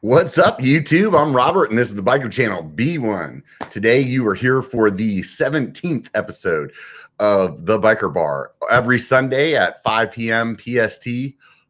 What's up, YouTube? I'm Robert, and this is the Biker Channel B1. Today, you are here for the 17th episode of the Biker Bar. Every Sunday at 5 p.m. PST,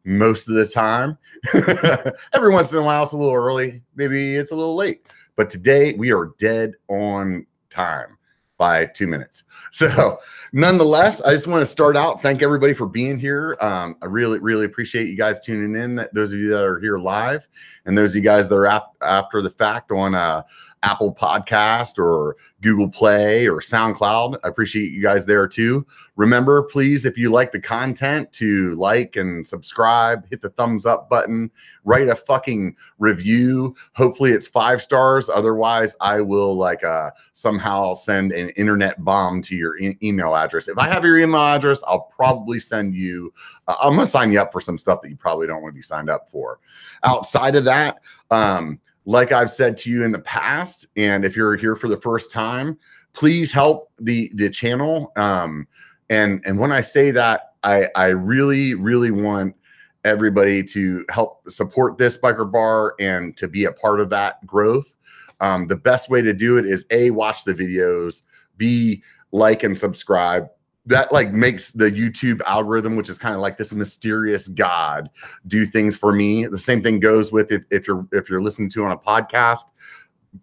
most of the time. Every once in a while, it's a little early. Maybe it's a little late. But today, we are dead on time by two minutes. So, nonetheless, I just want to start out. Thank everybody for being here. Um, I really, really appreciate you guys tuning in. Those of you that are here live, and those of you guys that are ap- after the fact on uh, Apple Podcast or Google Play or SoundCloud. I appreciate you guys there too. Remember, please, if you like the content, to like and subscribe, hit the thumbs up button, write a fucking review. Hopefully, it's five stars. Otherwise, I will like uh, somehow send an internet bomb to your email address. If I have your email address, I'll probably send you. Uh, I'm gonna sign you up for some stuff that you probably don't want to be signed up for. Outside of that, um, like I've said to you in the past, and if you're here for the first time, please help the the channel. Um, and and when I say that, I I really really want everybody to help support this biker bar and to be a part of that growth. Um, the best way to do it is a watch the videos, b like and subscribe, that like makes the YouTube algorithm, which is kind of like this mysterious God, do things for me. The same thing goes with if, if you're if you're listening to on a podcast,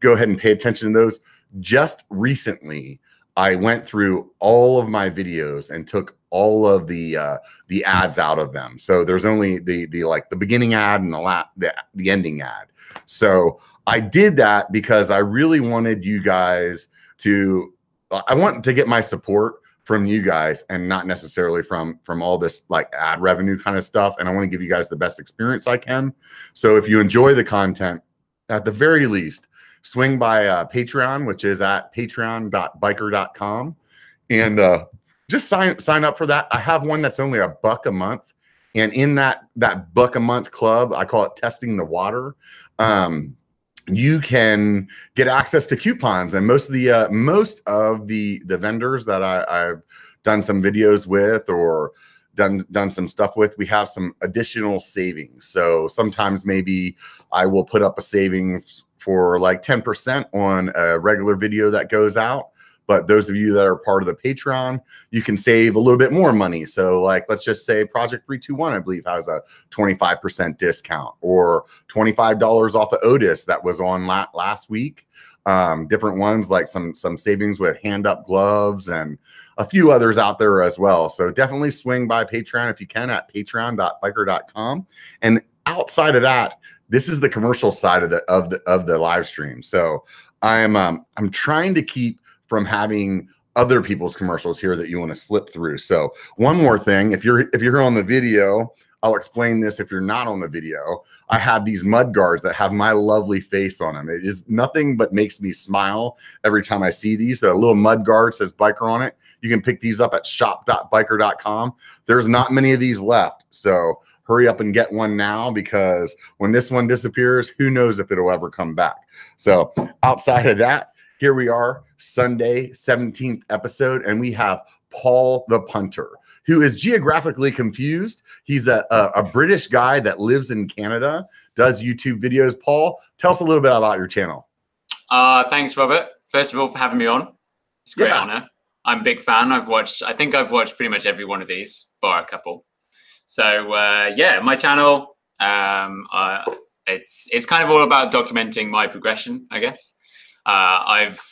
go ahead and pay attention to those. Just recently, I went through all of my videos and took all of the uh, the ads out of them. So there's only the the like the beginning ad and the la- the, the ending ad. So I did that because I really wanted you guys to I want to get my support from you guys and not necessarily from from all this like ad revenue kind of stuff and i want to give you guys the best experience i can. So if you enjoy the content at the very least swing by uh, patreon which is at patreon.biker.com and uh, just sign sign up for that. I have one that's only a buck a month and in that that buck a month club i call it testing the water um, you can get access to coupons. And most of the uh, most of the the vendors that I, I've done some videos with or done done some stuff with we have some additional savings. So sometimes maybe i will put up a savings for like 10% on a regular video that goes out but those of you that are part of the Patreon, you can save a little bit more money. So, like, let's just say Project 321, I believe, has a 25% discount or $25 off of Otis that was on la- last week. Um, different ones like some some savings with Handup gloves and a few others out there as well. So definitely swing by Patreon if you can at patreon.biker.com. And outside of that, this is the commercial side of the of the of the live stream. So I'm um, I'm trying to keep from having other people's commercials here that you want to slip through. So one more thing, if you're if you're on the video, I'll explain this if you're not on the video. I have these mud guards that have my lovely face on them. It is nothing but makes me smile every time I see these. A little mud guard says biker on it. You can pick these up at shop.biker.com. There's not many of these left. So hurry up and get one now because when this one disappears, who knows if it'll ever come back. So outside of that, here we are, Sunday, 17th episode, and we have Paul the Punter, who is geographically confused. He's a, a, a, British guy that lives in Canada, does YouTube videos. Paul, tell us a little bit about your channel. Uh, thanks, Robert. First of all, for having me on. It's a great yeah. honor. I'm a big fan. I've watched, I think I've watched pretty much every one of these, bar a couple. So, uh, yeah, my channel, um, uh, it's, it's kind of all about documenting my progression, I guess. Uh, I've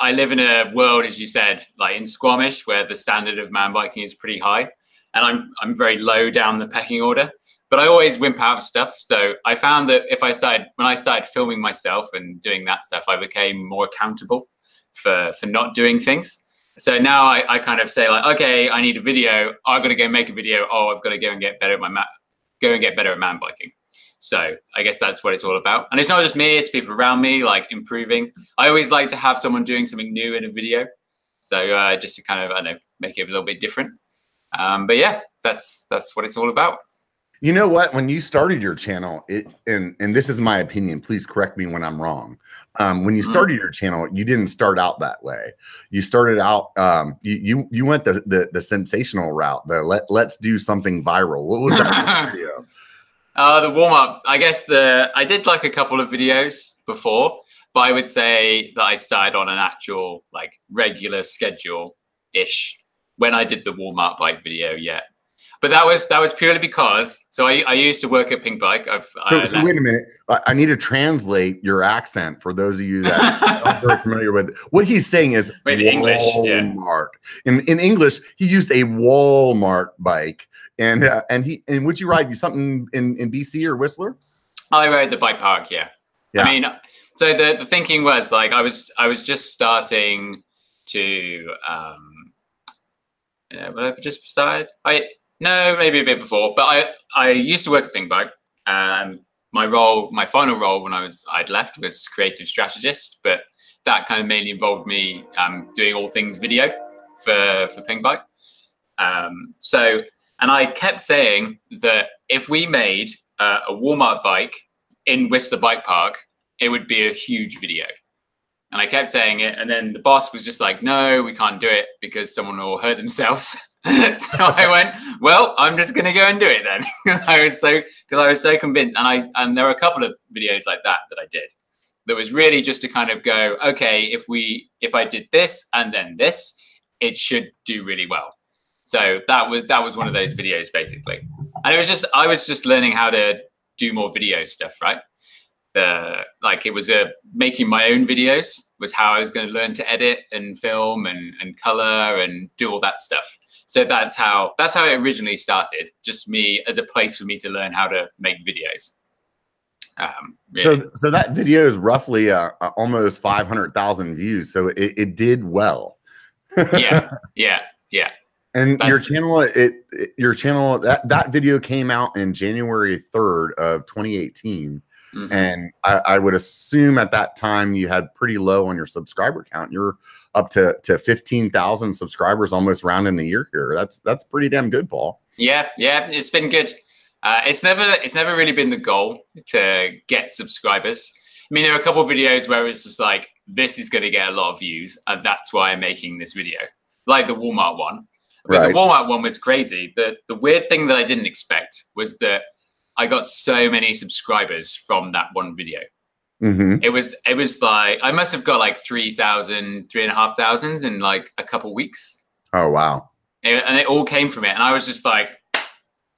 I live in a world, as you said, like in Squamish, where the standard of mountain biking is pretty high, and I'm I'm very low down the pecking order. But I always wimp out of stuff. So I found that if I started when I started filming myself and doing that stuff, I became more accountable for for not doing things. So now I, I kind of say like, okay, I need a video. I've got to go make a video. Oh, I've got to go and get better at my ma- go and get better at mountain biking. So I guess that's what it's all about. And it's not just me, it's people around me, like improving. I always like to have someone doing something new in a video. So uh, just to kind of, I don't know, make it a little bit different. Um, but yeah, that's that's what it's all about. You know what? When you started your channel, it and and this is my opinion. Please correct me when I'm wrong. Um, when you mm. started mm. your channel, you didn't start out that way. You started out. Um, you you you went the the, the sensational route. The let let's do something viral. What was that video? Uh, the Walmart. I guess the I did like a couple of videos before, but I would say that I started on an actual like regular schedule ish when I did the Walmart bike video. Yeah, but that was that was purely because so I, I used to work at Pinkbike. I've so, so wait a minute. I, I, need to translate your accent for those of you that aren't very familiar with it. What he's saying is wait, English. Yeah. In in English, he used a Walmart bike, and uh, and he and would you ride you something in in BC or Whistler? I rode the bike park. Yeah. yeah. I mean, so the the thinking was like I was I was just starting to um. Yeah, well, I just started. I no, maybe a bit before, but I I used to work at Pinkbike. Um, my role, my final role when I was I'd left was creative strategist, but that kind of mainly involved me um, doing all things video for for Pinkbike. Um, so, and I kept saying that if we made uh, a Walmart bike in Whistler Bike Park, it would be a huge video. And I kept saying it, and then the boss was just like, "No, we can't do it because someone will hurt themselves." so I went, well, I'm just going to go and do it then. I was so because I was so convinced, and I and there were a couple of videos like that that I did. That was really just to kind of go, okay, if we if I did this and then this, it should do really well. So that was that was one of those videos basically, and it was just I was just learning how to do more video stuff, right? The like it was a making my own videos was how I was going to learn to edit and film and and color and do all that stuff so that's how that's how it originally started. Just me as a place for me to learn how to make videos. Um, really. So, so that video is roughly uh, uh almost five hundred thousand views. So it, it did well. yeah, yeah, yeah. And your channel, it, it, your channel that that video came out in January third of twenty eighteen. Mm-hmm. And I, I, would assume at that time you had pretty low on your subscriber count. You're up to to fifteen thousand subscribers almost rounding the year here. That's that's pretty damn good, Paul. Yeah, yeah, it's been good. Uh, it's never it's never really been the goal to get subscribers. I mean, there are a couple of videos where it's just like this is going to get a lot of views, and that's why I'm making this video, like the Walmart one. But right. the Walmart one was crazy. The the weird thing that I didn't expect was that I got so many subscribers from that one video. Mm-hmm. It was it was like I must have got like three thousand, three and a half thousands in like a couple weeks. Oh wow! It, and it all came from it, and I was just like,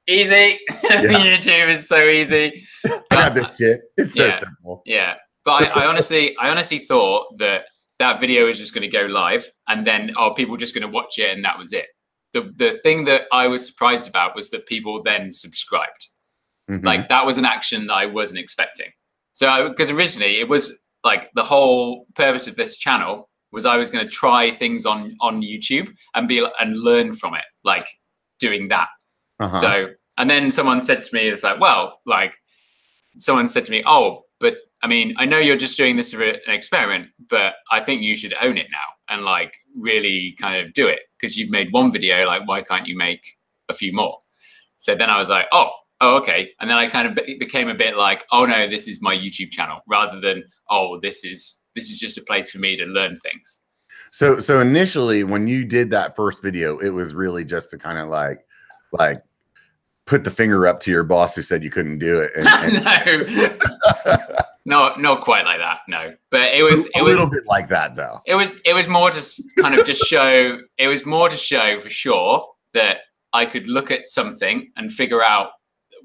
easy. Yeah. YouTube is so easy. I got this shit. It's so yeah, simple. Yeah, but I, I honestly, I honestly thought that that video is just going to go live, and then are oh, people just going to watch it, and that was it. The the thing that I was surprised about was that people then subscribed. Mm-hmm. Like that was an action that I wasn't expecting. So because originally it was like the whole purpose of this channel was I was going to try things on on YouTube and be and learn from it, like doing that. Uh-huh. So and then someone said to me, it's like, well, like someone said to me, oh, but I mean, I know you're just doing this for an experiment, but I think you should own it now and like really kind of do it because you've made one video. Like, why can't you make a few more? So then I was like, oh, oh, okay. And then I kind of became a bit like, oh no, this is my YouTube channel, rather than oh, this is this is just a place for me to learn things. So so initially, when you did that first video, it was really just to kind of like like put the finger up to your boss who said you couldn't do it. And, and no. no, not quite like that. No, but it was a, it little bit like that though. It was it was more to kind of just show. It was more to show for sure that I could look at something and figure out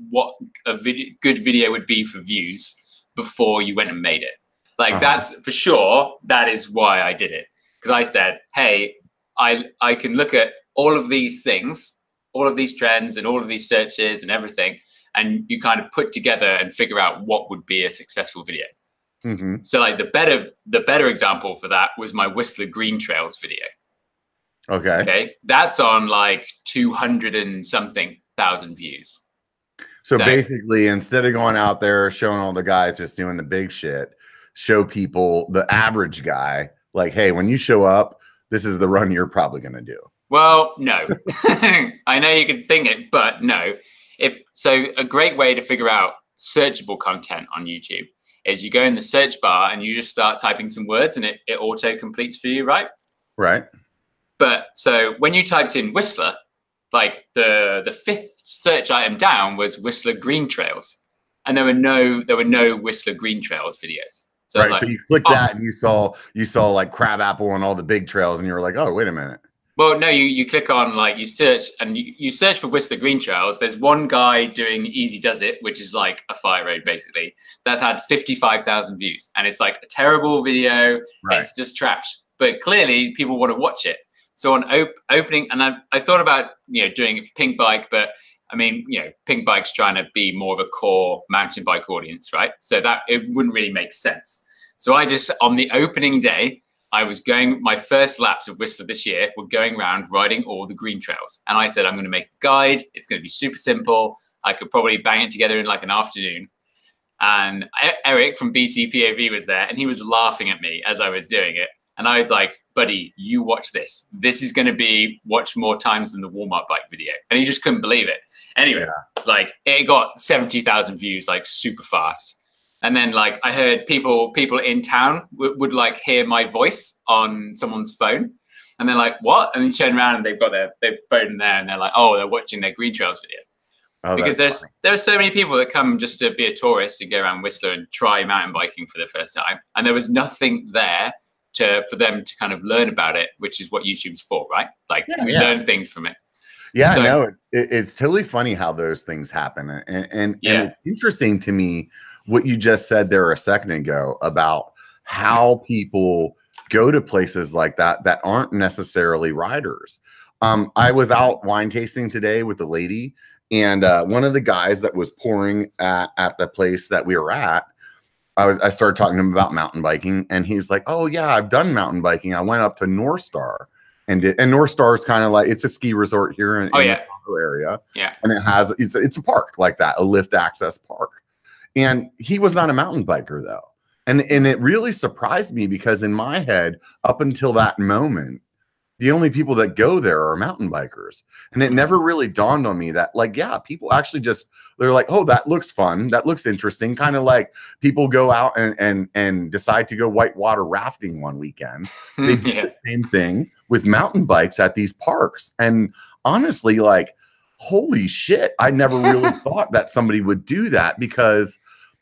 what a video, good video would be for views before you went and made it. Like uh-huh. that's for sure. That is why I did it because I said, "Hey, I I can look at all of these things, all of these trends, and all of these searches and everything, and you kind of put together and figure out what would be a successful video." Mm-hmm. So, like the better the better example for that was my Whistler Green Trails video. Okay. Okay, that's on like two hundred and something thousand views. So, so basically, instead of going out there showing all the guys just doing the big shit, show people the average guy, like, hey, when you show up, this is the run you're probably going to do. Well, no. I know you can think it, but no. If so, a great way to figure out searchable content on YouTube is you go in the search bar and you just start typing some words and it, it auto completes for you, right? Right. But so when you typed in Whistler, like the the fifth search item down was Whistler Green Trails, and there were no there were no Whistler Green Trails videos. So right. Like, so you clicked oh. that and you saw you saw like Crabapple and all the big trails, and you were like, oh, wait a minute. Well, no, you, you click on like you search and you, you search for Whistler Green Trails. There's one guy doing Easy Does It, which is like a fire road basically. That's had 55,000 views and it's like a terrible video. Right. It's just trash. But clearly people want to watch it. So on op- opening, and I, I thought about you know doing it for Pinkbike, but I mean you know Pinkbike's trying to be more of a core mountain bike audience, right? So that it wouldn't really make sense. So I just on the opening day, I was going my first laps of Whistler this year were going around riding all the green trails, and I said I'm going to make a guide. It's going to be super simple. I could probably bang it together in like an afternoon. And Eric from BCPOV was there, and he was laughing at me as I was doing it. And I was like, buddy, you watch this. This is going to be watched more times than the Walmart bike video. And he just couldn't believe it. Anyway, yeah. like it got 70,000 views like super fast. And then like I heard people people in town w- would like hear my voice on someone's phone. And they're like, what? And you turn around and they've got their, their phone there and they're like, oh, they're watching their Green Trails video. Oh, because there's funny. there are so many people that come just to be a tourist and go around Whistler and try mountain biking for the first time. And there was nothing there to for them to kind of learn about it, which is what YouTube's for, right? Like yeah, yeah. learn things from it. Yeah, so, no, it, it's totally funny how those things happen, and and, yeah. and it's interesting to me what you just said there a second ago about how people go to places like that that aren't necessarily riders. Um, I was out wine tasting today with a lady, and uh, one of the guys that was pouring at, at the place that we were at I was I started talking to him about mountain biking, and he's like, "Oh yeah, I've done mountain biking. I went up to Northstar, and did, and Northstar is kind of like it's a ski resort here in, oh, in yeah. the area, yeah, and it has it's it's a park like that, a lift access park, and he was not a mountain biker though, and and it really surprised me because in my head, up until that moment, the only people that go there are mountain bikers. And it never really dawned on me that, like, yeah, people actually just they're like, oh, that looks fun, that looks interesting. Kind of like people go out and and and decide to go whitewater rafting one weekend. They do yeah. the same thing with mountain bikes at these parks. And honestly, like, holy shit, I never really thought that somebody would do that because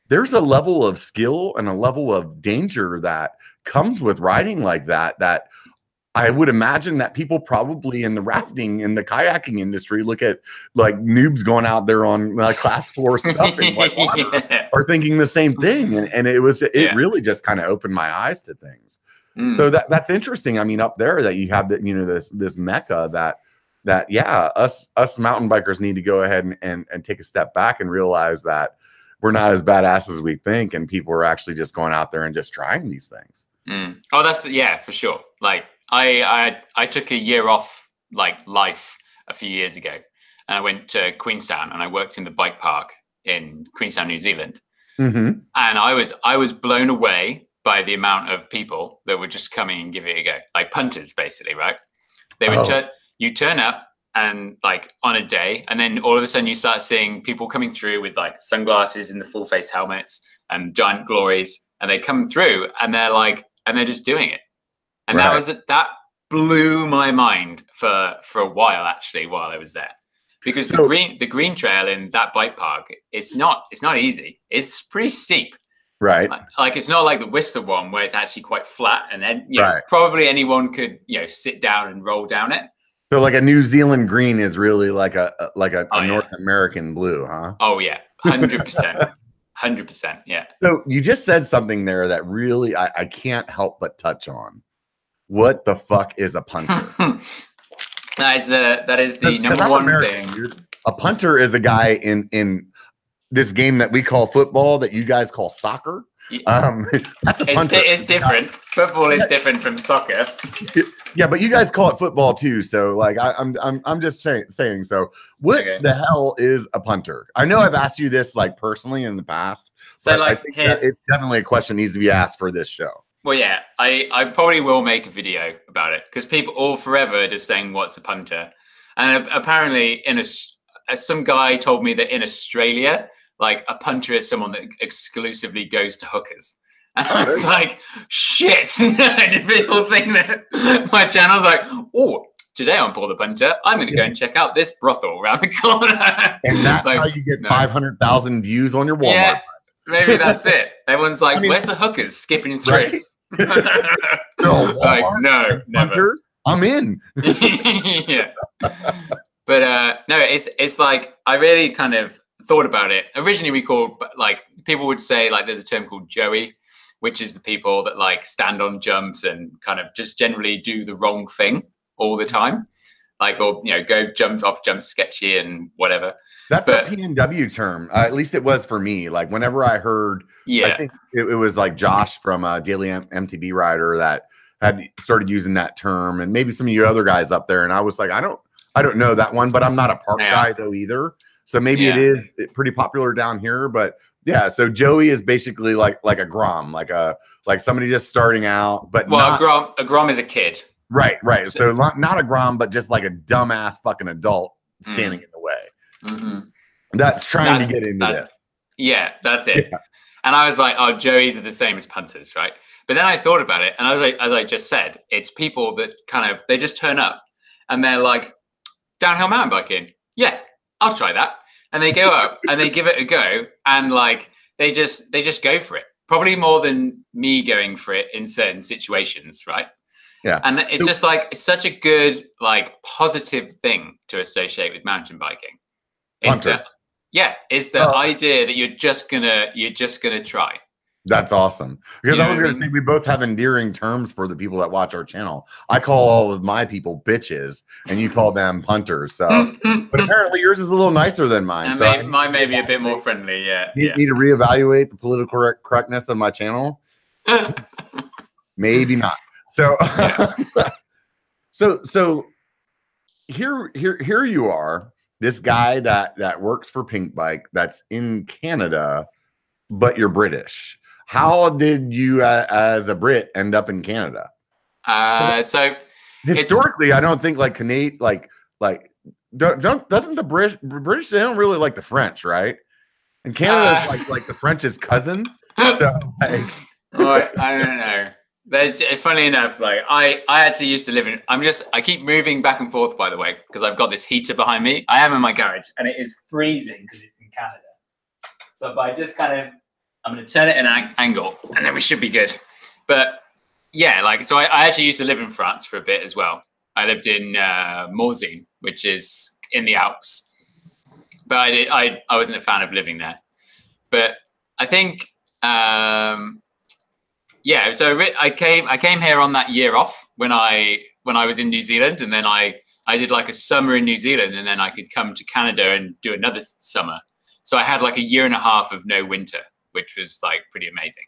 there's a level of skill and a level of danger that comes with riding like that that I would imagine that people probably in the rafting in the kayaking industry look at like noobs going out there on uh, class four stuff in whitewater yeah. are thinking the same thing. And, and it was, it yeah. really just kind of opened my eyes to things. Mm. So that that's interesting. I mean, up there that you have that, you know, this, this Mecca that, that, yeah, us, us mountain bikers need to go ahead and, and, and take a step back and realize that we're not as badass as we think. And people are actually just going out there and just trying these things. Mm. Oh, that's, yeah, for sure. Like, I, I I took a year off like life a few years ago, and I went to Queenstown and I worked in the bike park in Queenstown, New Zealand. Mm-hmm. And I was I was blown away by the amount of people that were just coming and giving it a go, like punters, basically, right? They would oh. turn you turn up and like on a day, and then all of a sudden you start seeing people coming through with like sunglasses and the full face helmets and giant glories, and they come through and they're like, and they're just doing it. And right. that was that blew my mind for for a while actually while I was there. Because so, the green the green trail in that bike park it's not it's not easy. It's pretty steep. Right. Like, like it's not like the Whistler one where it's actually quite flat and then you know, right. probably anyone could you know sit down and roll down it so like a New Zealand green is really like a like a, oh, a yeah. North American blue huh oh yeah 100% Hundred percent, yeah. So you just said something there that really I, I can't help but touch on what the fuck is a punter? that is the that is the number one American, thing. A punter is a guy in in this game that we call football that you guys call soccer. Um, that's a punter. It's, it's different. Football is different from soccer. Yeah, but you guys call it football too. So, like, I, am I'm, I'm I'm just saying. saying so, what okay. the hell is a punter? I know I've asked you this like personally in the past. So, like, it's definitely a question needs to be asked for this show. Well, yeah, I, I probably will make a video about it because people all forever are just saying, "What's a punter?" And apparently, in a some guy told me that in Australia, like a punter is someone that exclusively goes to hookers. And oh, it's like, shit. Did people think that my channel's like, oh, today on Paul the Punter, I'm going to go and check out this brothel around the corner. and that's like, how you get no. 500,000 views on your Walmart. Yeah, maybe that's it. Everyone's like, I mean, where's the hookers skipping through? Right? no, like, no, Hunters, I'm in. yeah. But uh, no, it's it's like I really kind of thought about it. Originally, we called like people would say like there's a term called Joey, which is the people that like stand on jumps and kind of just generally do the wrong thing all the time, like or you know go jumps off jump sketchy and whatever. That's but, a PNW term. Uh, at least it was for me. Like whenever I heard, yeah, I think it, it was like Josh from uh, Daily M- MTB Rider that had started using that term, and maybe some of you other guys up there. And I was like, I don't, I don't know that one, but I'm not a park yeah. guy though either. So maybe yeah. it is pretty popular down here, but yeah. So Joey is basically like like a Grom, like a like somebody just starting out, but well, not, a Grom a Grom is a kid, right? Right. So, so not, not a Grom, but just like a dumbass fucking adult standing mm. in the way. Mm-hmm. That's trying that's, to get into that, this. Yeah, that's it. Yeah. And I was like, oh, Joeys are the same as punters, right? But then I thought about it, and I was like, as I just said, it's people that kind of they just turn up and they're like, downhill mountain biking. Yeah, I'll try that. And they go up and they give it a go, and like they just they just go for it. Probably more than me going for it in certain situations, right? Yeah. And it's so, just like it's such a good, like positive thing to associate with mountain biking. Is that, yeah, is the oh. idea that you're just gonna you're just gonna try. That's awesome. Because you I was going to say we both have endearing terms for the people that watch our channel. I call all of my people bitches, and you call them punters. So, but apparently yours is a little nicer than mine. And so may, mine may be a bit more friendly. Yeah. Need, yeah. need to reevaluate the political correct, correctness of my channel. Maybe not. So, so, so here, here, here you are. This guy that that works for Pinkbike that's in Canada, but you're British how did you, uh, as a Brit, end up in Canada? Uh, so historically, I don't think like Canadian, like like don't, don't doesn't the British British they don't really like the French, right? And Canada uh, is like like the French's cousin. So like, oh, I don't know. But funny enough, like I, I actually used to live in. I'm just, I keep moving back and forth. By the way, because I've got this heater behind me. I am in my garage, and it is freezing because it's in Canada. So by just kind of I'm going to turn it in an angle, and then we should be good. But yeah, like so, I, I, actually used to live in France for a bit as well. I lived in uh, Morzine, which is in the Alps, but I did, I I wasn't a fan of living there. But I think um, yeah, so I came I came here on that year off when I when I was in New Zealand, and then I I did like a summer in New Zealand, and then I could come to Canada and do another summer. So I had like a year and a half of no winter which was like pretty amazing.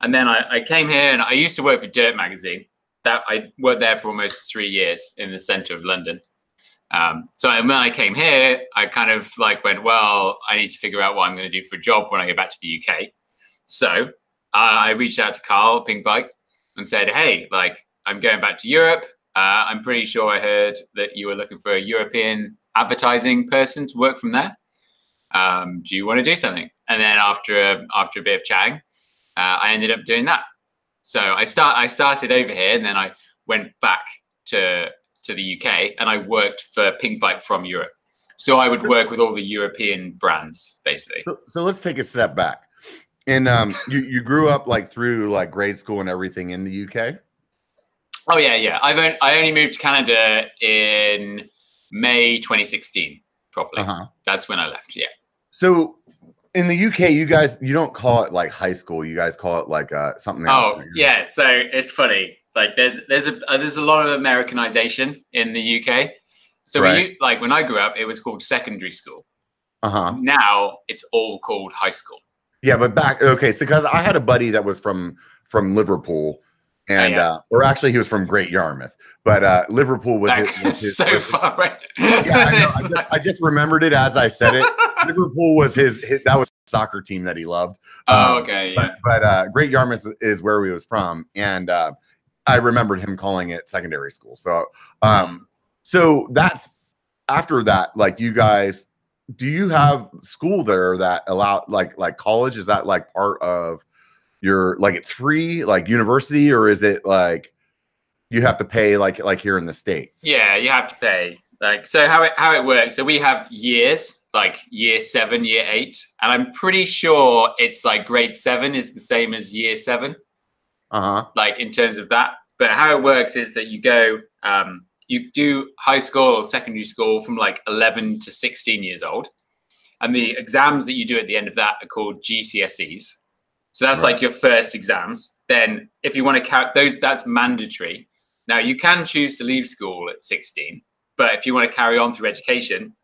And then I, I came here and I used to work for Dirt Magazine. That I worked there for almost three years in the center of London. Um, so when I came here, I kind of like went, well, I need to figure out what I'm going to do for a job when I get back to the UK. So uh, I reached out to Carl Pinkbike and said, hey, like I'm going back to Europe. Uh, I'm pretty sure I heard that you were looking for a European advertising person to work from there. Um, do you want to do something? And then after a, after a bit of chatting, uh, I ended up doing that. So I start I started over here, and then I went back to to the UK, and I worked for Pinkbike from Europe. So I would work with all the European brands, basically. So, so let's take a step back. And um, you you grew up like through like grade school and everything in the UK. Oh yeah, yeah. I've only, I only moved to Canada in May 2016. Properly, uh-huh. that's when I left. Yeah. So in the UK, you guys you don't call it like high school. You guys call it like uh, something else. Oh yeah, so it's funny. Like there's there's a uh, there's a lot of Americanization in the UK. So right. when you like when I grew up, it was called secondary school. Uh huh. Now it's all called high school. Yeah, but back okay, so because I had a buddy that was from from Liverpool, and oh, yeah. uh, or actually he was from Great Yarmouth, but uh, Liverpool was, his, was his, so was far away. Yeah, I, know, I, just, I, just, remembered it as I said it. Liverpool was his, his, that was soccer team that he loved. Oh, um, okay. Yeah. But, but uh, Great Yarmouth is where he was from, and uh, I remembered him calling it secondary school. So, um, so that's after that. Like you guys, do you have school there that allow like like college? Is that like part of your like it's free like university or is it like you have to pay like like here in the states. Yeah, you have to pay. Like so, how it how it works? So we have years, like year seven, year eight, and I'm pretty sure it's like grade seven is the same as year seven. Uh huh. Like in terms of that, but how it works is that you go, um, you do high school or secondary school from like 11 to 16 years old, and the exams that you do at the end of that are called GCSEs. So that's Right. like your first exams. Then, if you want to count those, that's mandatory. Now, you can choose to leave school at 16, but if you want to carry on through education,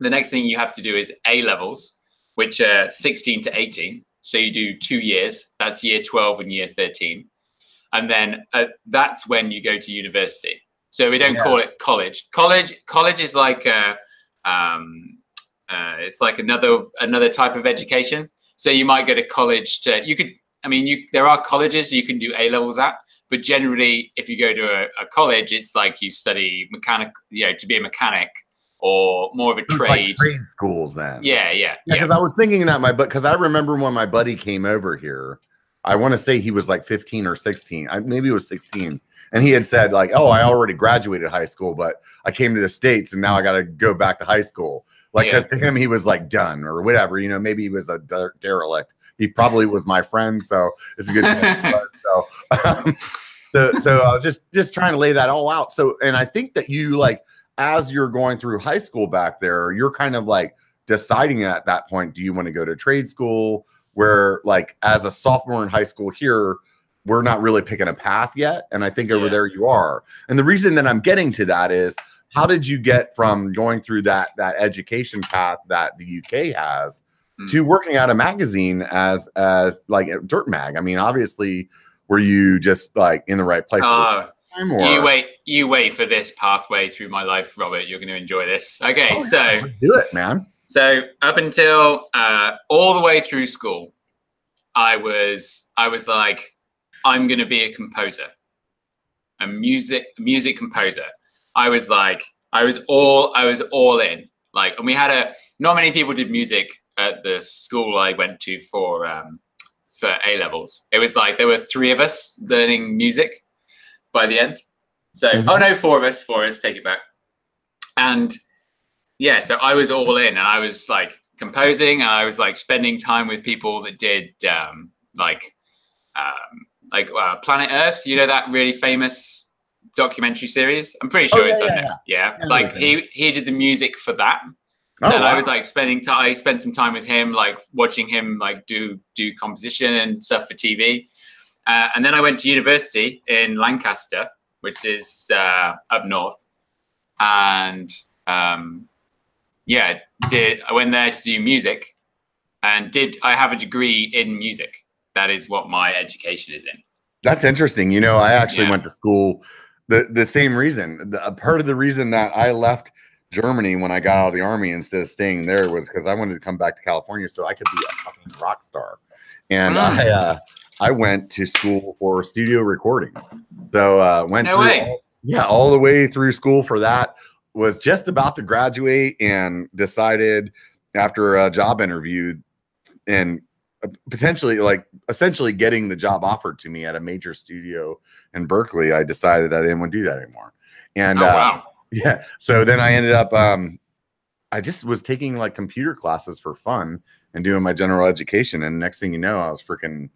the next thing you have to do is A levels, which are 16 to 18. So you do two years, that's year 12 and year 13. And then uh, that's when you go to university. So we don't Yeah. call it college. College, college is like a, um, uh, it's like another another type of education. So you might go to college to you could. I mean, you there are colleges you can do A levels at, but generally, if you go to a, a college, it's like you study mechanic, you know, to be a mechanic or more of a trade. like trade schools then. yeah, yeah, Yeah, yeah. because I was thinking that my but because I remember when my buddy came over here, I want to say he was like 15 or 16. I, maybe it was 16. And he had said, like, oh, I already graduated high school, but I came to the States and now I gotta go back to high school. Like, Yeah. because to him, he was like done or whatever, you know, maybe he was a der- derelict. He probably was my friend, so it's a good chance. he so, um, so, so I was just just trying to lay that all out. So, and I think that you like as you're going through high school back there, you're kind of like deciding at that point, do you want to go to trade school? Where like as a sophomore in high school here, we're not really picking a path yet. And I think over Yeah. there you are. And the reason that I'm getting to that is how did you get from going through that that education path that the UK has Mm. to working at a magazine as as like a dirt mag? I mean, obviously, were you just like in the right place the time or you wait, you wait for this pathway through my life, Robert. You're going to enjoy this. Okay, Oh, so. yeah, do it, man. So up until uh, all the way through school, I was I was like, I'm gonna be a composer, a music music composer. I was like, I was all I was all in. Like, and we had a not many people did music at the school I went to for um, for A levels. It was like there were three of us learning music by the end. So Mhm. oh no, four of us, four of us. Take it back. And yeah, so I was all in, and I was like composing, and I was like spending time with people that did um, like um, like uh, Planet Earth. You know that really famous documentary series. I'm pretty Oh, sure yeah, it's on yeah, there. Yeah, Yeah, like he he did the music for that, Oh, and I was like spending time. I spent some time with him, like watching him like do do composition and stuff for TV. Uh, and then I went to university in Lancaster, which is uh, up north, and um, yeah, did I went there to do music, and did I have a degree in music? That is what my education is in. That's interesting. You know, I actually Yeah. went to school the the same reason. The, a part of the reason that I left Germany when I got out of the army instead of staying there was because I wanted to come back to California so I could be a fucking rock star. And Mm. I uh, I went to school for studio recording. So uh, went No through way. all- yeah, all the way through school for that. Was just about to graduate and decided after a job interview and uh, potentially like essentially getting the job offered to me at a major studio in Berkeley, I decided that I didn't want to do that anymore. And oh uh, yeah, so then I ended up um I just was taking like computer classes for fun and doing my general education and next thing you know, I was freaking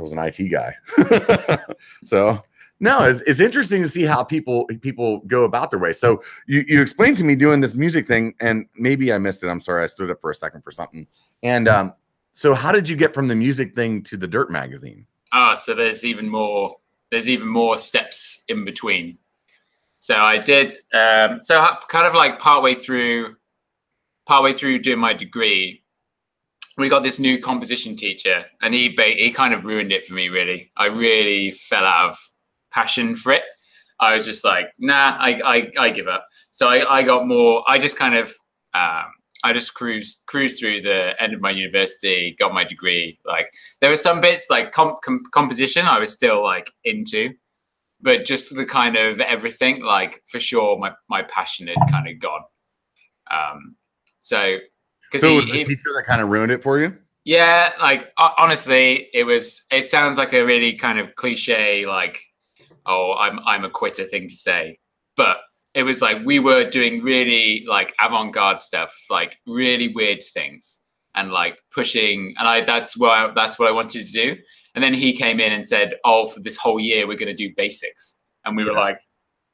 I was an IT guy. so no, it's, it's interesting to see how people people go about their way. So you you explained to me doing this music thing, and maybe I missed it. I'm sorry, I stood up for a second for something. And um, so how did you get from the music thing to the Dirt magazine? Oh, so there's even more. There's even more steps in between. So I did. Um, so kind of like partway through, partway through doing my degree, we got this new composition teacher, and he he kind of ruined it for me. Really, I really fell out of passion for it. I was just like, nah, I I, I give up. So I, I got more. I just kind of. Um, I just cruised cruised through the end of my university, got my degree. Like there were some bits like comp- com- composition I was still like into, but just the kind of everything like for sure my my passion had kind of gone. Um, so because So it was the teacher that kind of ruined it for you? yeah, like honestly, it was. It sounds like a really kind of cliche like oh I'm I'm a quitter thing to say, but it was like we were doing really like avant-garde stuff, like really weird things and like pushing and I that's what I, that's what I wanted to do. And then he came in and said, "Oh, for this whole year we're going to do basics." And we were like,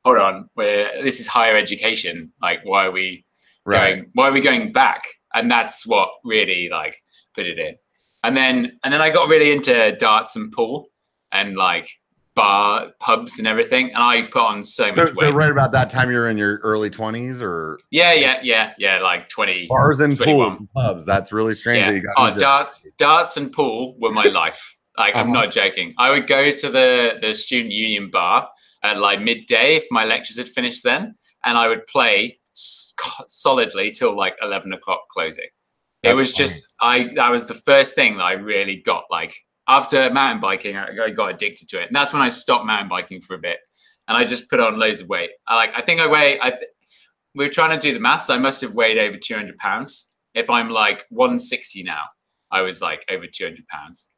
"Hold on, we're this is higher education. Like why are we Right. going why are we going back?" And that's what really like put it in. And then and then I got really into darts and pool and like bar pubs and everything and I put on so So, much weight. so right about that time, you're in your early 20s or Yeah, yeah, yeah, yeah. Like twenty. bars and pools 21. and pubs. That's really strange Yeah. that you got Oh, into- darts, darts and pool were my life. Like I'm Uh-huh. not joking. I would go to the the student union bar at like midday if my lectures had finished then, and I would play solidly till like eleven o'clock closing. it That's was just I. That was the first thing that I really got like after mountain biking. I, got addicted to it, and that's when I stopped mountain biking for a bit, and I just put on loads of weight. I like I think I weigh. I we were trying to do the maths. I must have weighed over two hundred pounds. If I'm like one sixty now, I was like over two hundred pounds.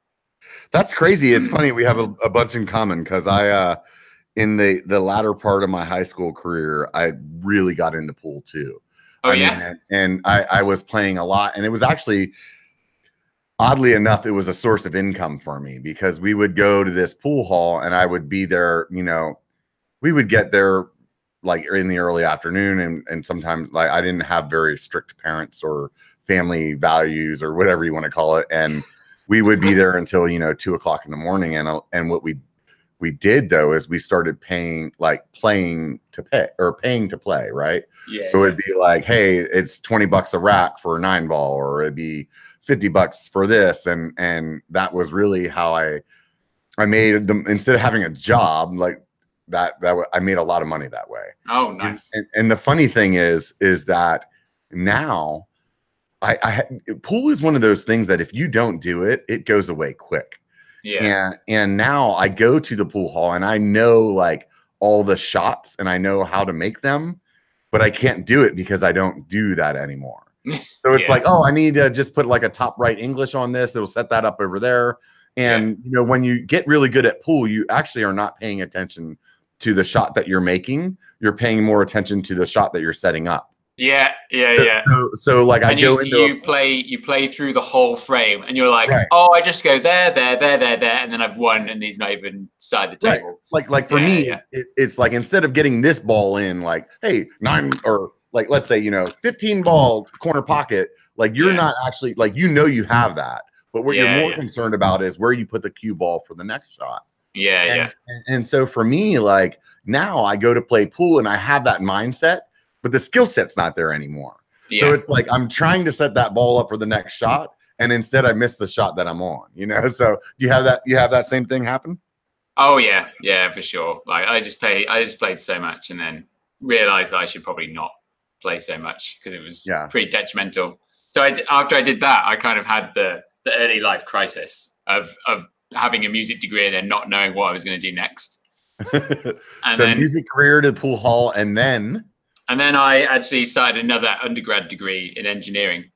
That's crazy. It's funny we have a, a bunch in common because I uh in the the latter part of my high school career, I really got into pool too. Oh I mean, yeah, and, and I, I was playing a lot, and it was actually oddly enough, it was a source of income for me because we would go to this pool hall and I would be there, you know, we would get there like in the early afternoon and and sometimes like I didn't have very strict parents or family values or whatever you want to call it. And we would be there until, you know, two o'clock in the morning. And uh, and what we we did though is we started paying like playing to pay or paying to play, right? yeah. So it'd be like, hey, it's 20 bucks a rack for a nine ball, or it'd be 50 bucks for this. And and that was really how I I made them instead of having a job like that, that I made a lot of money that way. oh nice. And, and the funny thing is, is that now I, I pool is one of those things that if you don't do it, it goes away quick Yeah, and and now I go to the pool hall and I know like all the shots and I know how to make them, but I can't do it because I don't do that anymore. So it's Yeah. like, oh, I need to just put like a top right English on this. It'll set that up over there. And you know, when you get really good at pool, you actually are not paying attention to the shot that you're making. You're paying more attention to the shot that you're setting up. Yeah, yeah, So- yeah. So, so like I and go you, into you play you play through the whole frame and you're like Right. oh i just go there there there there there and then i've won and he's not even side the Right. table like like for Yeah, me yeah. It, it's like instead of getting this ball in like hey nine or like let's say you know 15 ball corner pocket like you're Yeah. not actually like you know you have that but what you're more concerned about is where you put the cue ball for the next shot yeah and, yeah and, and so for me like now i go to play pool and i have that mindset but the skill set's not there anymore. Yeah. so it's like i'm trying to set that ball up for the next shot and instead i miss the shot that i'm on you know? So do you have that you have that same thing happen? Oh yeah. Yeah for sure. Like i just play i just played so much and then realized that i should probably not play so much because it was Yeah. pretty detrimental. So I after i did that i kind of had the the early life crisis of of having a music degree and then not knowing what i was going to do next. And so then music career to pool hall and then And then I actually started another undergrad degree in engineering,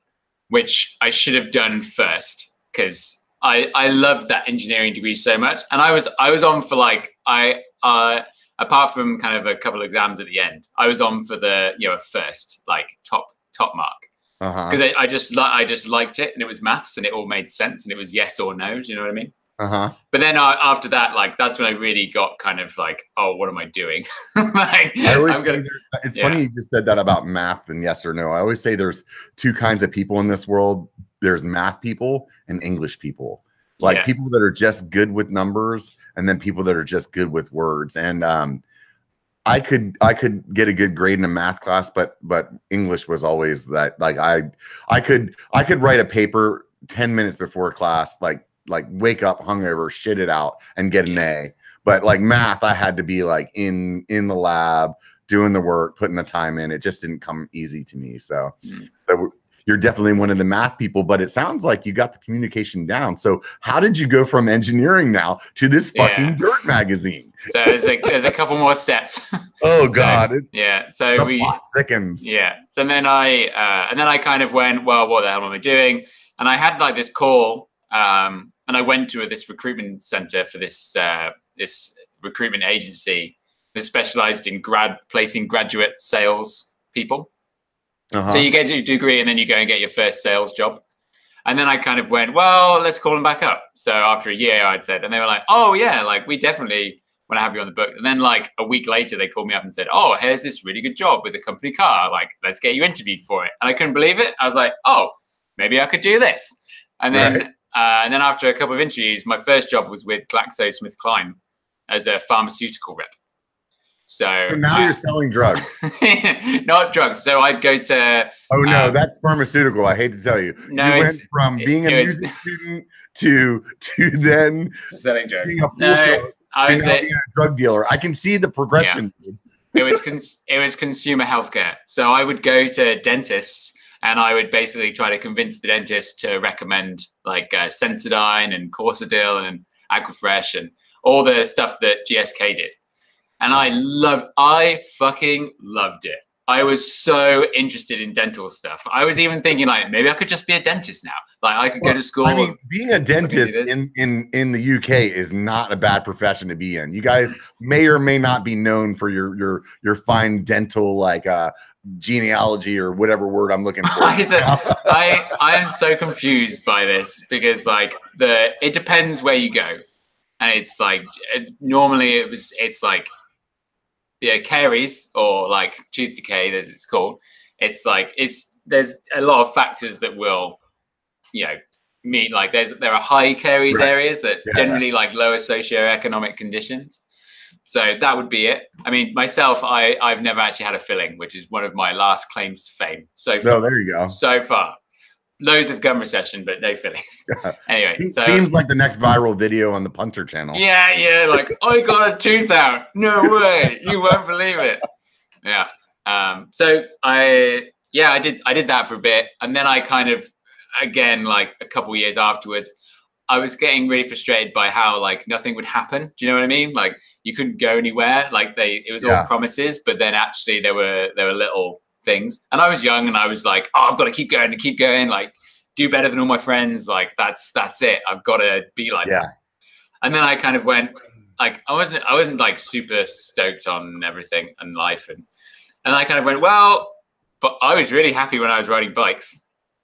which I should have done first because I I loved that engineering degree so much. And I was I was on for like I uh apart from kind of a couple of exams at the end, I was on for the you know first like top top mark uh-huh because I, I just I just liked it and it was maths and it all made sense and it was yes or no. Do you know what I mean? Uh-huh But then uh, after that, like that's when I really got kind of like, oh, what am I doing? like, I always I'm gonna, there- it's yeah. funny you just said that about math and yes or no. I always say there's two kinds of people in this world. There's math people and English people. Like Yeah. people that are just good with numbers and then people that are just good with words. And um I could I could get a good grade in a math class, but but English was always that like I I could I could write a paper 10 minutes before class, like like wake up hungover, shit it out, and get an A. But like math, I had to be like in in the lab, doing the work, putting the time in. It just didn't come easy to me. So, Mm. so you're definitely one of the math people, but it sounds like you got the communication down. So how did you go from engineering now to this fucking Yeah. dirt magazine? so there's a, there's a couple more steps. Oh God, it, yeah. So the we thickens. yeah. So then I uh, and then I kind of went, well, what the hell am I doing? And I had like this call, um, and I went to this recruitment center for this uh, this recruitment agency that specialized in grad placing graduate sales people. Uh-huh. So you get your degree and then you go and get your first sales job. And then I kind of went, well, let's call them back up. So after a year, I'd said, and they were like, oh yeah, like we definitely want to have you on the book. And then like a week later, they called me up and said, oh, here's this really good job with a company car. Like, let's get you interviewed for it. And I couldn't believe it. I was like, oh, maybe I could do this. And then, right. Uh, and then after a couple of interviews, my first job was with GlaxoSmithKline as a pharmaceutical rep. So, so now uh, you're selling drugs, not drugs. So I'd go to. Oh no, um, that's pharmaceutical. I hate to tell you. No, you went from being a music student to to then selling drugs. Being a no, show, I was a, being a drug dealer. I can see the progression. Yeah. it was cons- it was consumer healthcare. So I would go to dentists and I would basically try to convince the dentist to recommend like uh, Sensodyne and Corsodyl and Aquafresh and all the stuff that GSK did and I loved, I fucking loved it. I was so interested in dental stuff. I was even thinking like maybe I could just be a dentist now. Like I could well, go to school. I mean, being a dentist in in in the UK is not a bad profession to be in. You guys may or may not be known for your your your fine dental like uh genealogy or whatever word I'm looking for. I, I I am so confused by this because like the it depends where you go, and it's like normally it was it's like yeah, caries or like tooth decay that it's called. It's like it's there's a lot of factors that will, you know, mean like there's there are high caries right. areas that yeah. generally like lower socioeconomic conditions. So that would be it. I mean, myself, I I've never actually had a filling, which is one of my last claims to fame. So far, no, there you go. So far, loads of gum recession, but no fillings. anyway, so seems like the next viral video on the punter channel. Yeah, yeah, like I got a tooth out. No way, you won't believe it. Yeah. Um, so I yeah, I did I did that for a bit, and then I kind of again like a couple years afterwards. I was getting really frustrated by how like nothing would happen. Do you know what I mean? Like you couldn't go anywhere. Like they, it was yeah. all promises, but then actually there were there were little things. And I was young and I was like, oh, I've got to keep going and keep going, like do better than all my friends. Like that's that's it. I've got to be like yeah. That. And then I kind of went like I wasn't I wasn't like super stoked on everything and life and and I kind of went, well, but I was really happy when I was riding bikes.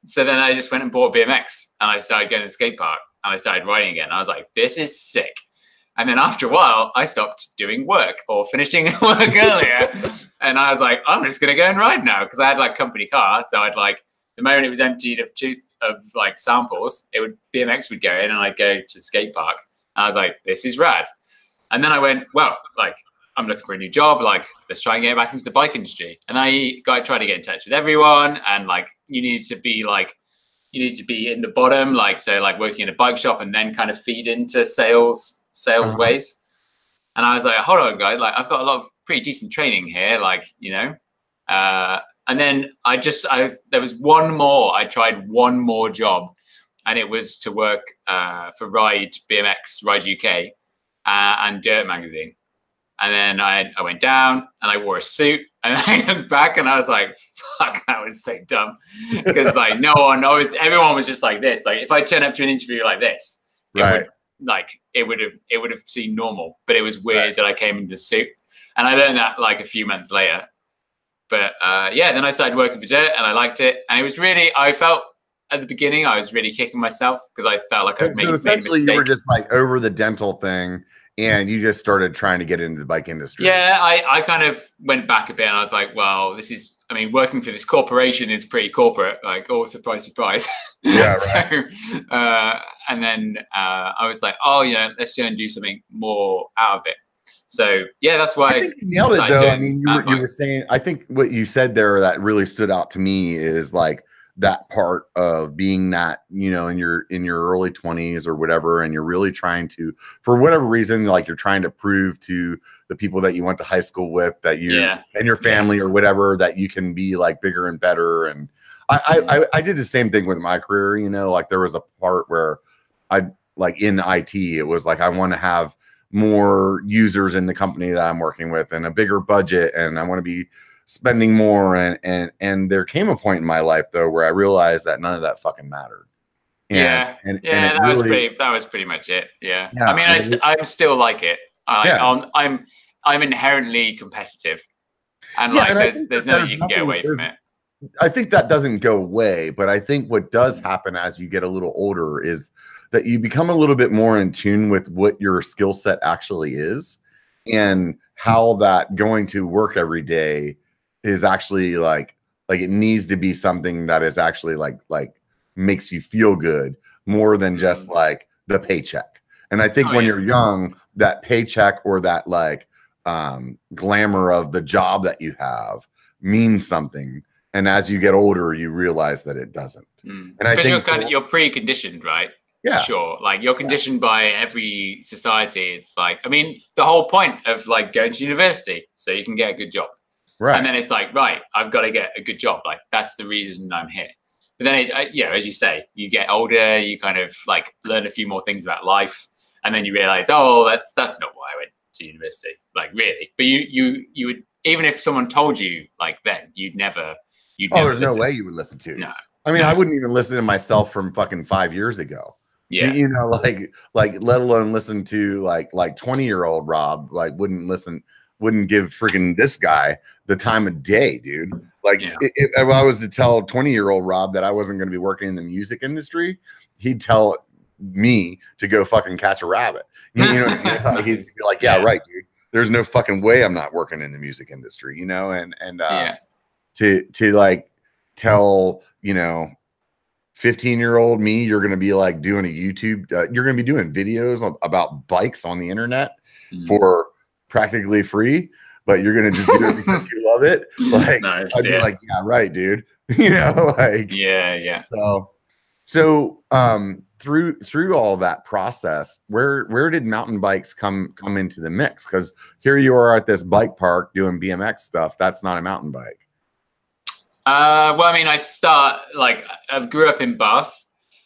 So then I just went and bought BMX and I started going to the skate park and I started riding again. I was like, this is sick. And then after a while, I stopped doing work or finishing work earlier. And I was like, I'm just going to go and ride now because I had like company car. So I'd like, the moment it was emptied of tooth of like samples, it would BMX would go in and I'd go to the skate park. And I was like, this is rad. And then I went, well, like, I'm looking for a new job. Like, let's try and get back into the bike industry. And I got tried to get in touch with everyone. And like, you need to be like, you need to be in the bottom, like, so like working in a bike shop and then kind of feed into sales sales uh-huh. ways. And I was like, hold on, guys, like I've got a lot of pretty decent training here, like, you know. Uh, and then I just I was there was one more, I tried one more job, and it was to work uh, for Ride BMX, Ride UK, uh, and Dirt magazine. And then I, I went down and I wore a suit and I looked back and I was like, fuck, that was so dumb. Because like no one always everyone was just like this. Like if I turn up to an interview like this, it right. would like it would have it would have seemed normal, but it was weird right. that I came in the suit, and I learned that like a few months later. But uh, yeah, then I started working for Dirt, and I liked it, and it was really I felt at the beginning I was really kicking myself because I felt like I made, so essentially made you were just like over the dental thing and you just started trying to get into the bike industry. Yeah, I, I kind of went back a bit and I was like, well, this is I mean, working for this corporation is pretty corporate. Like, oh, surprise, surprise. Yeah. Right. so, uh, and then uh, I was like, oh, yeah, let's go and do something more out of it. So yeah, that's why I think you nailed it though. I mean, you were, you were saying. I think what you said there that really stood out to me is like that part of being that you know in your in your early 20s or whatever and you're really trying to for whatever reason like you're trying to prove to the people that you went to high school with that you yeah. and your family yeah. or whatever that you can be like bigger and better and I, I i did the same thing with my career you know like there was a part where i like in it it was like i want to have more users in the company that i'm working with and a bigger budget and i want to be spending more and and and there came a point in my life though where I realized that none of that fucking mattered. And, yeah, and, yeah, and that really, was pretty. That was pretty much it. Yeah, yeah I mean, I, st- I'm still like it. I, yeah. I'm, I'm I'm inherently competitive, and yeah, like and there's there's nothing you can get away from it. I think that doesn't go away, but I think what does happen as you get a little older is that you become a little bit more in tune with what your skill set actually is and how that going to work every day is actually like like it needs to be something that is actually like like makes you feel good more than just mm. like the paycheck. And I think oh, when yeah. you're young, that paycheck or that like um glamour of the job that you have means something and as you get older you realize that it doesn't mm. and i think you're, kind of, you're pre-conditioned right yeah sure like you're conditioned yeah. by every society it's like i mean the whole point of like going to university so you can get a good job right and then it's like right i've got to get a good job like that's the reason i'm here but then it, uh, you know as you say you get older you kind of like learn a few more things about life and then you realize oh that's that's not why i went to university like really but you you you would even if someone told you like then you'd never You'd oh, there's listen. no way you would listen to. No. I mean, no. I wouldn't even listen to myself from fucking five years ago. Yeah. You know, like like let alone listen to like like 20 year old Rob, like wouldn't listen, wouldn't give freaking this guy the time of day, dude. Like yeah. if, if I was to tell 20 year old Rob that I wasn't going to be working in the music industry, he'd tell me to go fucking catch a rabbit. You know, I mean? he'd be like, yeah, yeah, right, dude. There's no fucking way I'm not working in the music industry, you know, and and uh, yeah to to like tell you know 15 year old me you're going to be like doing a youtube uh, you're going to be doing videos about bikes on the internet mm. for practically free but you're going to just do it because you love it? Like nice, i'd yeah. be like yeah right dude. You know like yeah yeah. so so um through through all that process where where did mountain bikes come come into the mix? Because here you are at this bike park doing bmx stuff that's not a mountain bike uh, well, I mean, I start like I grew up in Bath,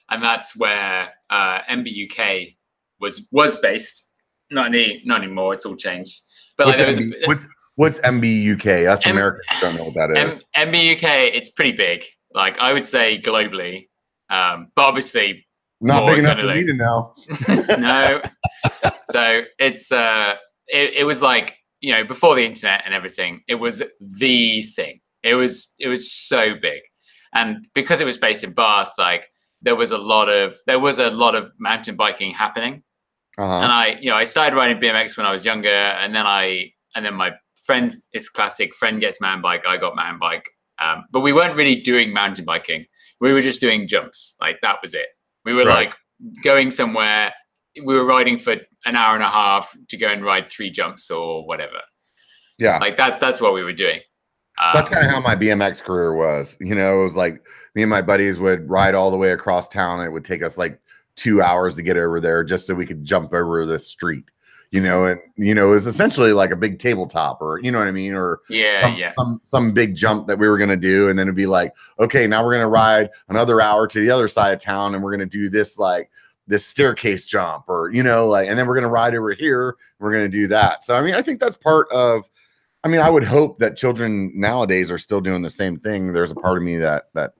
and that's where uh, MBUK was was based. Not any, not anymore. It's all changed. But what's, like, MB, a, what's what's MBUK? Us M- Americans don't know what that is. M- MBUK, it's pretty big. Like I would say globally, um, but obviously not big enough for me to know. no. So it's uh, it, it was like you know before the internet and everything, it was the thing it was it was so big, and because it was based in Bath, like there was a lot of there was a lot of mountain biking happening. Uh-huh. And I, you know, I started riding BMX when I was younger, and then I, and then my friend, it's classic. Friend gets mountain bike, I got mountain bike, um, but we weren't really doing mountain biking. We were just doing jumps. Like that was it. We were right. like going somewhere. We were riding for an hour and a half to go and ride three jumps or whatever. Yeah, like that. That's what we were doing. Uh, that's kind of how my BMX career was. You know, it was like me and my buddies would ride all the way across town, and it would take us like two hours to get over there just so we could jump over the street. You know, and you know, it was essentially like a big tabletop, or you know what I mean, or yeah, some, yeah, some, some big jump that we were gonna do, and then it'd be like, okay, now we're gonna ride another hour to the other side of town, and we're gonna do this like this staircase jump, or you know, like, and then we're gonna ride over here, we're gonna do that. So I mean, I think that's part of I mean, I would hope that children nowadays are still doing the same thing. There's a part of me that that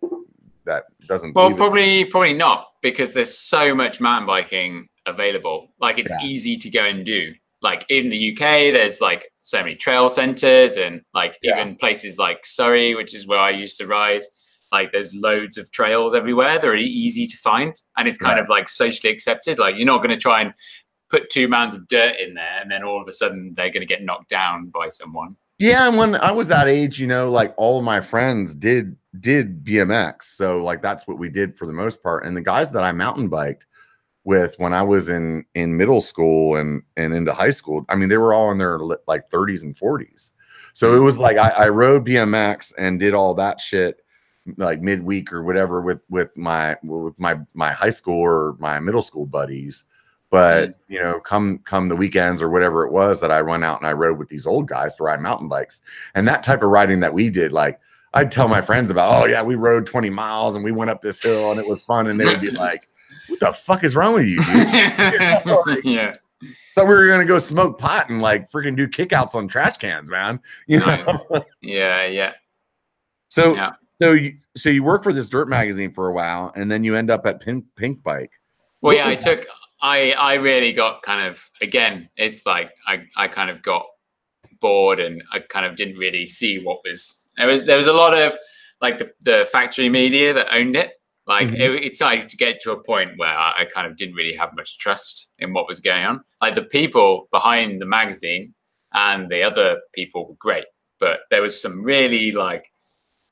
that doesn't. Well, probably it. probably not because there's so much mountain biking available. Like it's yeah. easy to go and do. Like in the UK, there's like so many trail centers and like yeah. even places like Surrey, which is where I used to ride. Like there's loads of trails everywhere. They're easy to find, and it's kind of like socially accepted. Like you're not going to try and put two mounds of dirt in there, and then all of a sudden they're going to get knocked down by someone. Yeah, and when I was that age, you know, like all of my friends did did BMX, so like that's what we did for the most part. And the guys that I mountain biked with when I was in in middle school and and into high school, I mean, they were all in their like 30s and 40s. So it was like I, I rode BMX and did all that shit like midweek or whatever with with my with my my high school or my middle school buddies but you know, come come the weekends or whatever it was that I run out and I rode with these old guys to ride mountain bikes, and that type of riding that we did, like I'd tell my friends about, oh yeah, we rode 20 miles and we went up this hill and it was fun, and they would be like, "What the fuck is wrong with you?" like, yeah. Thought we were gonna go smoke pot and like freaking do kickouts on trash cans, man. You know? yeah, yeah. So, yeah. so you so you work for this dirt magazine for a while, and then you end up at Pink Pinkbike. Well, yeah, I took I I really got kind of again. It's like I I kind of got bored and I kind of didn't really see what was there was there was a lot of like the, the factory media that owned it. Like Mhm. it, it's like to get to a point where I, I kind of didn't really have much trust in what was going on. Like the people behind the magazine and the other people were great, but there was some really like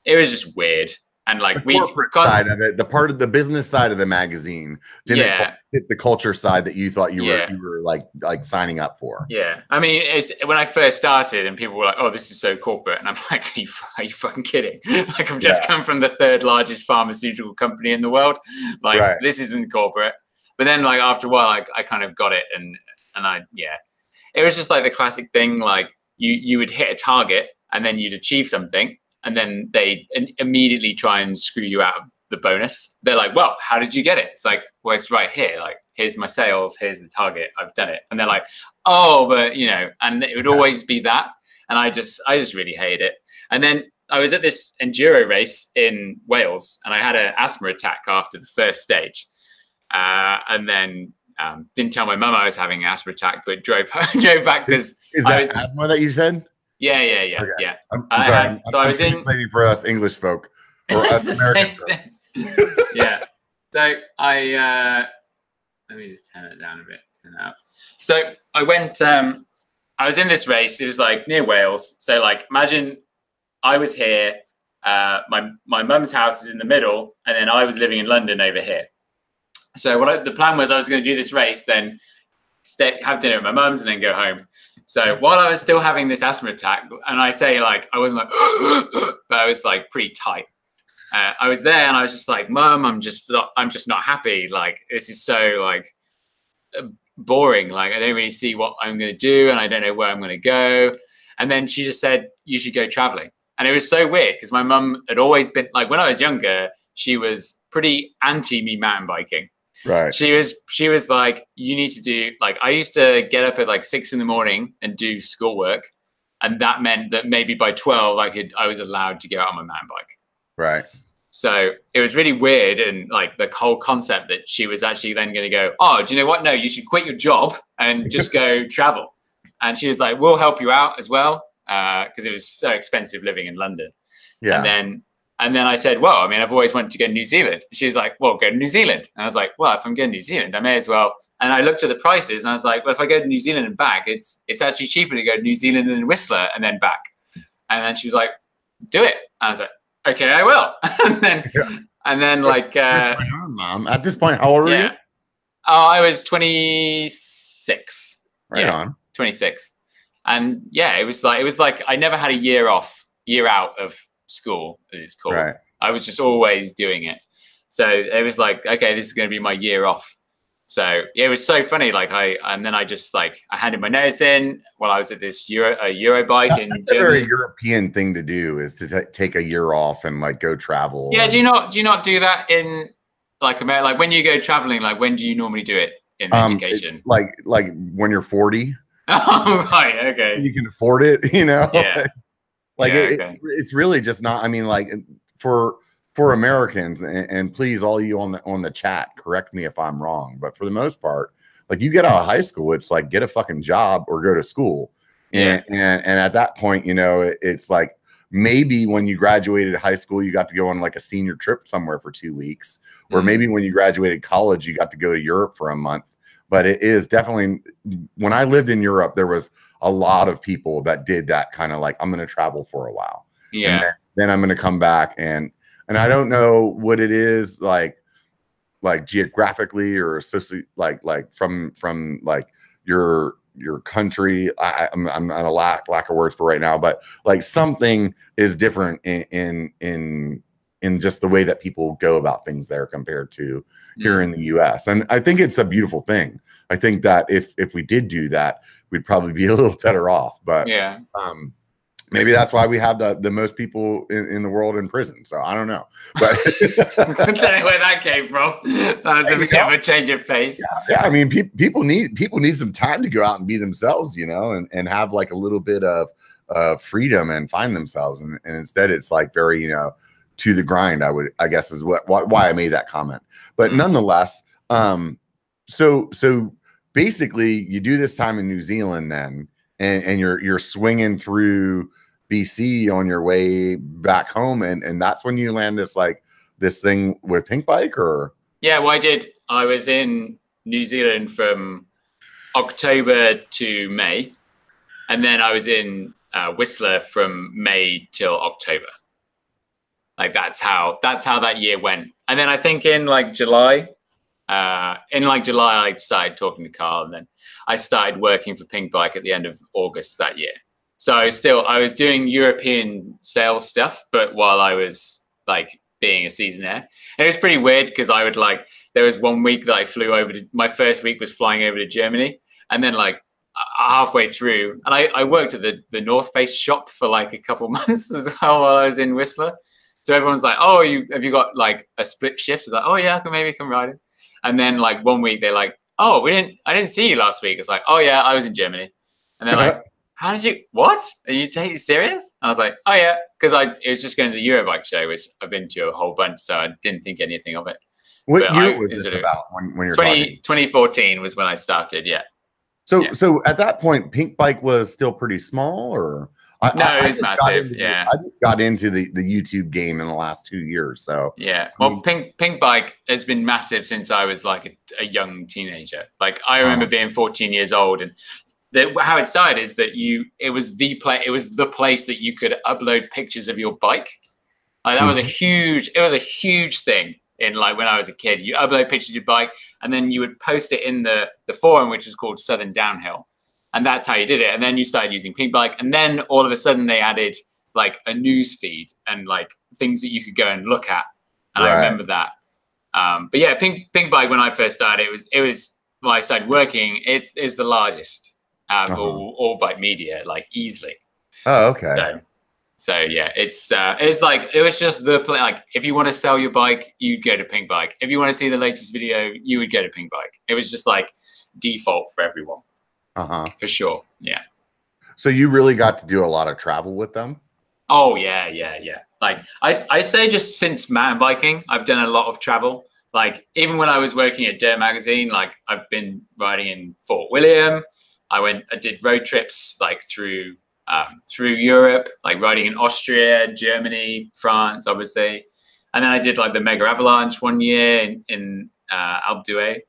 it was just weird and like the we corporate got- side of it, the part of the business side of the magazine, didn't Yeah. fit the culture side that you thought you Yeah. were you were like like signing up for. Yeah, I mean, it's when I first started, and people were like, "Oh, this is so corporate," and I'm like, "Are you, are you fucking kidding?" like, I've just Yeah. come from the third largest pharmaceutical company in the world. Like, Right. this isn't corporate. But then, like after a while, I, I kind of got it, and and I yeah, it was just like the classic thing. Like you you would hit a target, and then you'd achieve something, and then they immediately try and screw you out of the bonus. They're like, "Well, how did you get it?" It's like, "Well, it's right here. Like, here's my sales. Here's the target. I've done it." And they're like, "Oh, but you know," and it would always be that. And I just, I just really hated it. And then I was at this enduro race in Wales, and I had an asthma attack after the first stage, uh, and then. Um, didn't tell my mum I was having an asthma attack, but drove drove back because Is I that was- asthma that you said? Yeah, yeah, yeah, Okay. yeah. I'm, I I'm sorry. had- I'm, so I I'm was in- translating for us English folk or us American same folk. thing. yeah. So I uh let me just turn it down a bit. Turn it up. So I went um I was in this race, it was like near Wales. So like imagine I was here, uh my my mum's house is in the middle, and then I was living in London over here. So what I, the plan was I was going to do this race, then stay have dinner at my mum's and then go home. So while I was still having this asthma attack, and I say like I wasn't like, but I was like pretty tight. Uh, I was there and I was just like, "Mum, I'm just not, I'm just not happy. Like this is so like boring. Like I don't really see what I'm going to do, and I don't know where I'm going to go." And then she just said, "You should go traveling." And it was so weird because my mum had always been like, when I was younger, she was pretty anti me mountain biking Right. she was she was like you need to do like i used to get up at like six in the morning and do schoolwork and that meant that maybe by 12 i could i was allowed to go out on my mountain bike Right. so it was really weird and like the whole concept that she was actually then going to go oh do you know what no you should quit your job and just go travel and she was like we'll help you out as well uh, because it was so expensive living in london Yeah. and then and then I said, well, I mean, I've always wanted to go to New Zealand. She's like, well, go to New Zealand. And I was like, well, if I'm going to New Zealand, I may as well. And I looked at the prices and I was like, well, if I go to New Zealand and back, it's it's actually cheaper to go to New Zealand and Whistler and then back. And then she was like, do it. And I was like, okay, I will. and then Yeah. and then like uh, on, mom. At this point, how old were you? Oh, I was 26. Right yeah. on. 26 and yeah it was like it was like i never had a year off year out of school it's called Right. i was just always doing it so it was like okay this is going to be my year off so yeah, it was so funny like i and then i just like i handed my notice in while i was at this euro a Eurobike in That's a very European thing to do is to ta- take a year off and like go travel. yeah do you not do you not do that in like america like when you go traveling like when do you normally do it in um, it- education like like when you're 40, oh right okay you can afford it, you know? Yeah. Like Yeah, it, okay. it's really just not i mean like for for americans and, and please all you on the on the chat correct me if i'm wrong but for the most part like you get out of high school it's like get a fucking job or go to school and and, and at that point you know it, it's like maybe when you graduated high school you got to go on like a senior trip somewhere for two weeks or Mhm. maybe when you graduated college you got to go to europe for a month but it is definitely when i lived in europe there was a lot of people that did that kind of like i'm going to travel for a while. Yeah. and then, then i'm going to come back and and i don't know what it is like like geographically or associate like like from from like your your country. I, I'm, I'm at a lack lack of words for right now but like something is different in in in in just the way that people go about things there compared to here in the US. And I think it's a beautiful thing. I think that if if we did do that, we'd probably be a little better off. But yeah um maybe that's why we have the the most people in, in the world in prison. So I don't know. But know where that came from. That was a bit of a change of pace. yeah, I mean pe- people need people need some time to go out and be themselves, you know, and, and have like a little bit of uh freedom and find themselves. And, and instead it's like very, you know, to the grind, I would I guess is what why, I made that comment. But Mm. nonetheless, um so so basically you do this time in New Zealand then and, and you're you're swinging through BC on your way back home and and that's when you land this like this thing with Pinkbike, or yeah well I did I was in New Zealand from October to May and then I was in uh, Whistler from May till October like that's how that's how that year went and then I think in like July uh, in like July, I started talking to Carl, and then I started working for Pinkbike at the end of August that year. So I was still I was doing European sales stuff, but while I was like being a seasonaire, and it was pretty weird because I would like there was one week that I flew over to my first week was flying over to Germany, and then like halfway through, and I, I worked at the the North Face shop for like a couple months as well while I was in Whistler. So everyone's like, "Oh, you have you got like a split shift?" It's like, "Oh yeah, I can maybe come riding." And then like one week they're like, "Oh, we didn't. I didn't see you last week." It's like, "Oh yeah, I was in Germany." And they're like, "How did you? What? Are you taking serious?" And I was like, "Oh yeah," because I it was just going to the Eurobike show, which I've been to a whole bunch, so I didn't think anything of it. What but year I, was this about when, when you're 20, 2014 was when I started. Yeah. So yeah. so at that point, Pinkbike was still pretty small, or I, no, I, it's massive. Yeah, I just got into the the YouTube game in the last two years. So yeah, well, Pink Pinkbike has been massive since I was like a, a young teenager. Like I remember being 14 years old, and the, how it started is that you it was the play it was the place that you could upload pictures of your bike. Like that was a mm-hmm. huge it was a huge thing in like when I was a kid. You upload pictures of your bike, and then you would post it in the the forum, which is called Southern Downhill and that's how you did it. And then you started using Pinkbike, and then all of a sudden they added like a news feed and like things that you could go and look at. And right. I remember that. Um, but yeah, Pink Pinkbike when I first started, it was it was when I started working. It's is the largest of uh-huh. all, all bike media, like easily. Oh, okay. So, so yeah, it's uh, it's like it was just the play. Like if you want to sell your bike, you'd go to Pinkbike. If you want to see the latest video, you would go to Pinkbike. It was just like default for everyone. Uh huh. For sure. Yeah. So you really got to do a lot of travel with them. Oh yeah, yeah, yeah. Like I, I'd say just since mountain biking, I've done a lot of travel. Like even when I was working at Dirt Magazine, like I've been riding in Fort William. I went, I did road trips like through um, through Europe, like riding in Austria, Germany, France, obviously. And then I did like the Mega Avalanche one year in, in uh, Alpe d'Huez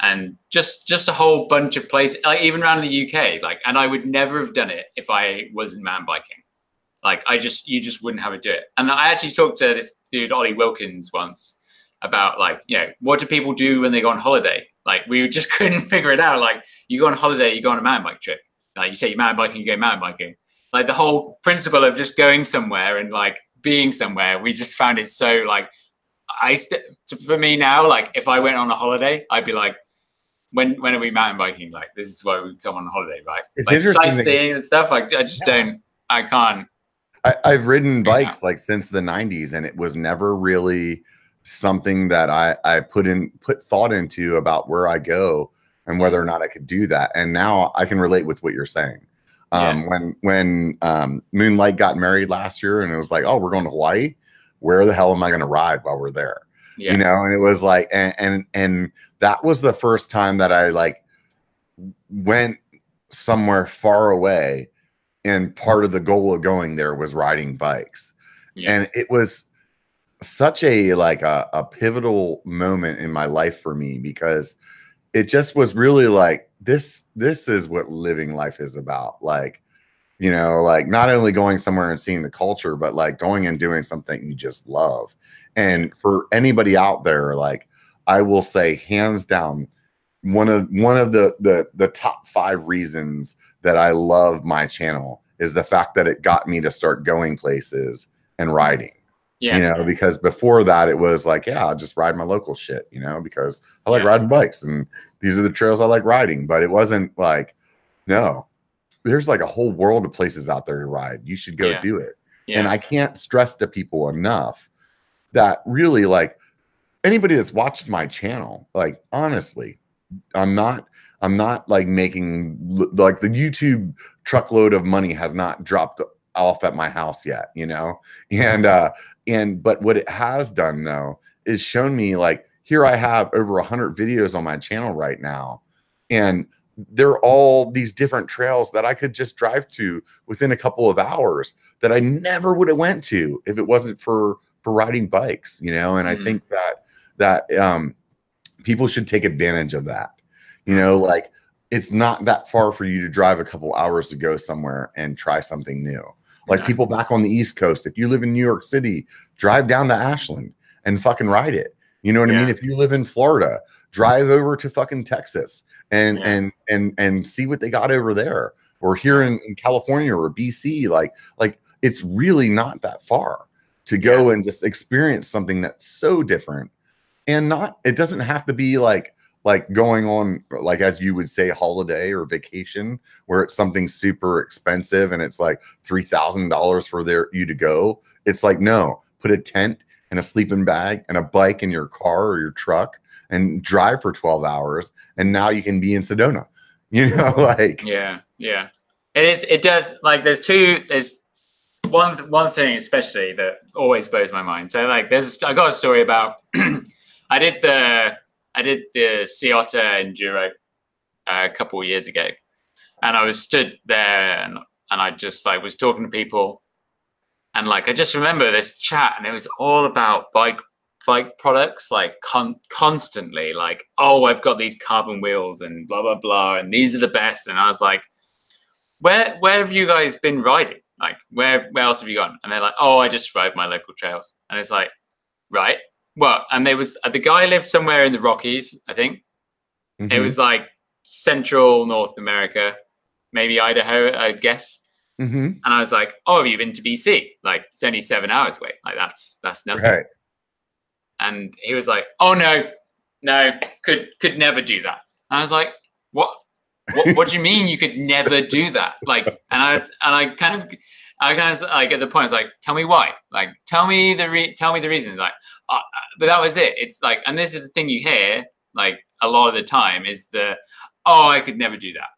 and just just a whole bunch of places, like even around the UK. Like, and I would never have done it if I wasn't mountain biking. Like, I just you just wouldn't have it do it. And I actually talked to this dude Ollie Wilkins once about like, you know, what do people do when they go on holiday? Like, we just couldn't figure it out. Like, you go on holiday, you go on a mountain bike trip. Like, you take your mountain biking, you go mountain biking. Like the whole principle of just going somewhere and like being somewhere, we just found it so like I st- for me now, like if I went on a holiday, I'd be like, when when are we mountain biking? Like this is why we come on holiday, right? It's like sightseeing and stuff. Like I just yeah. don't. I can't. I, have ridden bikes yeah. like since the '90s, and it was never really something that I I put in put thought into about where I go and whether or not I could do that. And now I can relate with what you're saying. Um, yeah. When when um, Moonlight got married last year, and it was like, oh, we're going to Hawaii. Where the hell am I going to ride while we're there? Yeah. you know and it was like and, and and that was the first time that i like went somewhere far away and part of the goal of going there was riding bikes yeah. and it was such a like a, a pivotal moment in my life for me because it just was really like this this is what living life is about like you know like not only going somewhere and seeing the culture but like going and doing something you just love and for anybody out there, like I will say, hands down, one of one of the the the top five reasons that I love my channel is the fact that it got me to start going places and riding. Yeah. You know, because before that it was like, yeah, I'll just ride my local shit, you know, because I like yeah. riding bikes and these are the trails I like riding. But it wasn't like, no, there's like a whole world of places out there to ride. You should go yeah. do it. Yeah. And I can't stress to people enough that really like anybody that's watched my channel, like honestly, I'm not I'm not like making like the YouTube truckload of money has not dropped off at my house yet, you know? And uh and but what it has done though is shown me like here I have over a hundred videos on my channel right now, and they're all these different trails that I could just drive to within a couple of hours that I never would have went to if it wasn't for for riding bikes, you know. And mm-hmm. I think that that um, people should take advantage of that. You know, like it's not that far for you to drive a couple hours to go somewhere and try something new. Like yeah. people back on the East Coast, if you live in New York City, drive down to Ashland and fucking ride it. You know what yeah. I mean? If you live in Florida, drive over to fucking Texas and yeah. and and and see what they got over there. Or here in, in California or BC, like like it's really not that far to go and just experience something that's so different. And not it doesn't have to be like like going on like as you would say holiday or vacation where it's something super expensive and it's like $3000 for there you to go. It's like no put a tent and a sleeping bag and a bike in your car or your truck and drive for 12 hours and now you can be in sedona you know like yeah. Yeah. It is it does like there's two there's one one thing especially that always blows my mind. So like there's i got a story about i did the I did the Sea Otter Enduro uh, a couple of years ago, and I was stood there and and I just like was talking to people, and like I just remember this chat, and it was all about bike bike products, like con- constantly, like oh I've got these carbon wheels and blah blah blah, and these are the best, and I was like, where where have you guys been riding? Like where where else have you gone? And they're like, oh I just ride my local trails, and it's like, right, well, and there was the guy lived somewhere in the Rockies, I think. Mm-hmm. It was like central North America, maybe Idaho, I guess. Mm-hmm. And I was like, "Oh, have you been to BC? Like, it's only seven hours away. Like, that's that's nothing." Right. And he was like, "Oh no, no, could could never do that." And I was like, "What? What, what do you mean you could never do that?" Like, and I and I kind of I kind of like at the point, I was like, tell me why. Like, tell me the re- tell me the reason. Like, uh, uh, but that was it. It's like, and this is the thing you hear like a lot of the time is the, oh, I could never do that.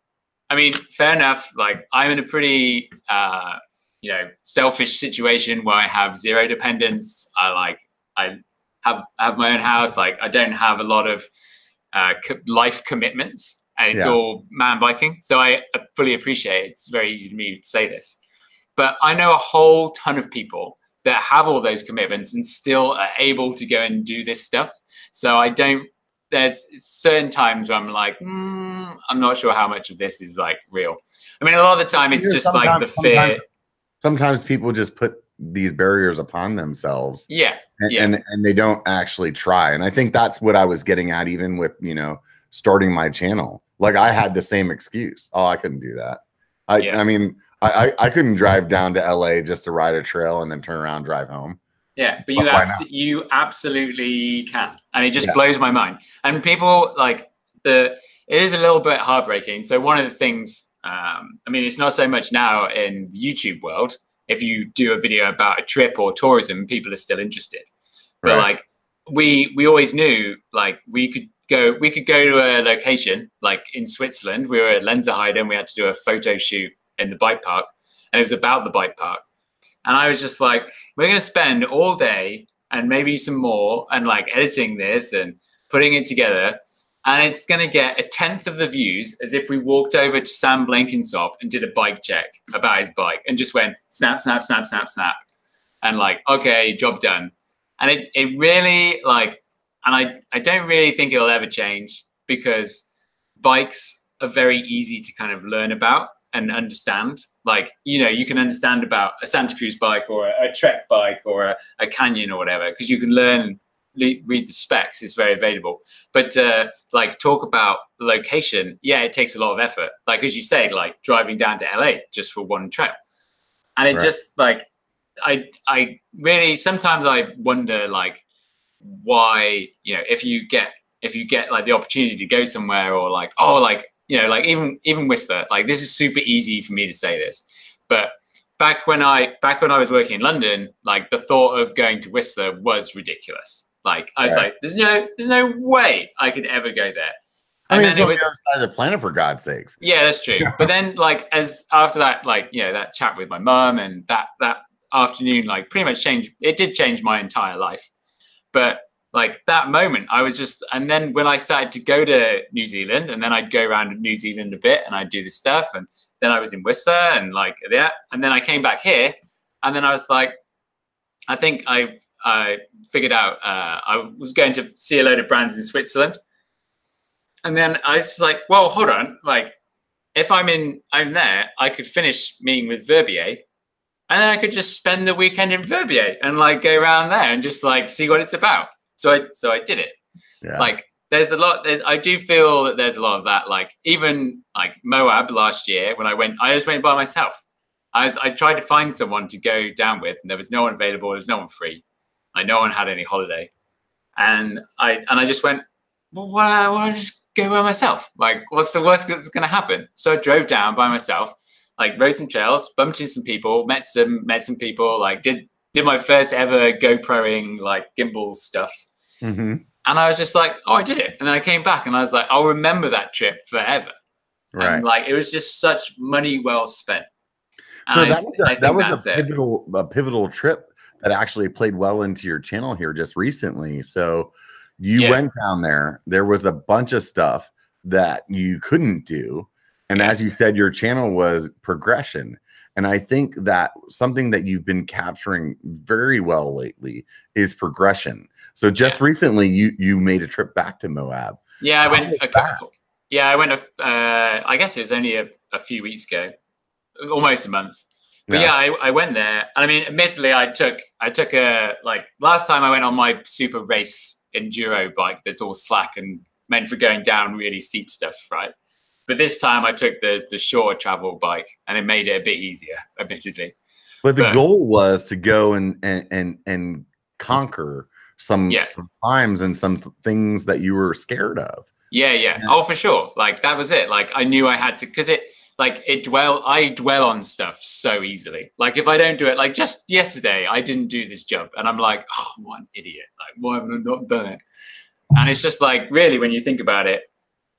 I mean, fair enough. Like, I'm in a pretty, uh, you know, selfish situation where I have zero dependence. I like, I have have my own house. Like, I don't have a lot of uh, life commitments, and it's yeah. all man biking. So I fully appreciate. It. It's very easy to me to say this but I know a whole ton of people that have all those commitments and still are able to go and do this stuff. So I don't. There's certain times where I'm like, mm, I'm not sure how much of this is like real. I mean, a lot of the time it's just like the fear. Sometimes, sometimes people just put these barriers upon themselves. Yeah. And, yeah. and and they don't actually try. And I think that's what I was getting at, even with you know starting my channel. Like I had the same excuse. Oh, I couldn't do that. I yeah. I mean I, I, I couldn't drive down to LA just to ride a trail and then turn around and drive home. Yeah, but, but you abs- you absolutely can, and it just yeah. blows my mind. And people like the it is a little bit heartbreaking. So one of the things, um, I mean, it's not so much now in the YouTube world. If you do a video about a trip or tourism, people are still interested. But right. like we we always knew, like we could go we could go to a location like in Switzerland. We were at Lenzerheide and we had to do a photo shoot in the bike park, and it was about the bike park. And I was just like, we're going to spend all day and maybe some more and like editing this and putting it together. And it's going to get a tenth of the views as if we walked over to Sam Blenkinsop and did a bike check about his bike and just went snap, snap, snap, snap, snap. And like, okay, job done. And it, it really like, and I, I don't really think it'll ever change because bikes are very easy to kind of learn about and understand. Like, you know, you can understand about a Santa Cruz bike or a, a Trek bike or a, a Canyon or whatever, because you can learn read the specs it's very available but uh, like talk about location yeah it takes a lot of effort like as you said like driving down to la just for one trail and it right. just like i i really sometimes i wonder like why you know if you get if you get like the opportunity to go somewhere or like oh like you know, like even even Whistler, like this is super easy for me to say this, but back when I back when I was working in London, like the thought of going to Whistler was ridiculous. Like I was right. like, there's no there's no way I could ever go there. And I mean, then it was the other side of the planet for God's sakes. Yeah, that's true. but then like as after that, like, you know, that chat with my mum and that that afternoon, like pretty much changed it did change my entire life. But like that moment, I was just, and then when I started to go to New Zealand, and then I'd go around New Zealand a bit, and I'd do this stuff, and then I was in Whistler, and like yeah, and then I came back here, and then I was like, I think I I figured out uh, I was going to see a load of brands in Switzerland, and then I was like, well, hold on, like if I'm in, I'm there, I could finish meeting with Verbier, and then I could just spend the weekend in Verbier and like go around there and just like see what it's about. So I so I did it. Yeah. Like there's a lot. There's, I do feel that there's a lot of that. Like even like Moab last year when I went, I just went by myself. I was, I tried to find someone to go down with, and there was no one available. There was no one free. Like no one had any holiday, and I and I just went. Well, why, why just go by myself? Like, what's the worst that's going to happen? So I drove down by myself, like rode some trails, bumped into some people, met some met some people, like did did my first ever GoProing like gimbal stuff. Mm-hmm. And I was just like, oh, I did it. And then I came back and I was like, I'll remember that trip forever. Right. And like it was just such money well spent. So that was a, that was a pivotal a pivotal trip that actually played well into your channel here just recently. So you yeah. went down there. There was a bunch of stuff that you couldn't do. And as you said, your channel was progression. And I think that something that you've been capturing very well lately is progression. So just yeah. recently, you you made a trip back to Moab. Yeah, I went. A couple, yeah, I went. A, uh, I guess it was only a, a few weeks ago, almost a month. But yeah, yeah I, I, went there. And I mean, admittedly, I took I took a like last time I went on my super race enduro bike that's all slack and meant for going down really steep stuff, right? But this time I took the the shorter travel bike and it made it a bit easier, admittedly. But the but, goal was to go and and and, and conquer some, yeah. some times and some things that you were scared of. Yeah, yeah. Oh, for sure. Like that was it. Like I knew I had to because it like it dwell I dwell on stuff so easily. Like if I don't do it, like just yesterday, I didn't do this job, and I'm like, oh, what an idiot! Like why haven't I not done it? And it's just like really, when you think about it,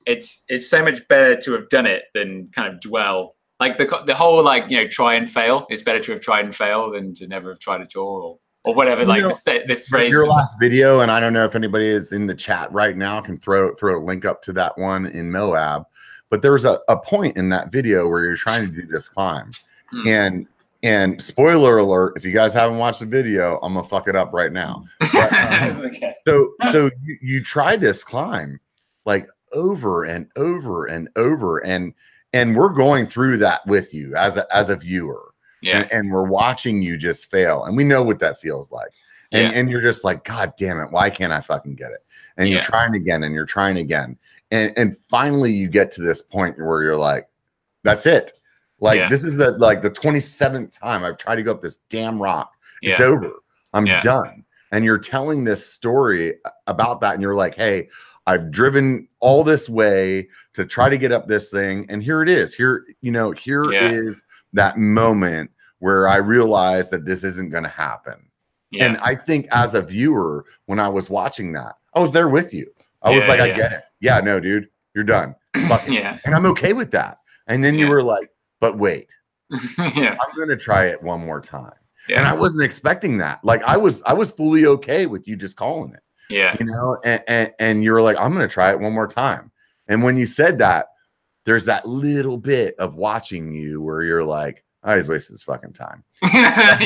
it's it's so much better to have done it than kind of dwell. Like the the whole like you know try and fail. It's better to have tried and failed than to never have tried at all. Or, or whatever, like know, this, this phrase. Your last video, and I don't know if anybody is in the chat right now can throw throw a link up to that one in Moab but there was a, a point in that video where you're trying to do this climb. Hmm. And and spoiler alert, if you guys haven't watched the video, I'm gonna fuck it up right now. But, um, okay. So so you, you try this climb like over and over and over and and we're going through that with you as a as a viewer. Yeah. And, and we're watching you just fail. And we know what that feels like. And, yeah. and you're just like, God damn it, why can't I fucking get it? And yeah. you're trying again and you're trying again and and finally you get to this point where you're like that's it like yeah. this is the like the 27th time i've tried to go up this damn rock it's over i'm done and you're telling this story about that and you're like hey i've driven all this way to try to get up this thing and here it is here you know here is that moment where i realized that this isn't going to happen and i think as a viewer when i was watching that i was there with you I was like, I get it. Yeah, no, dude, you're done. yeah. And I'm okay with that. And then you were like, but wait, yeah. I'm gonna try it one more time. Yeah. And I wasn't expecting that. Like I was, I was fully okay with you just calling it. Yeah. You know, and and, and you were like, I'm gonna try it one more time. And when you said that, there's that little bit of watching you where you're like, oh, he's wasted his fucking time. yeah.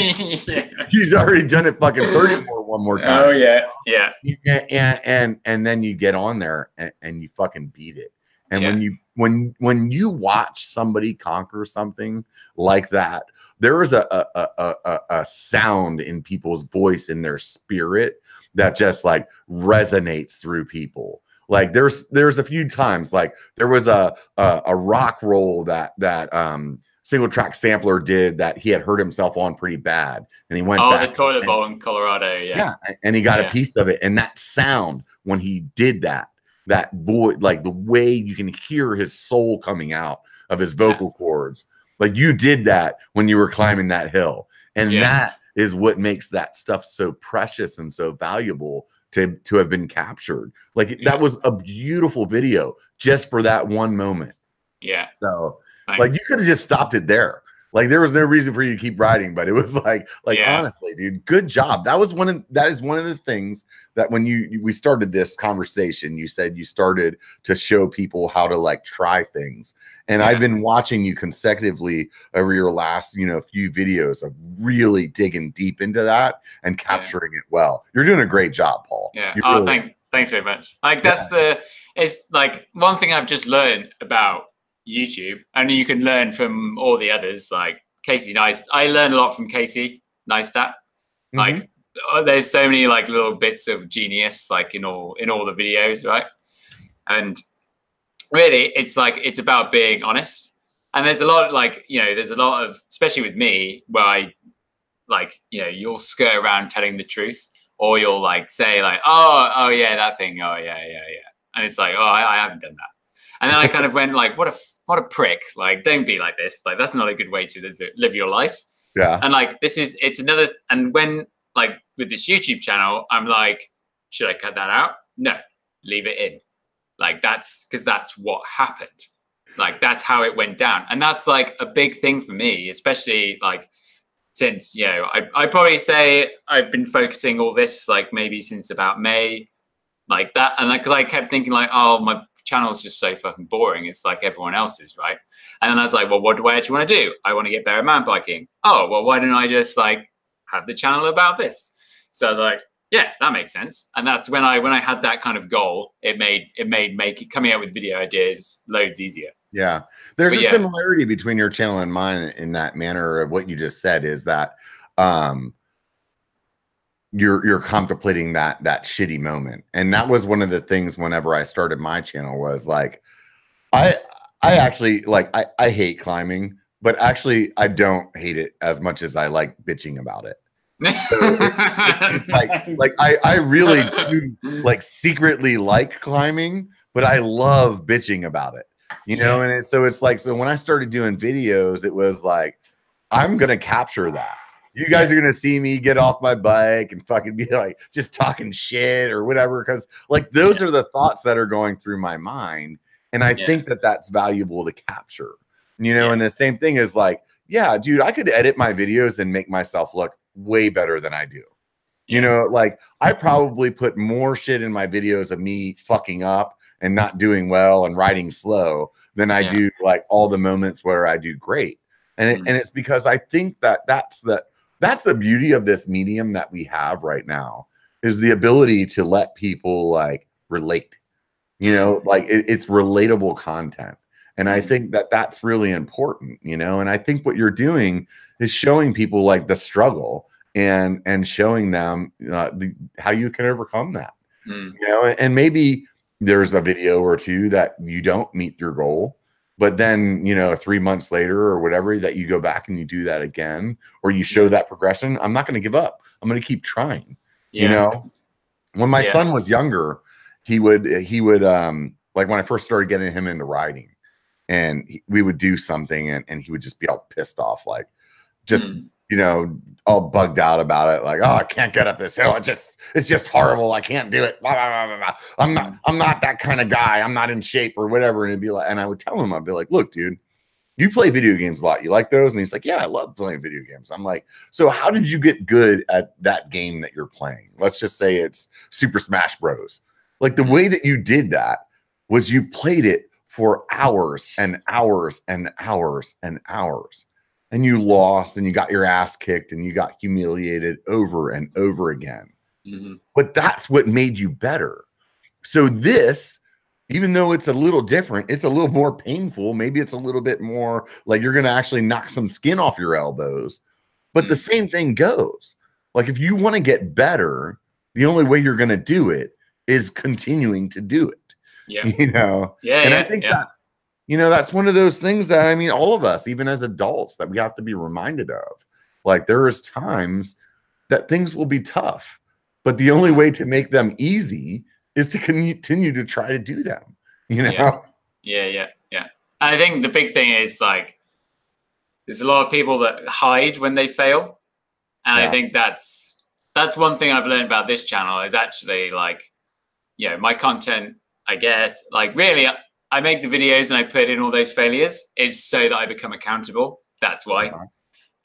He's already done it fucking 34 one more oh, time. Oh yeah, yeah. And and and, and then you get on there and, and you fucking beat it. And yeah. when you when when you watch somebody conquer something like that, there is a a, a a a sound in people's voice in their spirit that just like resonates through people like there's there's a few times like there was a a, a rock roll that that um Singletrack Sampler did that he had hurt himself on pretty bad, and he went. Oh, the toilet bowl in Colorado, yeah. Yeah, and he got yeah. a piece of it, and that sound when he did that, that voice, like the way you can hear his soul coming out of his vocal yeah. cords, like you did that when you were climbing that hill, and yeah. that is what makes that stuff so precious and so valuable to to have been captured. Like that was a beautiful video just for that one moment. Yeah. So like you could have just stopped it there. Like there was no reason for you to keep riding, but it was like, like Yeah. honestly, dude, good job. That was one of that is one of the things that when you we started this conversation, you said you started to show people how to like try things. And Yeah. I've been watching you consecutively over your last, you know, few videos of really digging deep into that and capturing it well. You're doing a great job, Paul. Yeah. Oh, really- thank, thanks very much. Like that's the it's like one thing I've just learned about YouTube, and you can learn from all the others. Like Casey Neistat, I learn a lot from Casey Neistat. Mhm. Like oh, there's so many like little bits of genius like in all in all the videos, right? And really, it's like it's about being honest. And there's a lot like you know, there's a lot of especially with me where I like you know you'll skirt around telling the truth or you'll like say like oh oh yeah that thing oh yeah yeah yeah and it's like oh I, I haven't done that and then I kind of went like what a what a prick. Like don't be like this. Like that's not a good way to live, live your life. Yeah. and like this is it's another and when like with this youtube channel i'm like should i cut that out? No. Leave it in. Like that's because that's what happened. Like that's how it went down. And that's like a big thing for me especially like since you know i i probably say i've been focusing all this like maybe since about may. Like that and like because I kept thinking like oh my channel's just so fucking boring it's like everyone else's right and then I was like, well, what do I actually want to do? I want to get better at mountain biking. Oh, well, why don't I just like have the channel about this? So I was like, yeah, that makes sense. And that's when I when I had that kind of goal, it made it made making coming up with video ideas loads easier. Yeah. There's But a yeah. similarity between your channel and mine in that manner of what you just said is that um you're you're contemplating that that shitty moment. And that was one of the things whenever I started my channel was like I I actually like I, I hate climbing, but actually I don't hate it as much as I like bitching about it. like like I I really do like secretly like climbing, but I love bitching about it. You know, and it, so it's like so when I started doing videos, it was like I'm gonna capture that. You guys are gonna see me get off my bike and fucking be like just talking shit or whatever, because like those are the thoughts that are going through my mind, and I Yeah. think that that's valuable to capture. You know, Yeah. and the same thing is like, yeah, dude, I could edit my videos and make myself look way better than I do. You know, like I probably put more shit in my videos of me fucking up and not doing well and riding slow than I Yeah. do like all the moments where I do great. And it, Mhm. and it's because I think that that's the that's the beauty of this medium that we have right now is the ability to let people like relate. You know, like it, it's relatable content. And I Mhm. think that that's really important, you know. And I think what you're doing is showing people like the struggle and and showing them uh, the, how you can overcome that Mm, you know and maybe there's a video or two that you don't meet your goal but then you know three months later or whatever that you go back and you do that again or you show that progression i'm not going to give up i'm going to keep trying yeah. you know when my Yeah. son was younger he would he would um like when i first started getting him into riding and he, we would do something and, and he would just be all pissed off like just Mm, you know, all bugged out about it, like, oh, I can't get up this hill. It just, it's just horrible. I can't do it. Blah, blah, blah, blah. I'm not, I'm not that kind of guy. I'm not in shape or whatever. And it'd be like, and I would tell him, I'd be like, look, dude, you play video games a lot. You like those? And he's like, yeah, I love playing video games. I'm like, so how did you get good at that game that you're playing? Let's just say it's Super Smash Bros. Like the way that you did that was you played it for hours and hours and hours and hours and you lost and you got your ass kicked and you got humiliated over and over again. mhm. But that's what made you better. So this, even though it's a little different, it's a little more painful. Maybe it's a little bit more like you're going to actually knock some skin off your elbows. But the Mm. same thing goes. Like if you want to get better, the only way you're going to do it is continuing to do it. Yeah. You know? Yeah. and yeah, I think yeah. that's you know that's one of those things that I mean all of us even as adults that we have to be reminded of like there is times that things will be tough but the only way to make them easy is to continue to try to do them you know Yeah. Yeah, yeah, yeah. I think the big thing is like there's a lot of people that hide when they fail. And Yeah. I think that's that's one thing I've learned about this channel is actually like, you know, my content, I guess, like really I make the videos and I put in all those failures is so that I become accountable. that's why. Uh-huh.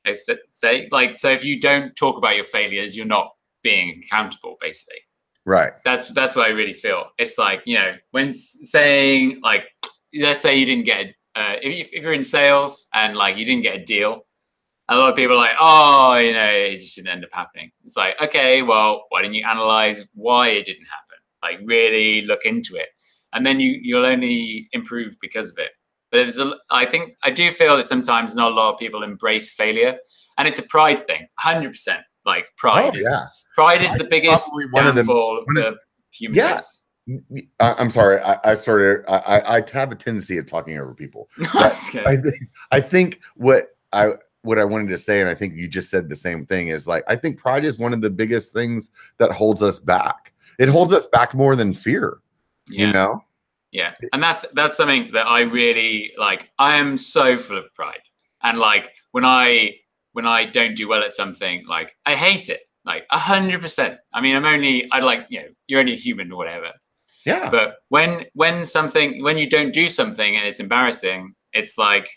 I say like so if you don't talk about your failures, you're not being accountable, basically. Right. That's that's what I really feel. It's like you know when saying like let's say you didn't get uh, if, if you're in sales and like you didn't get a deal, a lot of people are like, oh, you know, it just didn't end up happening. It's like, okay, well, why didn't you analyze why it didn't happen? Like, really look into it, and then you you'll only improve because of it. But there's a, I think I do feel that sometimes not a lot of people embrace failure, and it's a pride thing, hundred percent. Like pride oh, is yeah. pride is the biggest downfall of the, of the human yeah. race. I'm sorry. I, I started. I, I have a tendency of talking over people. I think, I think what I what I wanted to say, and I think you just said the same thing, is like I think pride is one of the biggest things that holds us back. It holds us back more than fear. Yeah. You know? Yeah. And that's that's something that I really like. I am so full of pride. And like when I when I don't do well at something, like I hate it. Like a hundred percent. I mean, I'm only i'd like, you know, you're only a human or whatever. Yeah. But when when something when you don't do something and it's embarrassing, it's like,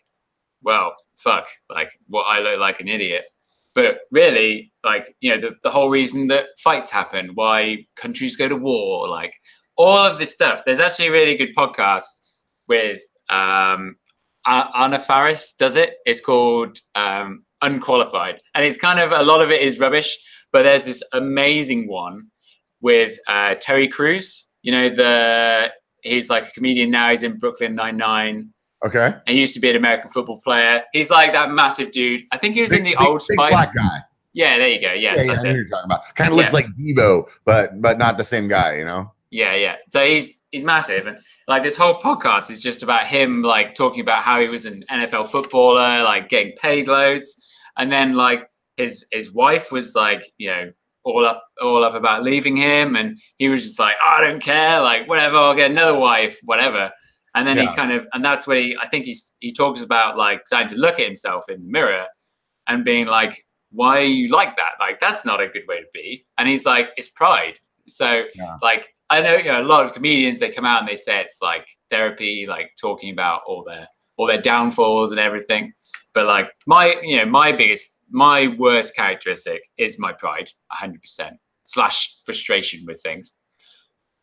well, fuck, like what I look like an idiot. But really, like, you know, the, the whole reason that fights happen, why countries go to war, like all of this stuff. There's actually a really good podcast with um, Anna Faris does it. It's called um, Unqualified. And it's kind of a lot of it is rubbish, but there's this amazing one with uh, Terry Crews. You know, the he's like a comedian now, he's in Brooklyn Nine Nine. Okay. And he used to be an American football player. He's like that massive dude. I think he was big, in the big, old big black guy. Yeah, there you go. Yeah, yeah, yeah I know you're talking about. Kind of looks yeah. like Devo, but but not the same guy, you know. Yeah, yeah. So he's he's massive, and like this whole podcast is just about him, like talking about how he was an NFL footballer, like getting paid loads, and then like his his wife was like, you know, all up all up about leaving him, and he was just like, I don't care, like whatever, I'll get another wife, whatever. And then yeah. he kind of, and that's where he, I think he's, he talks about like starting to look at himself in the mirror and being like, why are you like that? Like, that's not a good way to be. And he's like, it's pride. So, yeah. like, I know, you know, a lot of comedians, they come out and they say it's like therapy, like talking about all their, all their downfalls and everything. But like, my, you know, my biggest, my worst characteristic is my pride, 100% slash frustration with things.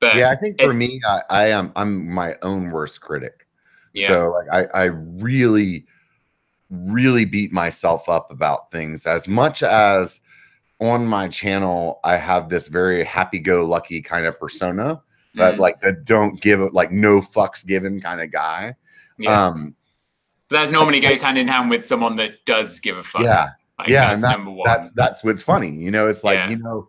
But yeah, I think for me, I, I, am I'm my own worst critic. Yeah. So like I I really really beat myself up about things as much as on my channel I have this very happy go lucky kind of persona mm-hmm. that like that don't give like no fucks given kind of guy. Yeah. Um but that normally goes hand in hand with someone that does give a fuck. Yeah. Like, yeah, that's, and that's, that's that's what's funny. You know, it's like, yeah. you know,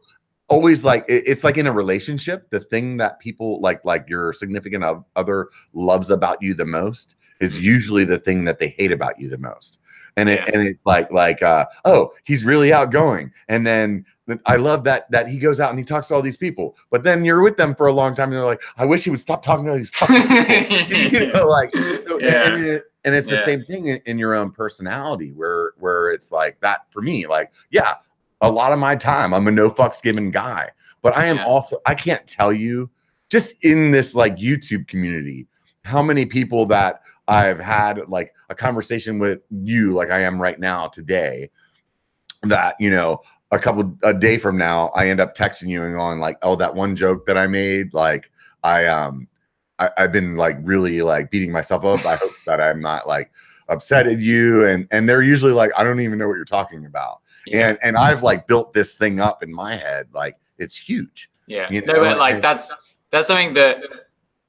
always like it's like in a relationship the thing that people like like your significant other loves about you the most is mm-hmm. usually the thing that they hate about you the most and it and it's like like uh oh he's really outgoing and then I love that that he goes out and he talks to all these people, but then you're with them for a long time and they're like, I wish he would stop talking to these you know, like so, yeah. and, it, and, it's yeah. the same thing in, in, your own personality where where it's like that for me, like, yeah, a lot of my time. I'm a no fucks given guy, but I am yeah. also, I can't tell you just in this like YouTube community, how many people that I've had like a conversation with you, like I am right now today, that, you know, a couple a day from now, I end up texting you and going like, oh, that one joke that I made, like I, um, I, I've been like really like beating myself up. I hope that I'm not like upset at you. And, and they're usually like, I don't even know what you're talking about yeah. and and I've like built this thing up in my head like it's huge. Yeah, you know? no, but like that's that's something that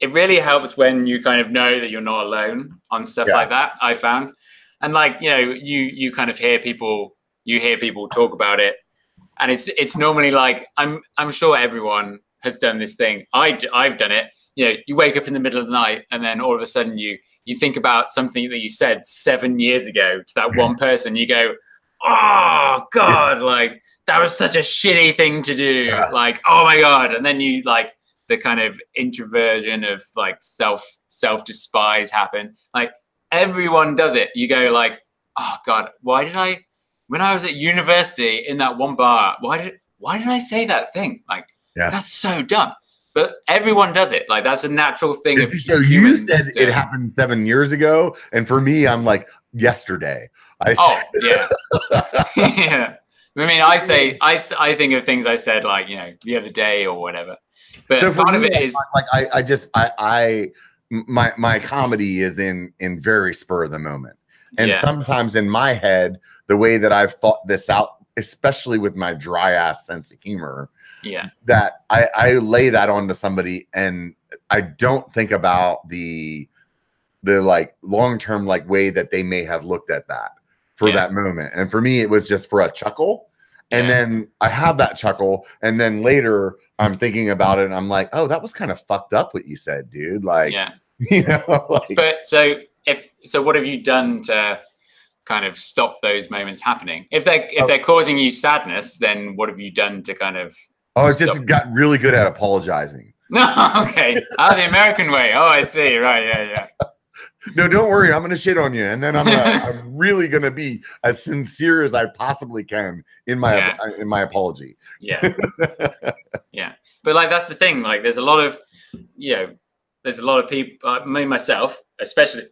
it really helps when you kind of know that you're not alone on stuff yeah. like that. I found, and like you know, you you kind of hear people you hear people talk about it, and it's it's normally like I'm I'm sure everyone has done this thing. I I've done it. You know, you wake up in the middle of the night, and then all of a sudden you you think about something that you said seven years ago to that one person. You go, oh god like that was such a shitty thing to do yeah. like oh my god and then you like the kind of introversion of like self self despise happen like everyone does it you go like oh god why did i when i was at university in that one bar why did why did i say that thing like yeah. that's so dumb but everyone does it. Like that's a natural thing of so you said it happened seven years ago, and for me, I'm like yesterday. I oh yeah, yeah. I mean, I say I, I think of things I said like you know the other day or whatever. But so part me, of it is like I, I just I I my my comedy is in in very spur of the moment, and yeah. sometimes in my head, the way that I've thought this out, especially with my dry ass sense of humor, yeah, that I I lay that onto somebody, and I don't think about the the like long term like way that they may have looked at that for yeah. that moment. And for me, it was just for a chuckle. And then I have that chuckle. And then later I'm thinking about it and I'm like, oh, that was kind of fucked up what you said, dude. Like, yeah. you know, like, but so if, so what have you done to kind of stop those moments happening? If they're, if oh. they're causing you sadness, then what have you done to kind of, Oh, I just got really good at apologizing. No, okay. Oh, the American way. Oh, I see. Right. Yeah. Yeah no, don't worry. I'm gonna shit on you, and then I'm gonna, I'm really gonna be as sincere as I possibly can in my yeah. in my apology. Yeah, yeah. But like that's the thing. Like, there's a lot of you know, there's a lot of people. Uh, me myself, especially,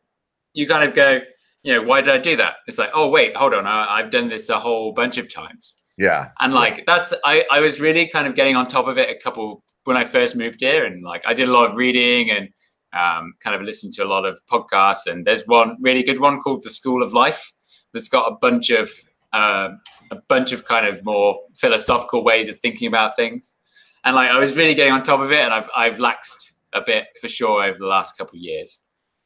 you kind of go, you know, why did I do that? It's like, oh wait, hold on, I, have done this a whole bunch of times. Yeah, and like that's the, I I was really kind of getting on top of it a couple when I first moved here, and like I did a lot of reading and um, kind of listen to a lot of podcasts, and there's one really good one called The School of Life that's got a bunch of uh, a bunch of kind of more philosophical ways of thinking about things. And like I was really getting on top of it, and I've I've laxed a bit for sure over the last couple of years.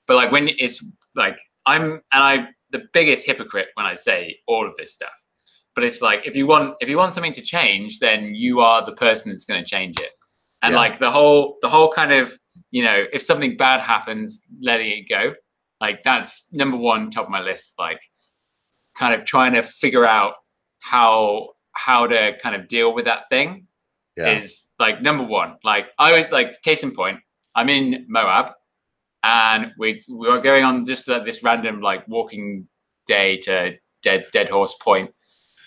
But like when it's like I'm and I the biggest hypocrite when I say all of this stuff. But it's like if you want if you want something to change, then you are the person that's going to change it. And yeah. like the whole the whole kind of you know, if something bad happens, letting it go. Like that's number one top of my list. Like kind of trying to figure out how how to kind of deal with that thing yeah. is like number one. Like I was like case in point, I'm in Moab and we we were going on just this random like walking day to dead dead horse point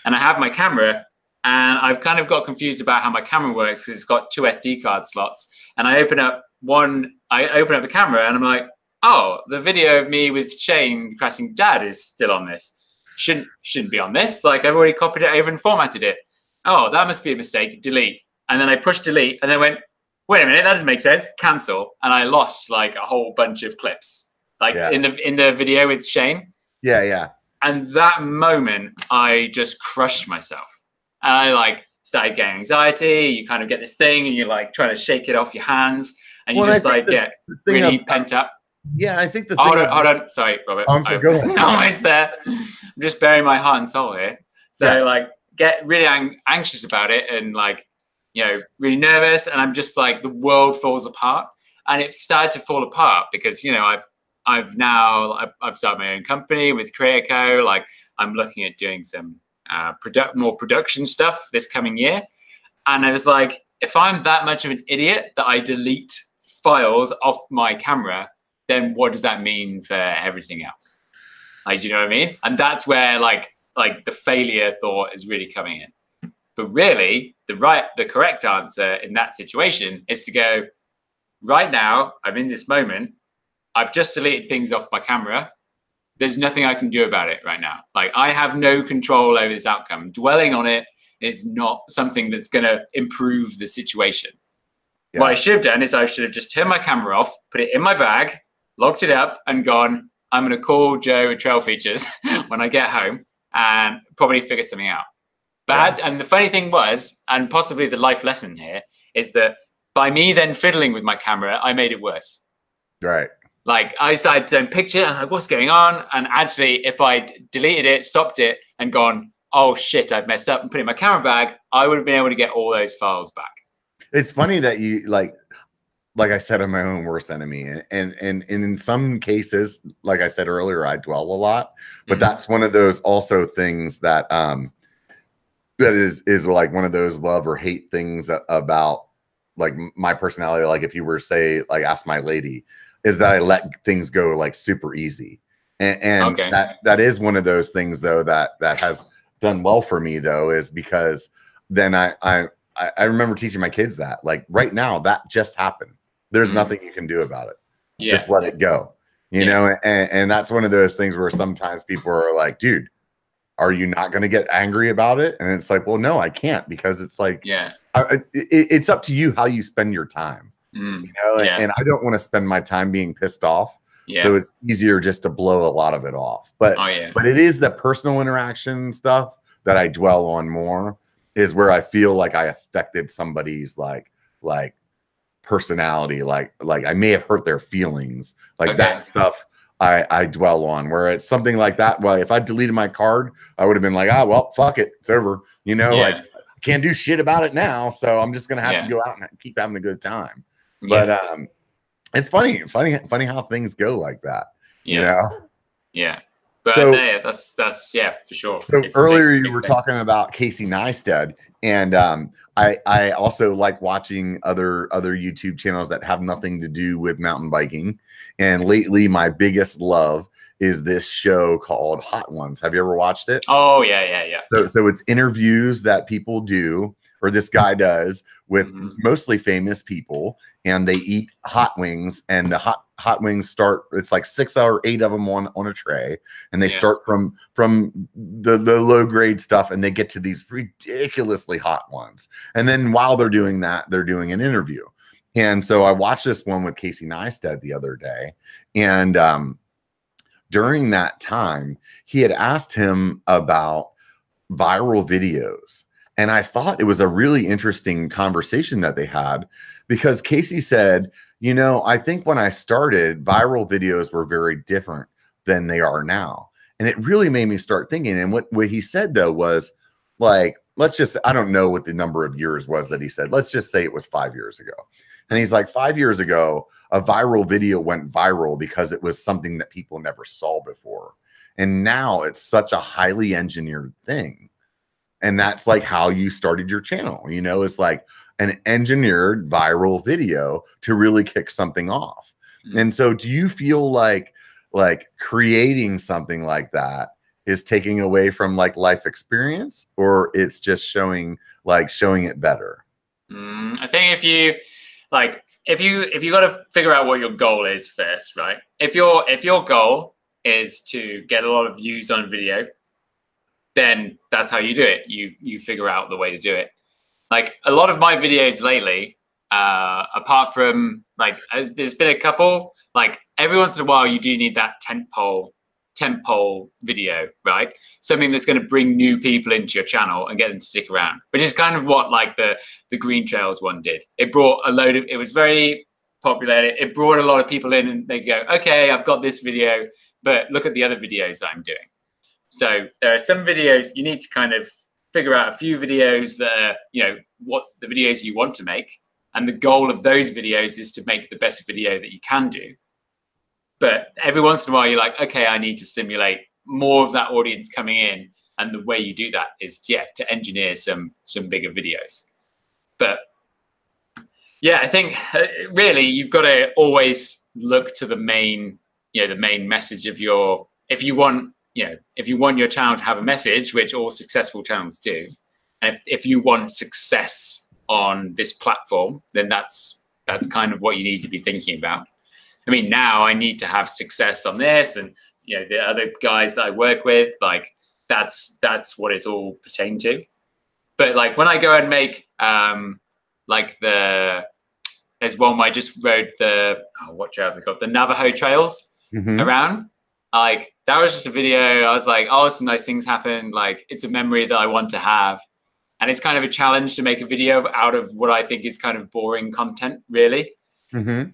and I have my camera and I've kind of got confused about how my camera works because it's got two SD card slots and I open up one, I open up the camera and I'm like, oh, the video of me with Shane crashing dad is still on this. Shouldn't shouldn't be on this. Like I've already copied it over and formatted it. Oh, that must be a mistake. Delete. And then I pushed delete and then went, wait a minute, that doesn't make sense. Cancel. And I lost like a whole bunch of clips. Like yeah. in the in the video with Shane. Yeah, yeah. And that moment I just crushed myself. And I like started getting anxiety. You kind of get this thing and you're like trying to shake it off your hands and well, you just like the, get the really of, pent up. Yeah, I think the thing. Hold on, hold on. Sorry, Robert. I'm sorry, go ahead. almost there. I'm just burying my heart and soul here. So yeah. like, get really ang- anxious about it and like, you know, really nervous, and I'm just like, the world falls apart, and it started to fall apart because you know I've I've now I've, I've started my own company with CreatorCo. Like, I'm looking at doing some uh, product more production stuff this coming year, and I was like, if I'm that much of an idiot that I delete files off my camera, then what does that mean for everything else? Like, do you know what I mean? And that's where like like the failure thought is really coming in. But really, the right, the correct answer in that situation is to go, right now, I'm in this moment. I've just deleted things off my camera. There's nothing I can do about it right now. Like I have no control over this outcome. Dwelling on it is not something that's going to improve the situation. Yeah. What I should have done is I should have just turned my camera off, put it in my bag, locked it up, and gone. I'm going to call Joe at Trail Features when I get home and probably figure something out. Bad. Yeah. And the funny thing was, and possibly the life lesson here, is that by me then fiddling with my camera, I made it worse. Right. Like I started to picture and like, what's going on? And actually, if I deleted it, stopped it, and gone, oh shit, I've messed up and put it in my camera bag, I would have been able to get all those files back it's funny that you like like I said, I'm my own worst enemy. And, and and in some cases, like I said earlier, I dwell a lot. But mm-hmm. that's one of those also things that um that is is like one of those love or hate things about like my personality. Like if you were say like ask my lady, is that I let things go like super easy. And, and okay. that that is one of those things though that that has done well for me though, is because then I I I, I remember teaching my kids that. Like right now, that just happened. There's Mm. nothing you can do about it. Yeah. Just let it go. You Yeah. know, and, and that's one of those things where sometimes people are like, dude, are you not going to get angry about it? And it's like, well, no, I can't because it's like, yeah. I- it, it's up to you how you spend your time. Mm, You know, Yeah. and I don't want to spend my time being pissed off. yeah. So it's easier just to blow a lot of it off. But oh yeah. but it is the personal interaction stuff that I dwell on more is where I feel like I affected somebody's like like personality like like I may have hurt their feelings like Okay. that stuff I I dwell on where it's something like that well if I deleted my card I would have been like ah well fuck it it's over you know Yeah. like I can't do shit about it now so I'm just going to have Yeah. to go out and keep having a good time yeah. but um it's funny funny funny how things go like that you know Yeah. But So- yeah, that's that's yeah for sure. So It's earlier big- you big were thing. talking about Casey Neistat, and um, I I also like watching other other YouTube channels that have nothing to do with mountain biking. And lately, my biggest love is this show called Hot Ones. Have you ever watched it? Oh yeah, yeah, yeah. So so it's interviews that people do, or this guy does with Mhm. mostly famous people, and they eat hot wings, and the hot hot wings start. It's like six or eight of them on on a tray, and they Yeah. start from from the the low grade stuff, and they get to these ridiculously hot ones. And then while they're doing that, they're doing an interview. And so I watched this one with Casey Neistat the other day, and um, during that time, he had asked him about viral videos. And I thought it was a really interesting conversation that they had because Casey said, you know, I think when I started, viral videos were very different than they are now. And it really made me start thinking. And what, what he said though was like, let's just, I don't know what the number of years was that he said. Let's just say it was five years ago. And he's like, five years ago, a viral video went viral because it was something that people never saw before. And now it's such a highly engineered thing. And that's like how you started your channel. You know, it's like an engineered viral video to really kick something off. Mm. And so do you feel like like creating something like that is taking away from like life experience or it's just showing like showing it better? Mm, I think if you like if you if you got to figure out what your goal is first, right? If your if your goal is to get a lot of views on video, then that's how you do it. You you figure out the way to do it. Like a lot of my videos lately, uh, apart from like uh, there's been a couple. Like every once in a while, you do need that tent pole tent pole video, right? Something that's going to bring new people into your channel and get them to stick around, which is kind of what like the the Green Trails one did. It brought a load of. It was very popular. It brought a lot of people in, and they go, okay, I've got this video, but look at the other videos I'm doing. So there are some videos you need to kind of figure out a few videos that are, you know, what the videos you want to make. And the goal of those videos is to make the best video that you can do. But every once in a while, you're like, okay, I need to stimulate more of that audience coming in. And the way you do that is, yeah, to engineer some some bigger videos. But yeah, I think uh, really you've got to always look to the main, you know, the main message of your. If you want, you know, if you want your channel to have a message, which all successful channels do, and if if you want success on this platform, then that's that's kind of what you need to be thinking about. I mean, now I need to have success on this, and you know, the other guys that I work with, like that's that's what it's all pertained to. But like when I go and make um like the there's one where I just rode the oh, what trails they called the Navajo trails Mhm. around. Like that was just a video. I was like, oh, some nice things happened. Like it's a memory that I want to have. And it's kind of a challenge to make a video out of what I think is kind of boring content, really. Mhm.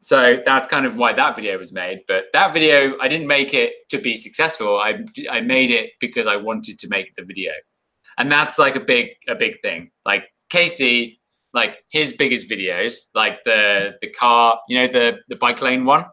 So that's kind of why that video was made. But that video, I didn't make it to be successful. I I made it because I wanted to make the video, and that's like a big a big thing. Like Casey, like his biggest videos, like the the car, you know, the the bike lane one,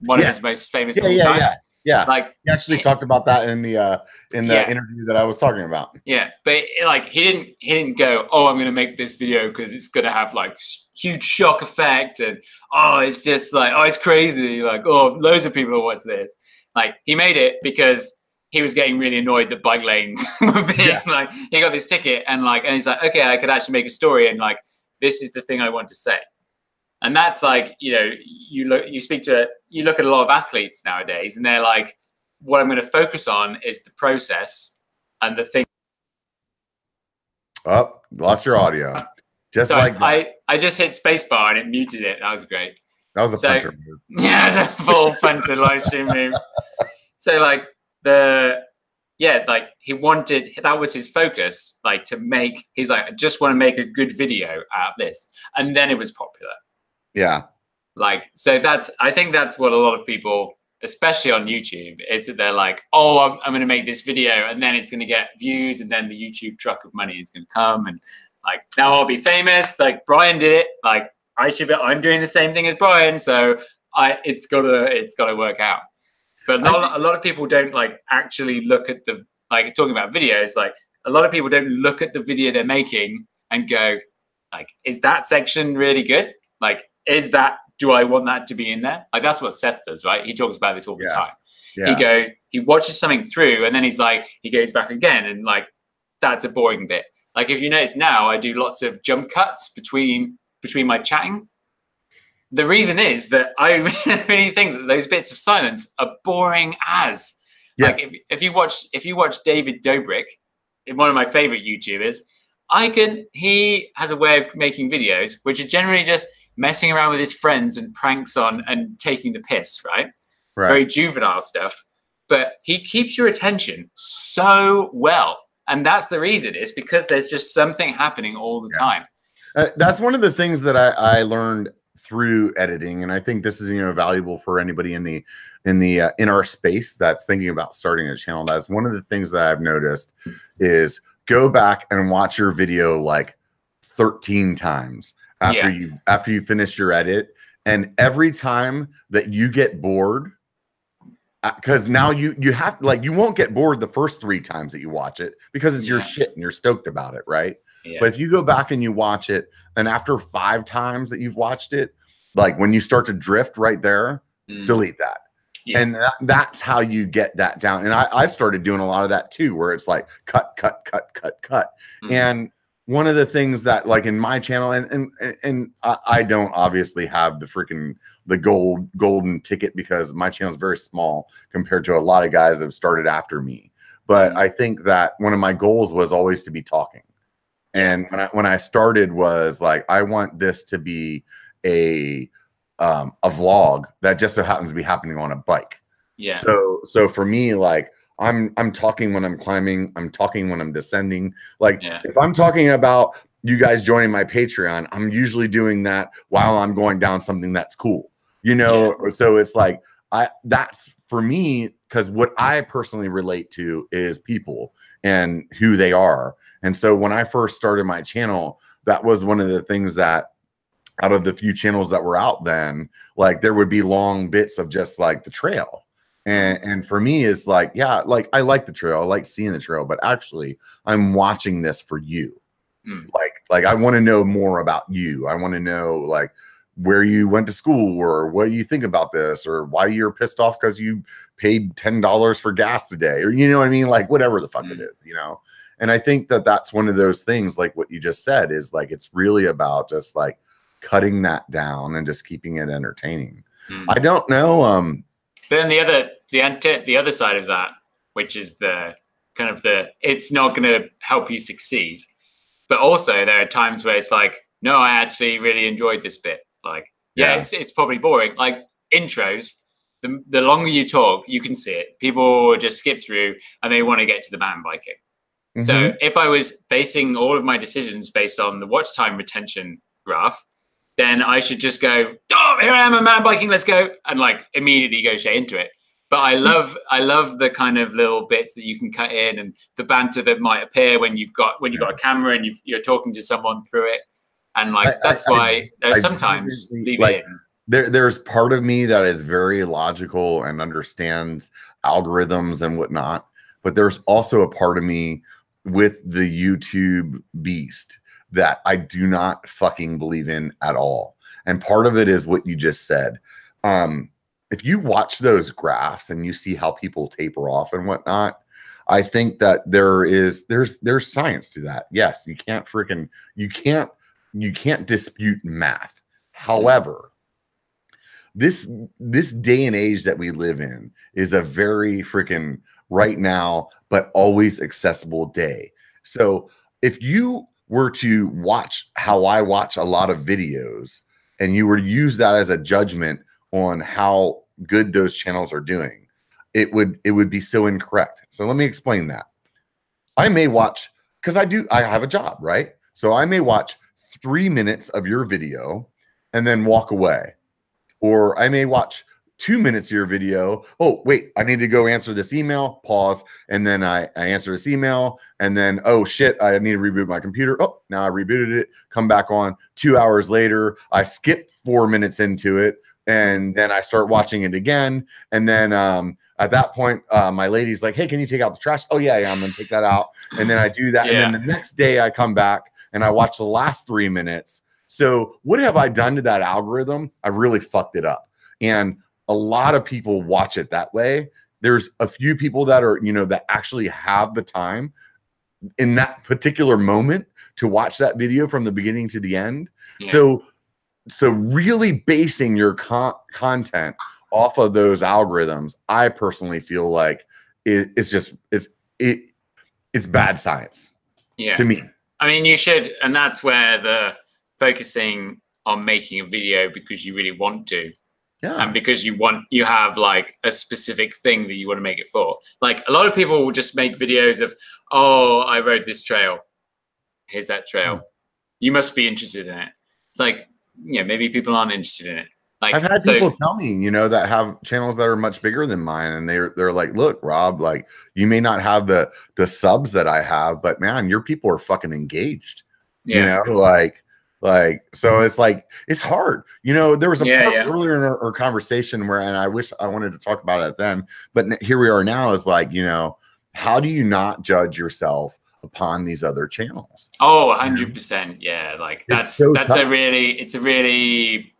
one Yeah. of his most famous Yeah, all yeah, time. yeah. Yeah. Like He actually talked about that in the uh in the Yeah. interview that I was talking about. Yeah, but like he didn't he didn't go, oh, I'm gonna make this video because it's gonna have like huge shock effect and oh, it's just like oh, it's crazy, like oh, loads of people will watch this. Like he made it because he was getting really annoyed that bike lanes were being Yeah. like he got this ticket and like and he's like okay I could actually make a story and like this is the thing I want to say and that's like you know you look you speak to you look at a lot of athletes nowadays and they're like what I'm going to focus on is the process and the thing Oh, lost your audio. Just like that. I I just hit spacebar and it muted it that was great that was a so- punter move. Yeah, it's a full punted live stream move. So like the yeah, like he wanted that was his focus, like to make he's like, I just want to make a good video out of this. And then it was popular. Yeah. Like so that's I think that's what a lot of people, especially on YouTube, is that they're like, oh, I'm, I'm gonna make this video and then it's gonna get views and then the YouTube truck of money is gonna come and like now I'll be famous. Like Brian did it, like I should be I'm doing the same thing as Brian, so I it's gotta it's gotta work out. But a lot of people don't like actually look at the like talking about videos. Like a lot of people don't look at the video they're making and go, like, is that section really good? Like, is that do I want that to be in there? Like that's what Seth does, right? He talks about this all the Yeah. time. Yeah. He go he watches something through and then he's like he goes back again and like that's a boring bit. Like if you notice now, I do lots of jump cuts between between my chatting. The reason is that I really think that those bits of silence are boring as. yes. Like if, if you watch if you watch David Dobrik, one of my favorite YouTubers, I can he has a way of making videos which are generally just messing around with his friends and pranks on and taking the piss, right? right. Very juvenile stuff. But he keeps your attention so well. And that's the reason, is because there's just something happening all the Yeah. time. Uh, that's one of the things that I, I learned through editing, and I think this is you know valuable for anybody in the in the uh, in our space that's thinking about starting a channel. That's one of the things that I've noticed is go back and watch your video like 13 times after Yeah. you after you finish your edit, and every time that you get bored. Because now you you have like you won't get bored the first three times that you watch it because it's your shit and you're stoked about it, right? Yeah. But if you go back and you watch it, and after five times that you've watched it, like when you start to drift right there, Mm. delete that. Yeah. And that, that's how you get that down. And I, I've started doing a lot of that too, where it's like cut, cut, cut, cut, cut. Mhm. And one of the things that like in my channel, and and and I, don't obviously have the freaking the gold golden ticket because my channel is very small compared to a lot of guys that have started after me. But Mhm. I think that one of my goals was always to be talking. And when I when I started was like I want this to be a um a vlog that just so happens to be happening on a bike. yeah. So so for me, like I'm I'm talking when I'm climbing, I'm talking when I'm descending. Like Yeah. if I'm talking about you guys joining my Patreon, I'm usually doing that while I'm going down something that's cool. You know, so it's like I that's for me because what I personally relate to is people and who they are. And so when I first started my channel, that was one of the things that out of the few channels that were out then, like there would be long bits of just like the trail. And and for me, it's like, yeah, like I like the trail, I like seeing the trail, but actually I'm watching this for you. Mm. Like, like I want to know more about you. I want to know like where you went to school or what you think about this or why you're pissed off because you paid ten dollars for gas today or you know what I mean, like whatever the fuck it Mm. is, you know. And I think that that's one of those things, like what you just said, is like it's really about just like cutting that down and just keeping it entertaining. Mm. I don't know. Um, But then the other the anti- the other side of that, which is the kind of the it's not going to help you succeed. But also there are times where it's like, no, I actually really enjoyed this bit. Like, yeah, Yeah. it's it's probably boring. Like intros, the the longer you talk, you can see it. People just skip through and they want to get to the mountain biking. So mhm. if I was basing all of my decisions based on the watch time retention graph, then I should just go, oh, here I am, a man biking, let's go, and like immediately go straight into it. But I love, I love the kind of little bits that you can cut in and the banter that might appear when you've got when you've got a camera and you've, you're talking to someone through it, and like I- I- that's I- why there's I sometimes leave like, it in. there there's part of me that is very logical and understands algorithms and whatnot but there's also a part of me with the youtube beast that i do not fucking believe in at all. And part of it is what you just said. Um if you watch those graphs and you see how people taper off and whatnot, I think that there is there's there's science to that. Yes, you can't freaking you can't you can't dispute math. However, this this day and age that we live in is a very freaking right now but always accessible day. So if you were to watch how I watch a lot of videos and you were to use that as a judgment on how good those channels are doing, it would it would be so incorrect. So let me explain that. I may watch because I do I have a job, right? So I may watch three minutes of your video and then walk away. Or I may watch two minutes of your video. Oh, wait, I need to go answer this email, pause, and then I, I answer this email, and then, oh shit, I need to reboot my computer. Oh, now I rebooted it, come back on. Two hours later, I skip four minutes into it, and then I start watching it again. And then um, at that point, uh, my lady's like, hey, can you take out the trash? Oh, yeah, yeah, I'm gonna take that out. And then I do that. Yeah. And then the next day I come back and I watch the last three minutes. So, what have I done to that algorithm? I really fucked it up. And a lot of people watch it that way. There's a few people that are, you know, that actually have the time in that particular moment to watch that video from the beginning to the end. Yeah. So, so really basing your con- content off of those algorithms, I personally feel like it, it's just it's it it's bad science. Yeah. To me. I mean, you should, and that's where the focusing on making a video because you really want to yeah. and because you want you have like a specific thing that you want to make it for like a lot of people will just make videos of oh i rode this trail here's that trail mm. you must be interested in it it's like you know maybe people aren't interested in it like i've had so, people tell me you know that have channels that are much bigger than mine and they're they're like look rob like you may not have the the subs that i have but man your people are fucking engaged yeah. you know like like, so mm-hmm. it's like it's hard. You know, there was a yeah, part yeah. earlier in our, our, conversation where, and I wish I wanted to talk about it then, but here we are now. Is like, you know, how do you not judge yourself upon these other channels? Oh, hundred percent. Yeah, like that's so that's tough. a really, it's a really,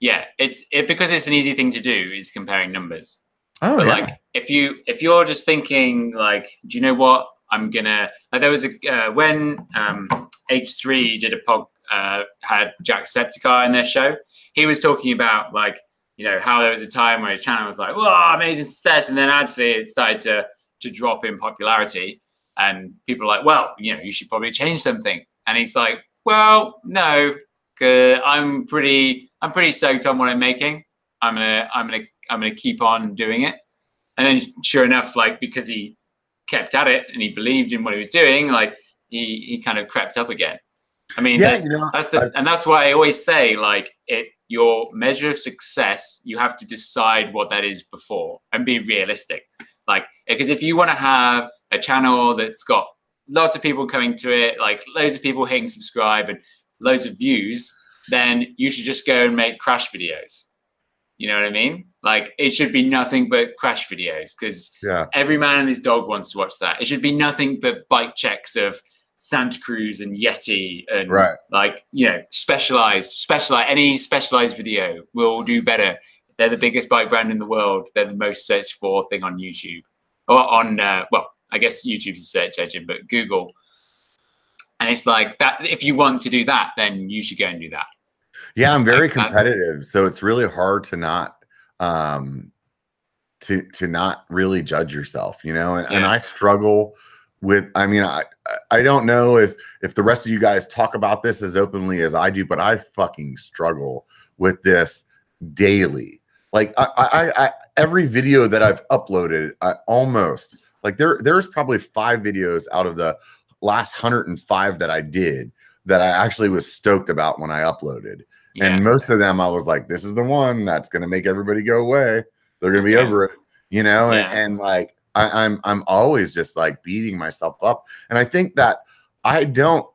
yeah, it's it because it's an easy thing to do is comparing numbers. Oh, but yeah. like if you if you're just thinking like, do you know what? I'm gonna like there was a uh, when um H3 did a pod uh, had Jacksepticeye in their show. He was talking about like you know how there was a time where his channel was like, "Whoa, amazing success," and then actually it started to to drop in popularity, and people are like, "Well, you know, you should probably change something." And he's like, "Well, no, cause I'm pretty I'm pretty stoked on what I'm making. I'm gonna I'm gonna I'm gonna keep on doing it." And then sure enough, like because he kept at it and he believed in what he was doing, like he he kind of crept up again. I mean, yeah, that's, you know, that's the, I, and that's why I always say, like, it your measure of success, you have to decide what that is before and be realistic. Like, because if you want to have a channel that's got lots of people coming to it, like loads of people hitting subscribe and loads of views, then you should just go and make crash videos. You know what I mean? Like it should be nothing but crash videos because yeah. every man and his dog wants to watch that. It should be nothing but bike checks of Santa Cruz and Yeti and right. like you know specialized specialized any specialized video will do better. They're the biggest bike brand in the world. They're the most searched for thing on YouTube or on uh, well, I guess YouTube's a search engine, but Google. And it's like that. If you want to do that, then you should go and do that. Yeah, I'm very like, competitive, so it's really hard to not um to to not really judge yourself, you know. And, yeah. and I struggle with i mean i i don't know if if the rest of you guys talk about this as openly as i do but i fucking struggle with this daily like i i, I every video that i've uploaded i almost like there there's probably five videos out of the last 105 that i did that i actually was stoked about when i uploaded yeah. and most of them i was like this is the one that's going to make everybody go away they're going to be over it you know yeah. and, and like I, I'm I'm always just like beating myself up, and I think that I don't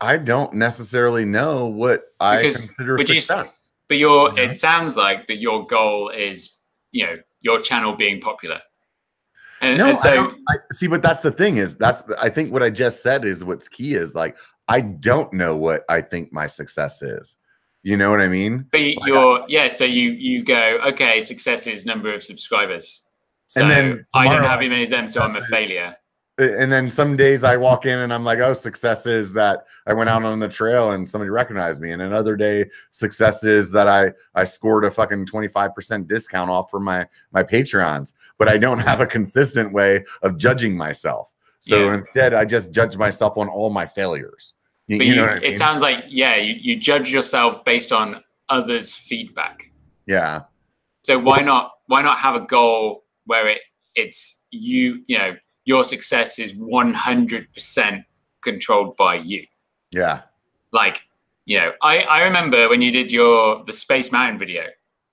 I don't necessarily know what because, I consider but success. You, but your mm-hmm. it sounds like that your goal is you know your channel being popular. And, no, and so I I, see, but that's the thing is that's I think what I just said is what's key is like I don't know what I think my success is. You know what I mean? But you- you're yeah. So you you go okay. Success is number of subscribers. So And then I don't have as many as them, so I'm a failure. And then some days I walk in and I'm like, oh, success is that I went out on the trail and somebody recognized me. And another day, success is that I I scored a fucking 25% discount off for my my Patreons. But I don't have a consistent way of judging myself. So Yeah. instead, I just judge myself on all my failures. You, But you you, know what I mean? it sounds like yeah, you, you judge yourself based on others' feedback. yeah. So why not why not have a goal where it it's you you know your success is 100% controlled by you. Yeah. Like you know I I remember when you did your the Space Mountain video,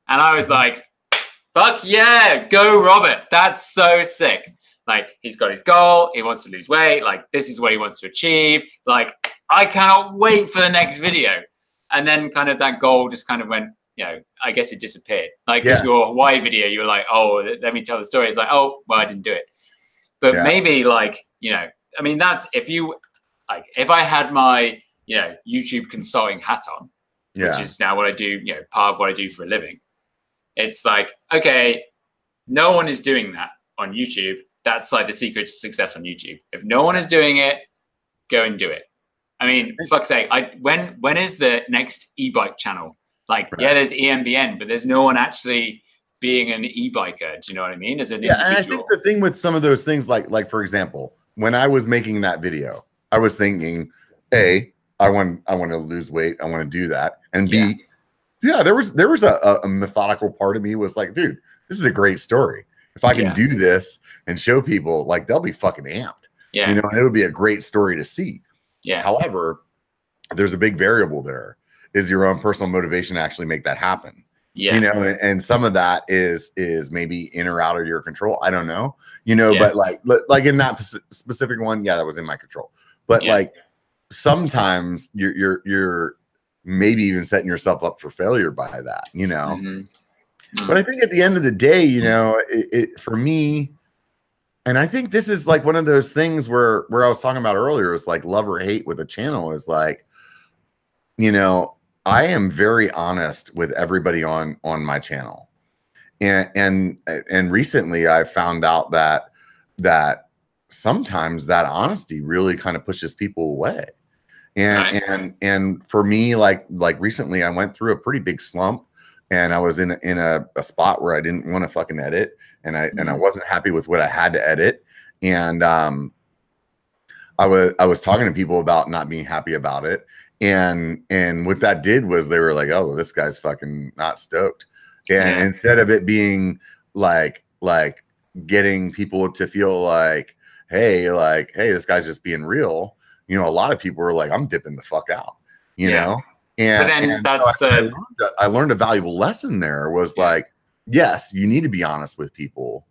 and I was Mm-hmm. like, fuck yeah, go Robert, that's so sick. Like he's got his goal, he wants to lose weight, like this is what he wants to achieve. Like I cannot wait for the next video. And then kind of that goal just kind of went, you know, I guess it disappeared. Like Yeah. your Hawaii video, you were like, oh, let- let me tell the story. It's like, oh, well, I didn't do it. But Yeah. maybe like, you know, I mean, that's if you like if I had my, you know, YouTube consulting hat on, Yeah. which is now what I do, you know, part of what I do for a living. It's like, okay, no one is doing that on YouTube. That's like the secret to success on YouTube. If no one is doing it, go and do it. I mean, fuck's sake, I when when is the next e-bike channel? Like, Right. yeah, there's EMBN, but there's no one actually being an e-biker. Do you know what I mean? As an yeah and i think the thing with some of those things like like for example when i was making that video i was thinking a i want i want to lose weight i want to do that and b Yeah. yeah, there was there was a, a- methodical part of me was like dude this is a great story if i can Yeah. do this and show people like they'll be fucking amped yeah, you know and it would be a great story to see yeah, however there's a big variable there is your own personal motivation to actually make that happen yeah, you know and, and some of that is is maybe in or out of your control i don't know you know Yeah. but like like in that specific one yeah that was in my control but Yeah. like sometimes you're you're you're maybe even setting yourself up for failure by that you know Mhm. but i think at the end of the day you know it, it for me and i think this is like one of those things where where i was talking about earlier is like love or hate with a channel is like you know i am very honest with everybody on on my channel and and and recently i found out that that sometimes that honesty really kind of pushes people away and Right. and and for me like like recently i went through a pretty big slump and i was in a- in a, a spot where i didn't want to fucking edit and i and i Mhm. wasn't happy with what i had to edit and um i was i was talking to people about not being happy about it and and what that did was they were like oh this guy's fucking not stoked and Yeah. instead of it being like like getting people to feel like hey like hey this guy's just being real you know a lot of people were like i'm dipping the fuck out you Yeah. know and, then and that's I, the- I learned, a- I learned a valuable lesson there was Yeah. like yes you need to be honest with people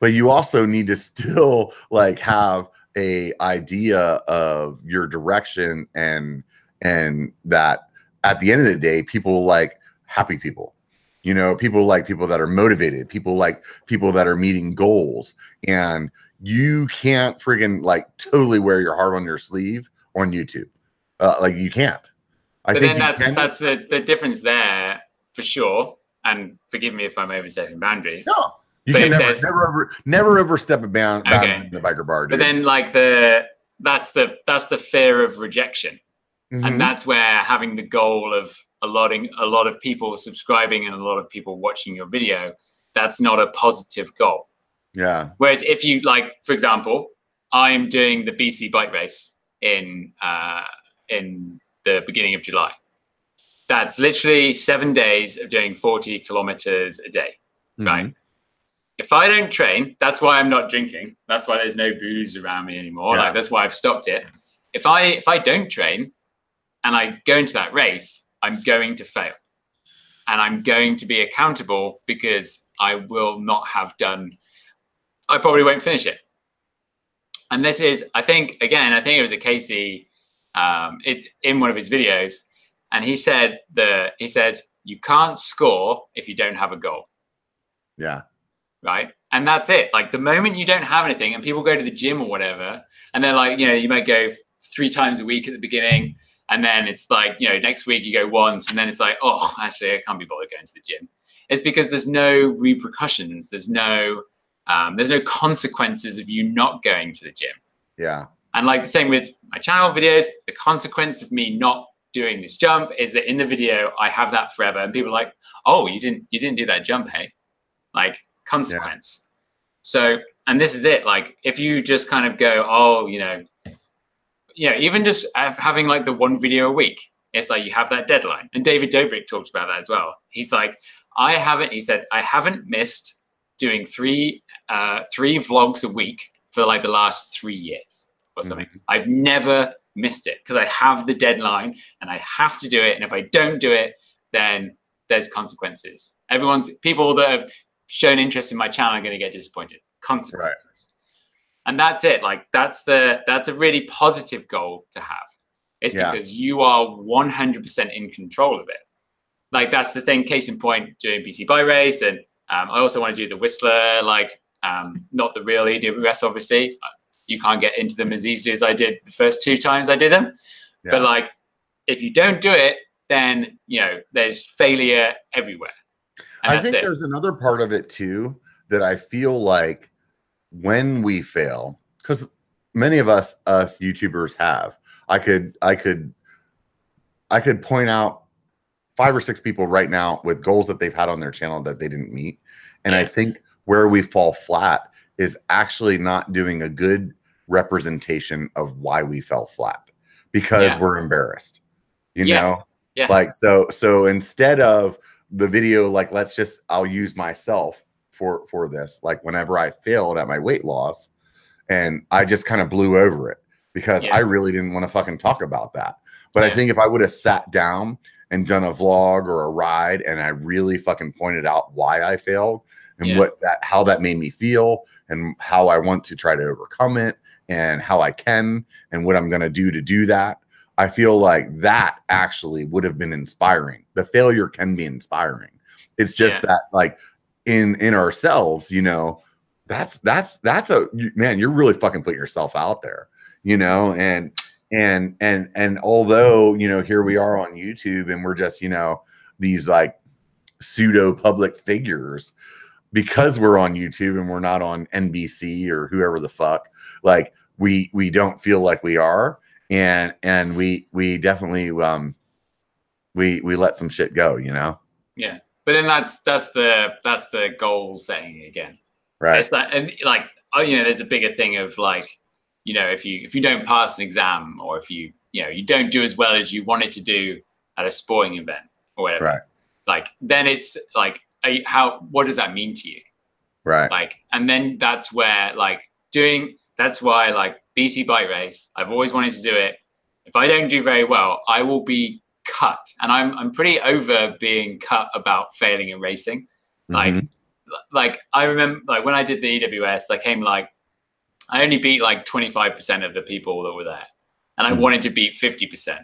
but you also need to still like have a idea of your direction and and that at the end of the day people like happy people you know people like people that are motivated people like people that are meeting goals and you can't friggin like totally wear your heart on your sleeve on youtube uh, like you can't i but think then that's can- that's the, the difference there for sure. And forgive me if I'm overstepping boundaries. no you But can never never ever never overstep a bound, Okay. in the biker bar But then like the that's the that's the fear of rejection. Mhm. And that's where having the goal of a lot a lot of people subscribing and a lot of people watching your video, that's not a positive goal. yeah Whereas if you like, for example, I'm doing the BC bike race in uh, in the beginning of July. That's literally seven days of doing 40 kilometers a day. Right. Mhm. If I don't train, that's why I'm not drinking. That's why there's no booze around me anymore. Yeah. Like that's why I've stopped it. If I if I don't train and I go into that race, I'm going to fail. And I'm going to be accountable because I will not have done I probably won't finish it. And this is, I think, again, I think it was a Casey. Um, it's in one of his videos, and he said the he says, you can't score if you don't have a goal yeah right? And that's it. Like the moment you don't have anything, and people go to the gym or whatever, and they're like, you know, you might go three times a week at the beginning, and then it's like you know next week you go once and then it's like oh actually i can't be bothered going to the gym. It's because there's no repercussions. There's no um, there's no consequences of you not going to the gym. Yeah. And like the same with my channel videos the consequence of me not doing this jump is that in the video i have that forever and people are like oh you didn't you didn't do that jump hey? Like consequence. Yeah. so and this is it. Like if you just kind of go oh you know yeah, even just having like the one video a week, it's like you have that deadline. And David Dobrik talked about that as well. He's like, I haven't. He said, I haven't missed doing three uh, three vlogs a week for like the last three years or something. Mm-hmm. I've never missed it because I have the deadline and I have to do it. And if I don't do it, then there's consequences. Everyone's people that have shown interest in my channel are going to get disappointed. Consequences. And that's it. Like that's the that's a really positive goal to have. It's yeah. because you are 100% in control of it. Like that's the thing. Case in point doing bc bike race and um, i also want to do the whistler like um, not the real ews obviously. You can't get into them as easily as i did the first two times i did them. Yeah. but like if you don't do it then you know there's failure everywhere. I think it. there's another part of it too that i feel like when we fail, because many of us us YouTubers have, I could I could I could point out five or six people right now with goals that they've had on their channel that they didn't meet. And I think where we fall flat is actually not doing a good representation of why we fell flat because yeah. we're embarrassed. You yeah. know? Yeah. Like so so instead of the video like let's just I'll use myself for for this. Like whenever I failed at my weight loss, and I just kind of blew over it because yeah. I really didn't want to fucking talk about that. But yeah. I think if I would have sat down and done a vlog or a ride, and I really fucking pointed out why I failed and yeah. what that how that made me feel and how I want to try to overcome it and how I can and what I'm going to do to do that. I feel like that actually would have been inspiring. The failure can be inspiring. It's just yeah. that like in in ourselves you know that's that's that's a man you're really fucking putting yourself out there you know and and and and although you know here we are on youtube and we're just you know these like pseudo public figures because we're on youtube and we're not on nbc or whoever the fuck like we we don't feel like we are. And and we we definitely um we we let some shit go you know? Yeah but then that's that's the that's the goal setting again. Right. It's that and like oh you know there's a bigger thing of like you know if you if you don't pass an exam or if you you know you don't do as well as you wanted to do at a sporting event or whatever. Right. Like then it's like you, how what does that mean to you? Right. Like and then that's where like doing that's why like BC bike race I've always wanted to do it. If I don't do very well, I will be cut, and I'm I'm pretty over being cut about failing in racing. Like mm-hmm. like I remember like when I did the EWS, I came like I only beat like 25% of the people that were there, and I mm-hmm. wanted to beat 50%.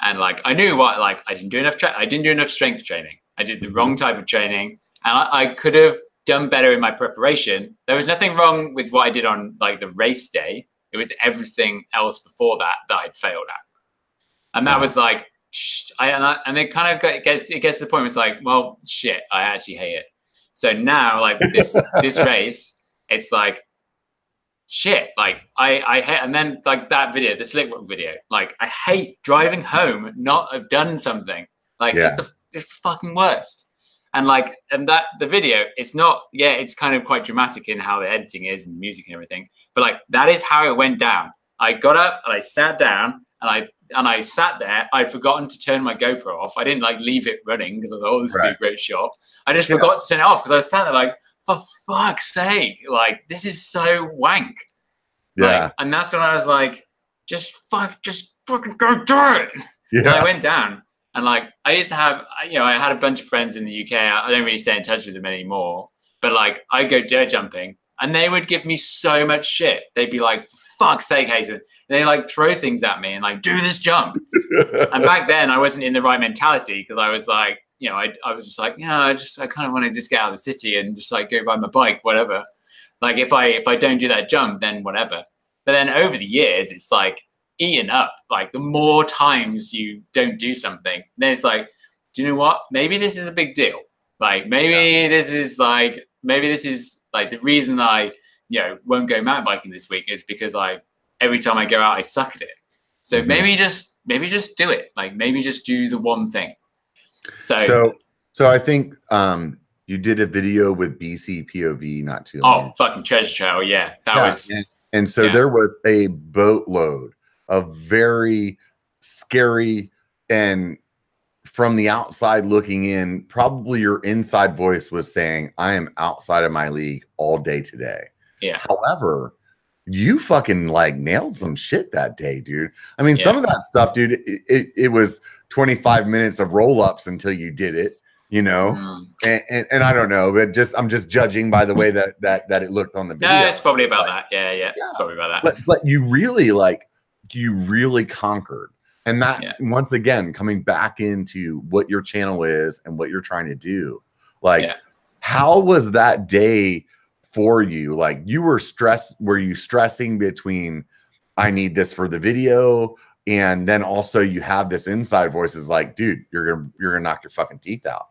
And like I knew what like I didn't do enough. Tra- I didn't do enough strength training. I did the mm-hmm. wrong type of training, and I, I could have done better in my preparation. There was nothing wrong with what I did on like the race day. It was everything else before that that I'd failed at. And that was like I, and, I, and it kind of gets it gets to the point where it's like, well, shit, I actually hate it. So now, like this this race, it's like, shit, like I I hate, and then like that video, the slick video, like I hate driving home, not have done something. Like yeah. it's the it's the fucking worst. And like and that the video, it's not yeah, it's kind of quite dramatic in how the editing is and the music and everything. But like that is how it went down. I got up and I sat down and I and I sat there. I'd forgotten to turn my GoPro off. I didn't like leave it running because I thought, oh, this would right. be a great shot. I just yeah. forgot to turn it off because I was sat there like, for fuck's sake, like this is so wank. Yeah. Like, and that's when I was like, just fuck, just fucking go do it. Yeah. And I went down and like I used to have, you know, I had a bunch of friends in the UK. I don't really stay in touch with them anymore. But like I go dirt jumping and they would give me so much shit. They'd be like, fuck's sake, Hayden. And they like throw things at me and like, do this jump. and back then I wasn't in the right mentality because I was like, you know, I, I was just like, know, I just, I kind of want to just get out of the city and just like go ride my bike, whatever. Like if I, if I don't do that jump, then whatever. But then over the years, it's like, eating up. Like the more times you don't do something, then it's like, do you know what? Maybe this is a big deal. Like maybe yeah. this is like maybe this is like the reason I you know won't go mountain biking this week is because I every time I go out I suck at it. So mm-hmm. maybe just maybe just do it. Like maybe just do the one thing. So so so I think um you did a video with BC POV not too long. Oh, fucking treasure trail, yeah. That yeah. was and, and so yeah. there was a boatload of very scary and from the outside looking in, probably your inside voice was saying, I am outside of my league all day today. Yeah. However, you fucking like nailed some shit that day, dude. I mean, yeah. some of that stuff, dude, it, it, it, was 25 minutes of roll ups until you did it, you know? Mm. And, and, and, I don't know, but just, I'm just judging by the way that, that, that it looked on the video. No, it's probably about that. Yeah, yeah. yeah. It's probably about that. But, but you really like, you really conquered and that yeah. once again coming back into what your channel is and what you're trying to do like yeah. how was that day for you like you were stressed were you stressing between i need this for the video and then also you have this inside voice is like dude you're gonna you're gonna knock your fucking teeth out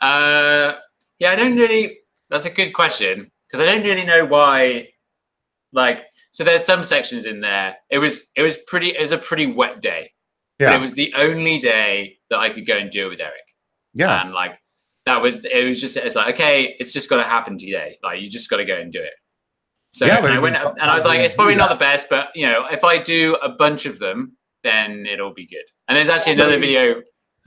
uh yeah i don't really that's a good question because i don't really know why like so there's some sections in there it was it was pretty it was a pretty wet day yeah. it was the only day that I could go and do it with Eric. Yeah. And like that was it was just it's like, okay, it's just gotta happen today. Like you just gotta go and do it. So yeah, I went and I was like, it's probably not the best, but you know, if I do a bunch of them, then it'll be good. And there's actually another video.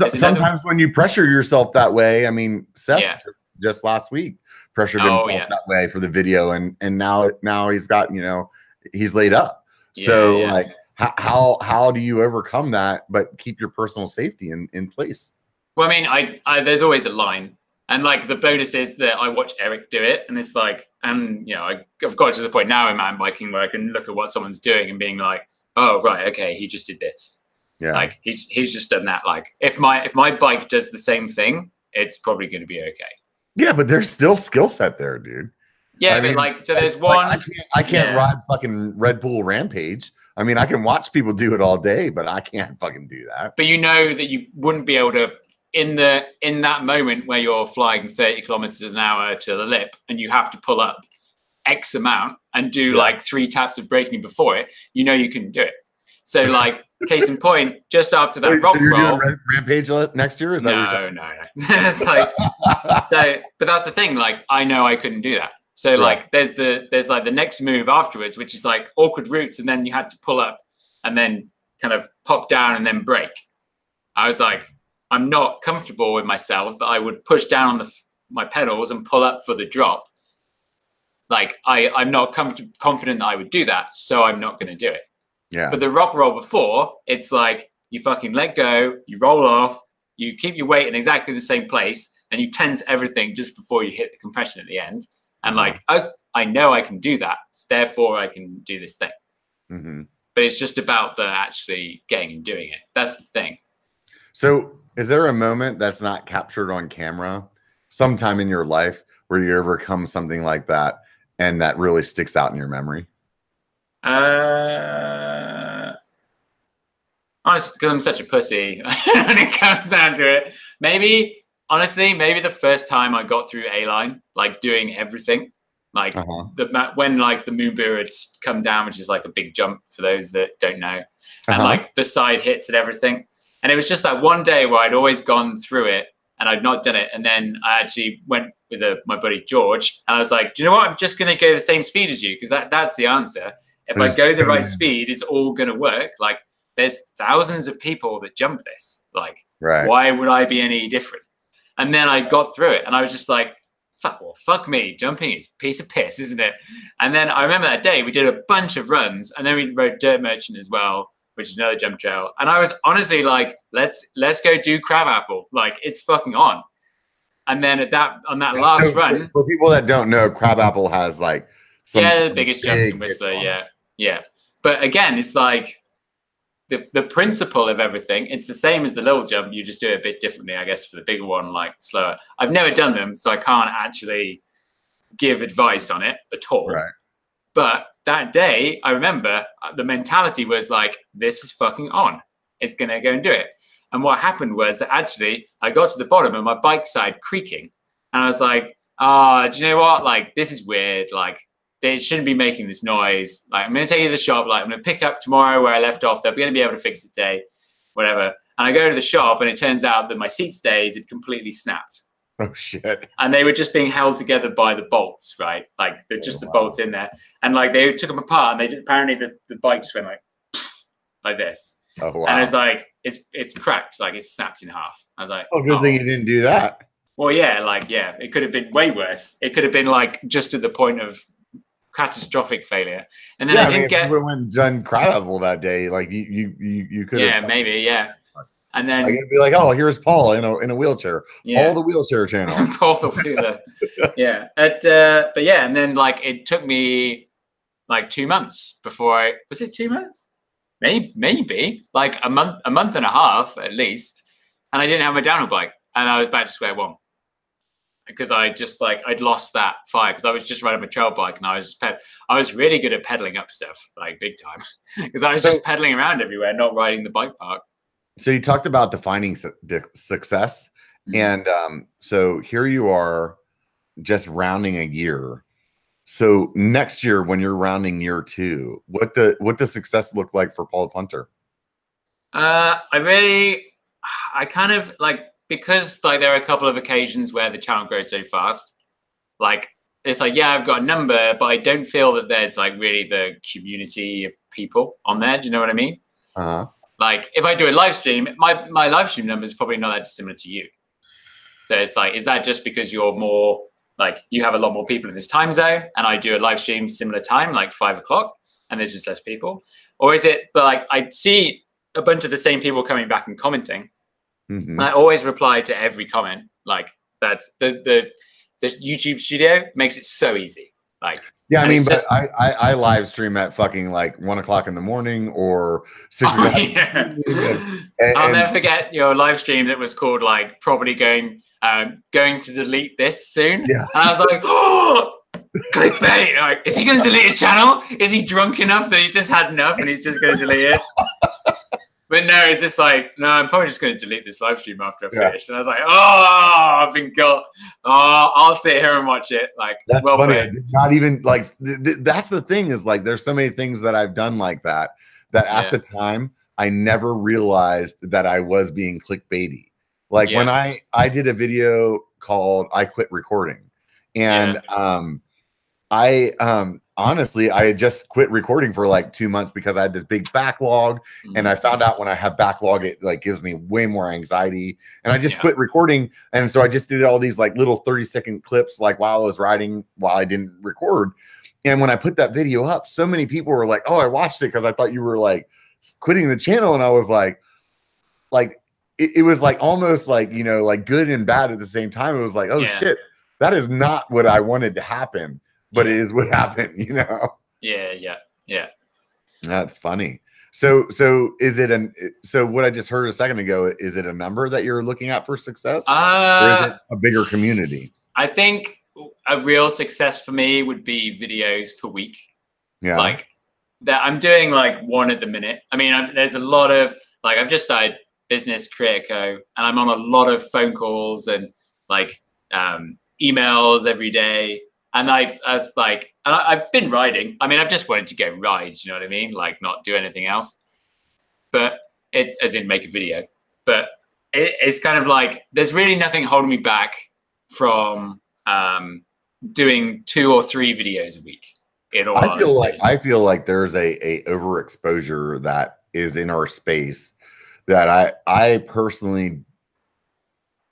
sometimes when you pressure yourself that way, I mean, Seth yeah. just, just, last week pressured oh, himself yeah. that way for the video, and and now now he's got you know he's laid up. So like how how do you overcome that but keep your personal safety in in place well i mean I, I there's always a line and like the bonus is that i watch eric do it and it's like and you know I, i've got to the point now in mountain biking where i can look at what someone's doing and being like oh right okay he just did this yeah like he's he's just done that like if my if my bike does the same thing it's probably going to be okay yeah but there's still skill set there dude yeah, I but mean, like, so there's one. I can't, I can't yeah. ride fucking Red Bull Rampage. I mean, I can watch people do it all day, but I can't fucking do that. But you know that you wouldn't be able to in the in that moment where you're flying 30 kilometers an hour to the lip and you have to pull up X amount and do yeah. like three taps of braking before it, you know you can do it. So like case in point, just after that Wait, rock so roll, rampage next year. Is that no, no, no? it's like so, but that's the thing. Like I know I couldn't do that. So right. like there's the there's like the next move afterwards, which is like awkward routes, and then you had to pull up and then kind of pop down and then break. I was like, I'm not comfortable with myself that I would push down on the, my pedals and pull up for the drop. Like I, I'm not comfort- confident that I would do that, so I'm not going to do it. Yeah. But the rock roll before, it's like you fucking let go, you roll off, you keep your weight in exactly the same place, and you tense everything just before you hit the compression at the end and like I, I know I can do that, so therefore I can do this thing. Mm-hmm. But it's just about the actually getting and doing it. That's the thing. So, is there a moment that's not captured on camera, sometime in your life, where you overcome something like that, and that really sticks out in your memory? Uh, honestly, because I'm such a pussy when it comes down to it. Maybe honestly, maybe the first time I got through A line, like doing everything, like uh-huh. the when like the Moon Booters come down, which is like a big jump for those that don't know, and uh-huh. like the side hits and everything. And it was just that one day where I'd always gone through it and I'd not done it. And then I actually went with a, my buddy George, and I was like, "Do you know what? I'm just going to go the same speed as you because that that's the answer. If I go the right hmm. speed, it's all going to work. Like there's thousands of people that jump this. Like, right. why would I be any different? And then I got through it and I was just like, fuck, well, fuck me. Jumping is piece of piss, isn't it? And then I remember that day we did a bunch of runs and then we rode Dirt Merchant as well, which is another jump trail. And I was honestly like, let's let's go do Crabapple. Like it's fucking on. And then at that on that last so, run, for people that don't know, Crabapple has like yeah, the biggest jumps in Whistler. Yeah, yeah. But again, it's like the, the principle of everything it's the same as the little jump you just do it a bit differently i guess for the bigger one like slower i've never done them so i can't actually give advice on it at all right but that day, I remember uh, the mentality was like, this is fucking on. It's going to go and do it. And what happened was that actually I got to the bottom and my bike side creaking. And I was like, ah, oh, do you know what? Like, this is weird. Like, they shouldn't be making this noise. Like, I'm going to take you to the shop. Like, I'm going to pick up tomorrow where I left off. They're going to be able to fix it today, whatever. And I go to the shop and it turns out that my seat stays had completely snapped. Oh shit! And they were just being held together by the bolts, right? Like they're just oh, the wow. bolts in there, and like they took them apart, and they just, apparently the, the bike just went like like this. Oh wow! And it's like it's it's cracked, like it's snapped in half. I was like, oh, good oh. thing you didn't do that. Well, yeah, like yeah, it could have been way worse. It could have been like just to the point of catastrophic failure. And then yeah, I didn't I mean, get. If went done Crabapple that day, like you you you, you could. Yeah, maybe. Yeah. And then I be like, oh, here's Paul in a in a wheelchair. Yeah. Paul the wheelchair channel. Paul the wheeler. yeah. At, uh, but yeah, and then like it took me like two months before I was it two months? Maybe maybe like a month a month and a half at least. And I didn't have my downhill bike. And I was back to square one. Because I just like I'd lost that fire because I was just riding my trail bike and I was ped- I was really good at pedaling up stuff like big time because I was just pedaling around everywhere, not riding the bike park. So you talked about defining su- success, mm-hmm. and um, so here you are, just rounding a year. So next year, when you're rounding year two, what the what does success look like for Paul Punter? Uh, I really, I kind of like because like there are a couple of occasions where the channel grows so fast. Like it's like yeah, I've got a number, but I don't feel that there's like really the community of people on there. Do you know what I mean? Uh huh like if I do a live stream, my my live stream number is probably not that dissimilar to you. So it's like, is that just because you're more like you have a lot more people in this time zone, and I do a live stream similar time, like five o'clock, and there's just less people, or is it? But like I see a bunch of the same people coming back and commenting, mm-hmm. and I always reply to every comment. Like that's the the the YouTube studio makes it so easy. Like, yeah, I mean, but just, I, I, I live stream at fucking like one o'clock in the morning or six. Oh, yeah. and, I'll never forget your live stream that was called like probably going um, going to delete this soon. Yeah, and I was like, oh, clickbait. Like, is he going to delete his channel? Is he drunk enough that he's just had enough and he's just going to delete it? But no, it's just like, no, I'm probably just going to delete this live stream after I finish. Yeah. And I was like, oh, I've been got. Oh, I'll sit here and watch it. Like, that's well funny. Not even like th- th- that's the thing is like, there's so many things that I've done like that that at yeah. the time I never realized that I was being clickbaity. Like yeah. when I I did a video called "I Quit Recording," and um, I um honestly, I had just quit recording for like two months because I had this big backlog. Mm-hmm. And I found out when I have backlog, it like gives me way more anxiety. And I just yeah. quit recording. And so I just did all these like little 30 second clips, like while I was writing, while I didn't record. And when I put that video up, so many people were like, Oh, I watched it because I thought you were like quitting the channel. And I was like, like, it, it, was like almost like, you know, like good and bad at the same time. It was like, oh yeah. shit, that is not what I wanted to happen but it is what happened, you know? Yeah, yeah, yeah. That's funny. So, so is it an? So, what I just heard a second ago is it a number that you're looking at for success, uh, or is it a bigger community? I think a real success for me would be videos per week. Yeah, like that. I'm doing like one at the minute. I mean, I'm, there's a lot of like I've just started business creator co, and I'm on a lot of phone calls and like um, emails every day and I've as like and I, have been riding. I mean, I've just wanted to go ride. You know what I mean? Like not do anything else. But it as in make a video. But it, it's kind of like there's really nothing holding me back from um, doing two or three videos a week. I feel honesty. like I feel like there's a a overexposure that is in our space that I I personally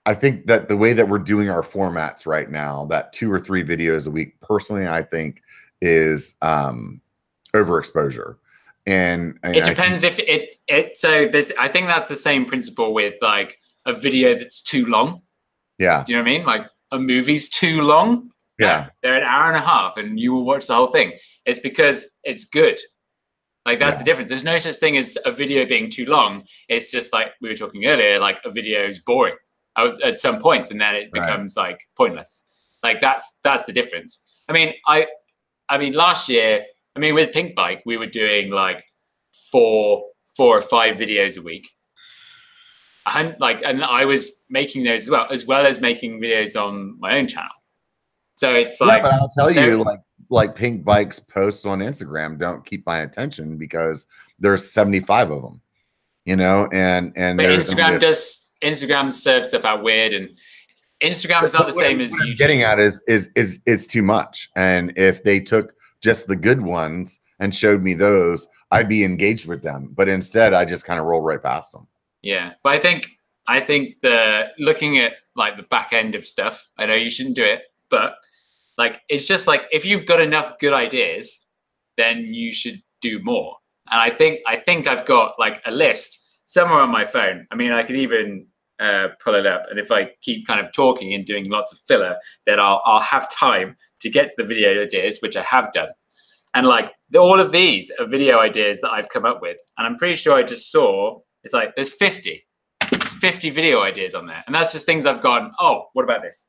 I think that the way that we're doing our formats right now, that two or three videos a week, personally, I think is um, overexposure. And, and it depends think, if it it so this I think that's the same principle with like a video that's too long. Yeah. Do you know what I mean? Like a movie's too long. Yeah. They're an hour and a half and you will watch the whole thing. It's because it's good. Like that's yeah. the difference. There's no such thing as a video being too long. It's just like we were talking earlier, like a video is boring at some points point, and then it becomes right. like pointless. Like that's that's the difference. I mean, I I mean, last year, I mean, with Pinkbike, we were doing like four, four or five videos a week. And like, and I was making those as well, as well as making videos on my own channel. So it's like, yeah, but I'll tell you, like, like Pinkbike's posts on Instagram don't keep my attention because there's 75 of them, you know, and and but Instagram does Instagram serves stuff out weird and Instagram is not the same as YouTube. Getting at is is is is too much. And if they took just the good ones and showed me those, I'd be engaged with them. But instead, I just kind of roll right past them. Yeah, but I think I think the looking at like the back end of stuff. I know you shouldn't do it, but like it's just like if you've got enough good ideas, then you should do more. And I think I think I've got like a list somewhere on my phone. I mean, I could even uh, pull it up. And if I keep kind of talking and doing lots of filler, then I'll, I'll have time to get the video ideas, which I have done. And like all of these are video ideas that I've come up with. And I'm pretty sure I just saw it's like there's 50. There's 50 video ideas on there. And that's just things I've gone, oh, what about this?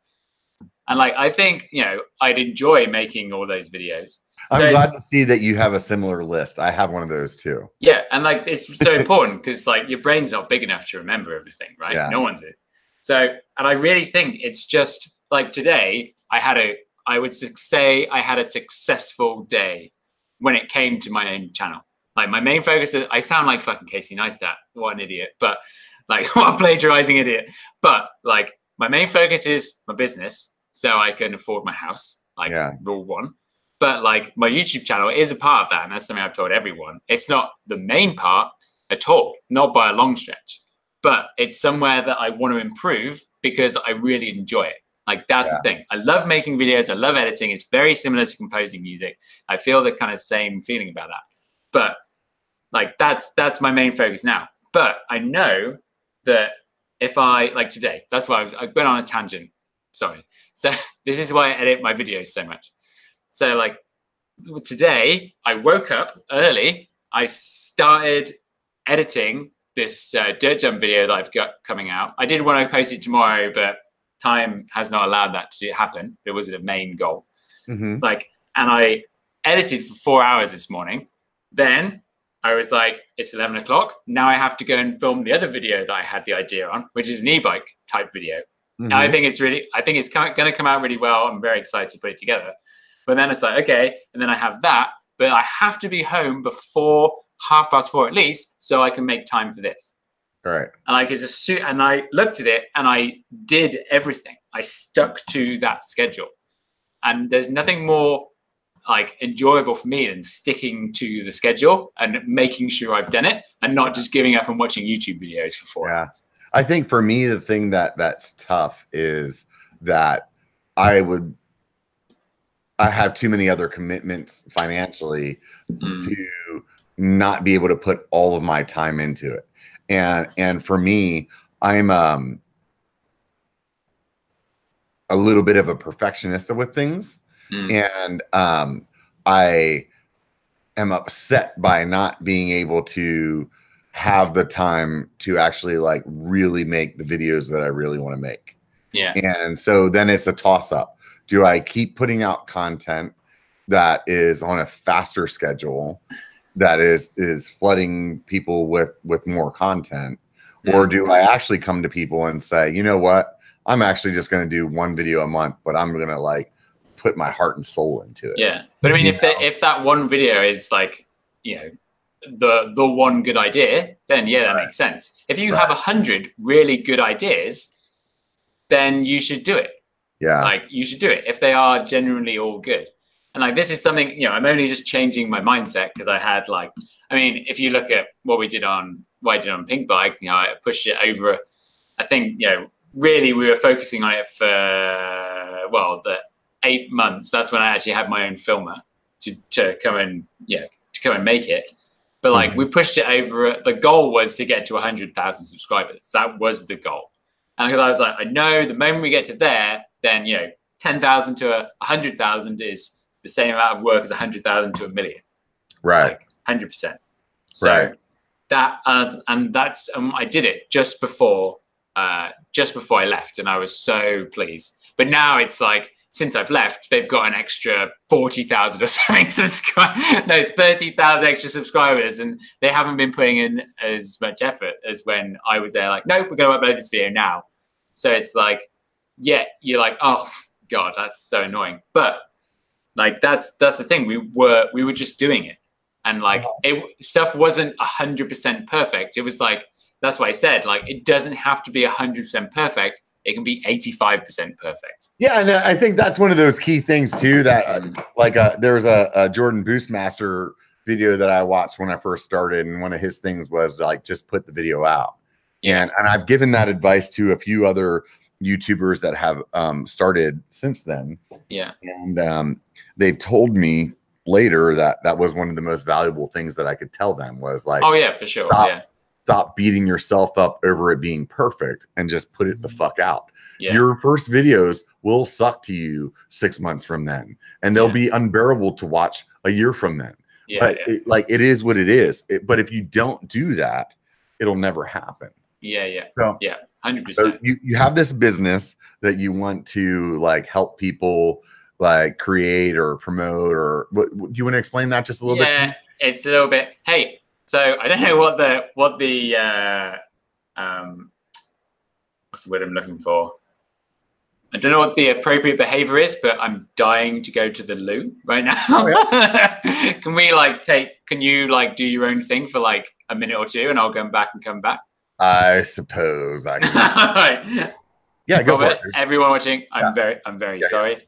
And like I think, you know, I'd enjoy making all those videos. I'm so, glad to see that you have a similar list. I have one of those too. Yeah, and like it's so important because like your brain's not big enough to remember everything, right? Yeah. No one's is. So, and I really think it's just like today. I had a, I would say I had a successful day when it came to my own channel. Like my main focus, is I sound like fucking Casey Neistat. What an idiot! But like, what a plagiarizing idiot. But like, my main focus is my business, so I can afford my house. Like yeah. rule one but like my YouTube channel is a part of that, and that's something I've told everyone. It's not the main part at all, not by a long stretch, but it's somewhere that I want to improve because I really enjoy it. Like that's yeah. the thing. I love making videos. I love editing. It's very similar to composing music. I feel the kind of same feeling about that. But like that's that's my main focus now. But I know that if I like today, that's why I was I went on a tangent. Sorry. So this is why I edit my videos so much. So like today, I woke up early. I started editing this uh, dirt jump video that I've got coming out. I did want to post it tomorrow, but time has not allowed that to happen. It was a main goal. Mm-hmm. Like, and I edited for four hours this morning. Then I was like, it's 11 o'clock. Now I have to go and film the other video that I had the idea on, which is an e-bike type video. Mm-hmm. I think it's really, I think it's going to come out really well. I'm very excited to put it together. But then it's like, okay, and then I have that, but I have to be home before half past four at least so I can make time for this. Right. And like it's a suit, and I looked at it and I did everything. I stuck to that schedule. And there's nothing more like enjoyable for me than sticking to the schedule and making sure I've done it and not just giving up and watching YouTube videos for four yeah. hours. I think for me, the thing that that's tough is that I would I have too many other commitments financially mm. to not be able to put all of my time into it. And and for me, I'm um a little bit of a perfectionist with things. Mm. And um I am upset by not being able to have the time to actually like really make the videos that I really want to make. Yeah. And so then it's a toss up do I keep putting out content that is on a faster schedule that is is flooding people with with more content or do I actually come to people and say, you know what? I'm actually just going to do one video a month, but I'm going to like put my heart and soul into it. Yeah. But I mean, if, the, if that one video is like, you know, the, the one good idea, then yeah, that right. makes sense. If you right. have a hundred really good ideas, then you should do it. Yeah. Like you should do it if they are genuinely all good. And like this is something, you know, I'm only just changing my mindset because I had like, I mean, if you look at what we did on what I did on Pinkbike, you know, I pushed it over. I think, you know, really we were focusing on it for well, the eight months. That's when I actually had my own filmer to, to come and yeah, to come and make it. But like mm-hmm. we pushed it over. The goal was to get to 100,000 subscribers. That was the goal. And I was like, I know the moment we get to there, then you know, ten thousand to a hundred thousand is the same amount of work as a hundred thousand to a million. Right. 100%. So right. that uh, and that's um, I did it just before uh, just before I left, and I was so pleased. But now it's like since I've left, they've got an extra 40,000 or something subscribers, no, 30,000 extra subscribers, and they haven't been putting in as much effort as when I was there. Like, nope, we're going to upload this video now. So it's like, yeah, you're like, oh God, that's so annoying. But like, that's that's the thing. We were we were just doing it, and like, it stuff wasn't hundred percent perfect. It was like that's why I said like, it doesn't have to be hundred percent perfect it can be 85% perfect. Yeah, and I think that's one of those key things too. That uh, like uh, there was a, a, Jordan Boostmaster video that I watched when I first started, and one of his things was like just put the video out. Yeah. And and I've given that advice to a few other YouTubers that have um, started since then. Yeah. And um, they've told me later that that was one of the most valuable things that I could tell them was like, oh yeah, for sure, stop, yeah stop beating yourself up over it being perfect and just put it the mm-hmm. fuck out. Yeah. Your first videos will suck to you six months from then, and they'll yeah. be unbearable to watch a year from then. Yeah, but. It, like it is what it is. It, but if you don't do that, it'll never happen. Yeah, yeah, so, yeah, hundred so percent. You you have this business that you want to like help people like create or promote or what? Do you want to explain that just a little yeah, bit? It's a little bit. Hey, so I don't know what the what the uh, um, what's the word I'm looking for. I don't know what the appropriate behavior is, but I'm dying to go to the loo right now. Oh, yeah. can we like take? Can you like do your own thing for like a minute or two, and I'll go back and come back? I suppose I can. Yeah, go Robert, for it. Everyone watching, I'm yeah. very, I'm very yeah, sorry.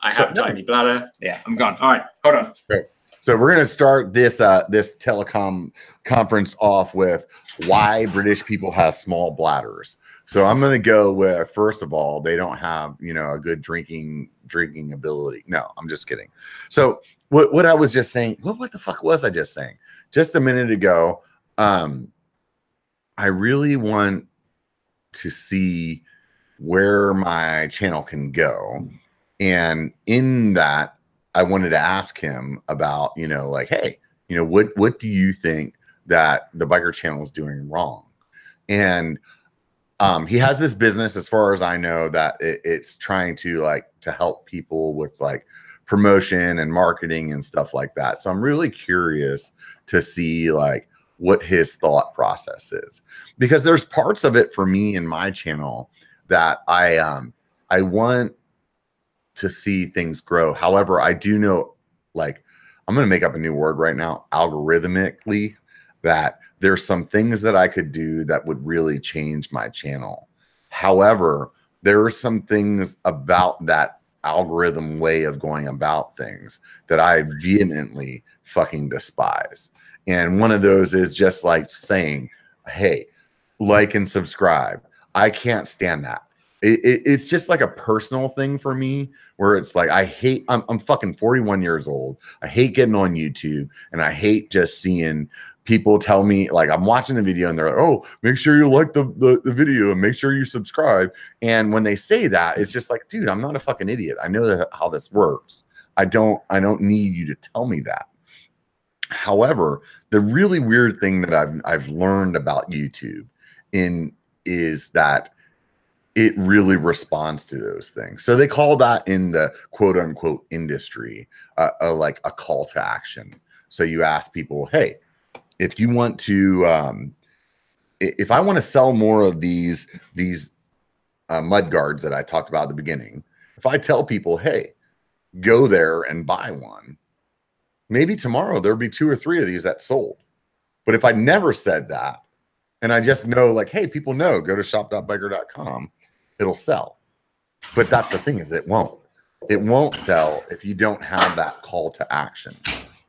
I have tiny bladder. Yeah, I'm gone. All right, hold on. Okay. So we're going to start this uh, this telecom conference off with why British people have small bladders. So I'm going to go with first of all, they don't have you know a good drinking drinking ability. No, I'm just kidding. So what what I was just saying, what what the fuck was I just saying? Just a minute ago, um, I really want to see where my channel can go, and in that I wanted to ask him about, you know, like, hey, you know, what what do you think that the biker channel is doing wrong? And um, he has this business, as far as I know, that it, it's trying to like to help people with like promotion and marketing and stuff like that. So I'm really curious to see like what his thought process is because there's parts of it for me in my channel that I um I want to see things grow. However, I do know, like, I'm going to make up a new word right now, algorithmically, that there's some things that I could do that would really change my channel. However, there are some things about that algorithm way of going about things that I vehemently fucking despise. And one of those is just like saying, hey, like and subscribe. I can't stand that it, it, it's just like a personal thing for me where it's like I hate I'm, I'm fucking 41 years old. I hate getting on YouTube and I hate just seeing people tell me like I'm watching a video and they're like, oh, make sure you like the, the, the video and make sure you subscribe. And when they say that, it's just like, dude, I'm not a fucking idiot. I know that how this works. I don't I don't need you to tell me that. However, the really weird thing that I've I've learned about YouTube in is that it really responds to those things. So they call that in the quote unquote industry uh, a, like a call to action. So you ask people, hey, if you want to, um, if I want to sell more of these these uh, mud guards that I talked about at the beginning, if I tell people, hey, go there and buy one, maybe tomorrow there'll be two or three of these that sold. But if I never said that, and I just know, like, hey, people know, go to shop.biker.com it'll sell. But that's the thing is it won't. It won't sell if you don't have that call to action.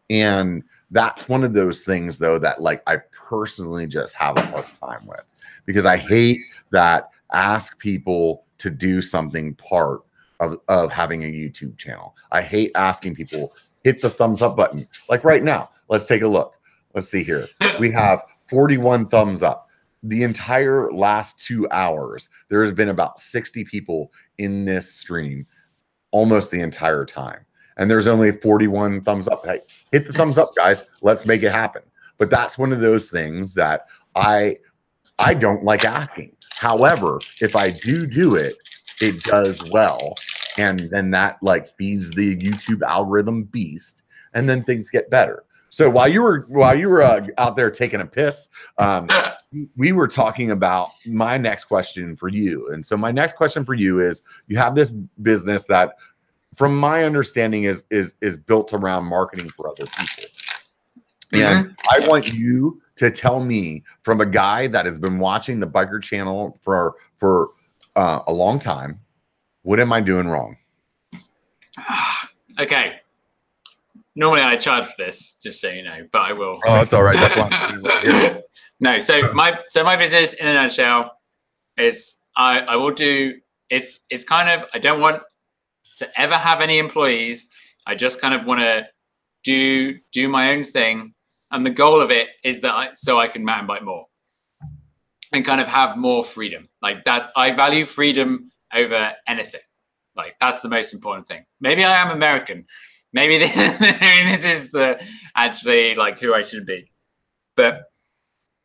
And that's one of those things though that like I personally just have a hard time with because I hate that ask people to do something part of, of having a YouTube channel. I hate asking people hit the thumbs up button. Like right now, let's take a look. Let's see here. We have 41 thumbs up the entire last two hours, there has been about 60 people in this stream almost the entire time. And there's only 41 thumbs up. Hey, hit the thumbs up, guys. Let's make it happen. But that's one of those things that I I don't like asking. However, if I do do it, it does well. and then that like feeds the youtube algorithm beast and then things get better so while you were while you were uh, out there taking a piss um, we were talking about my next question for you and so my next question for you is you have this business that from my understanding is is is built around marketing for other people and I want you to tell me from a guy that has been watching the biker channel for for uh, a long time, what am I doing wrong? okay. Normally I charge for this, just so you know, but I will. Oh, that's all right. That's why. no, so my so my business in a nutshell is I I will do it's it's kind of I don't want to ever have any employees. I just kind of want to do do my own thing and the goal of it is that I, so I can mountain bike more and kind of have more freedom. Like that, I value freedom over anything. Like that's the most important thing. Maybe I am American. Maybe this, maybe this is the actually like who I should be. But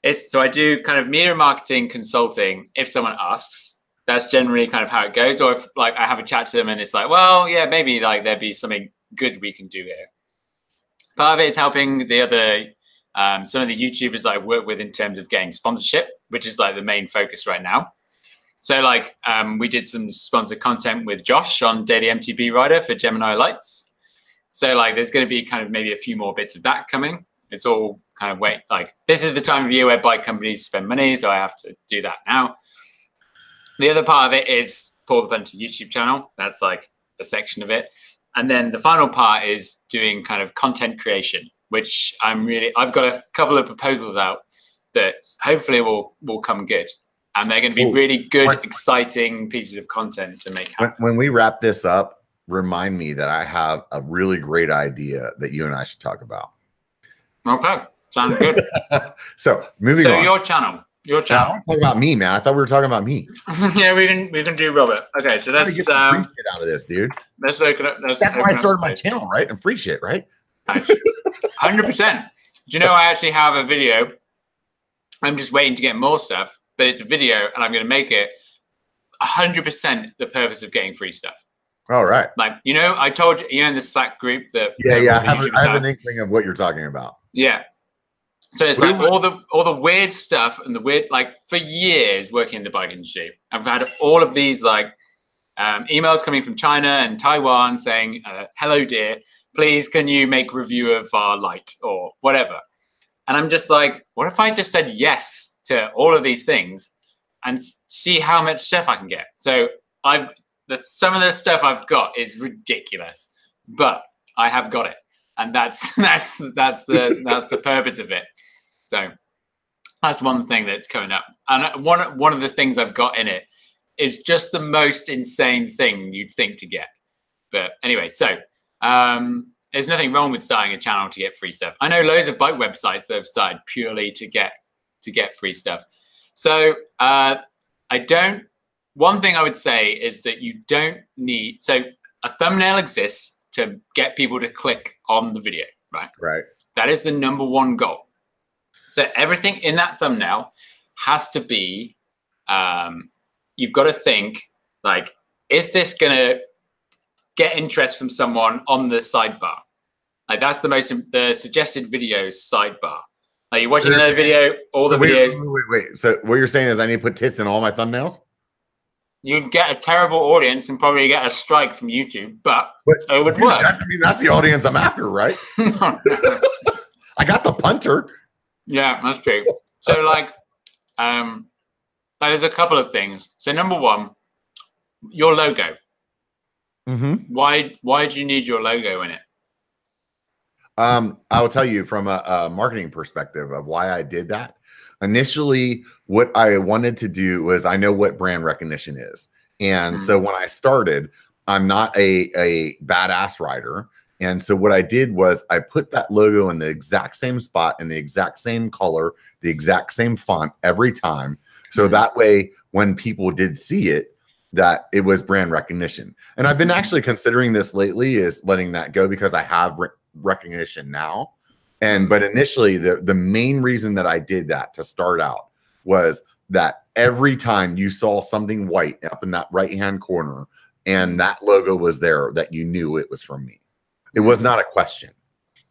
it's so I do kind of media marketing consulting. If someone asks, that's generally kind of how it goes. Or if like I have a chat to them and it's like, well, yeah, maybe like there'd be something good we can do here part of it is helping the other um, some of the YouTubers that I work with in terms of getting sponsorship, which is like the main focus right now. So like um, we did some sponsored content with Josh on Daily MTB Rider for Gemini Lights. So like there's going to be kind of maybe a few more bits of that coming. It's all kind of wait like this is the time of year where bike companies spend money, so I have to do that now. The other part of it is Paul the Punter YouTube channel. That's like a section of it. And then the final part is doing kind of content creation, which I'm really I've got a couple of proposals out that hopefully will will come good. And they're going to be Ooh, really good, when, exciting pieces of content to make happen. When, when we wrap this up, remind me that I have a really great idea that you and I should talk about. Okay. Sounds good. so moving so on. your channel. Your channel. Talk about me, man. I thought we were talking about me. yeah, we can we can do Robert. Okay, so that's get um, shit out of this, dude. Let's open up. Let's that's open why I started my channel, right? And free shit, right? Hundred percent. Do you know I actually have a video? I'm just waiting to get more stuff, but it's a video, and I'm going to make it hundred percent the purpose of getting free stuff. All right. Like you know, I told you, you know, in the Slack group that yeah, yeah, I have, a, I have an inkling of what you're talking about. Yeah, so it's like all the all the weird stuff and the weird like for years working in the bike industry, I've had all of these like um, emails coming from China and Taiwan saying, uh, "Hello, dear, please can you make review of our light or whatever?" And I'm just like, what if I just said yes to all of these things and see how much stuff I can get? So I've the some of the stuff I've got is ridiculous, but I have got it, and that's that's that's the that's the purpose of it. So that's one thing that's coming up. And one one of the things I've got in it is just the most insane thing you'd think to get. But anyway, so um, there's nothing wrong with starting a channel to get free stuff. I know loads of bike websites that have started purely to get to get free stuff. So uh, I don't. One thing I would say is that you don't need. So a thumbnail exists to get people to click on the video, right? Right. That is the number one goal. So everything in that thumbnail has to be, um, you've got to think like, is this going to get interest from someone on the sidebar? Like that's the most, the suggested videos sidebar. Like you're watching another video, all the wait, videos. Wait, wait, wait. So what you're saying is I need to put tits in all my thumbnails? You'd get a terrible audience and probably get a strike from YouTube, but, but it would dude, work. I mean, that's the audience I'm after, right? I got the punter. Yeah, that's true. So like, um, there's a couple of things. So number one, your logo. Mm-hmm. Why why do you need your logo in it? Um, I will tell you from a, a, marketing perspective of why I did that. Initially, what I wanted to do was I know what brand recognition is, and mm-hmm. so when I started, I'm not a a badass rider. And so what I did was I put that logo in the exact same spot in the exact same color, the exact same font every time. So mm-hmm. that way when people did see it, that it was brand recognition. And I've been mm-hmm. actually considering this lately is letting that go because I have re- recognition now. And but initially the the main reason that I did that to start out was that every time you saw something white up in that right hand corner and that logo was there that you knew it was from me. It was not a question.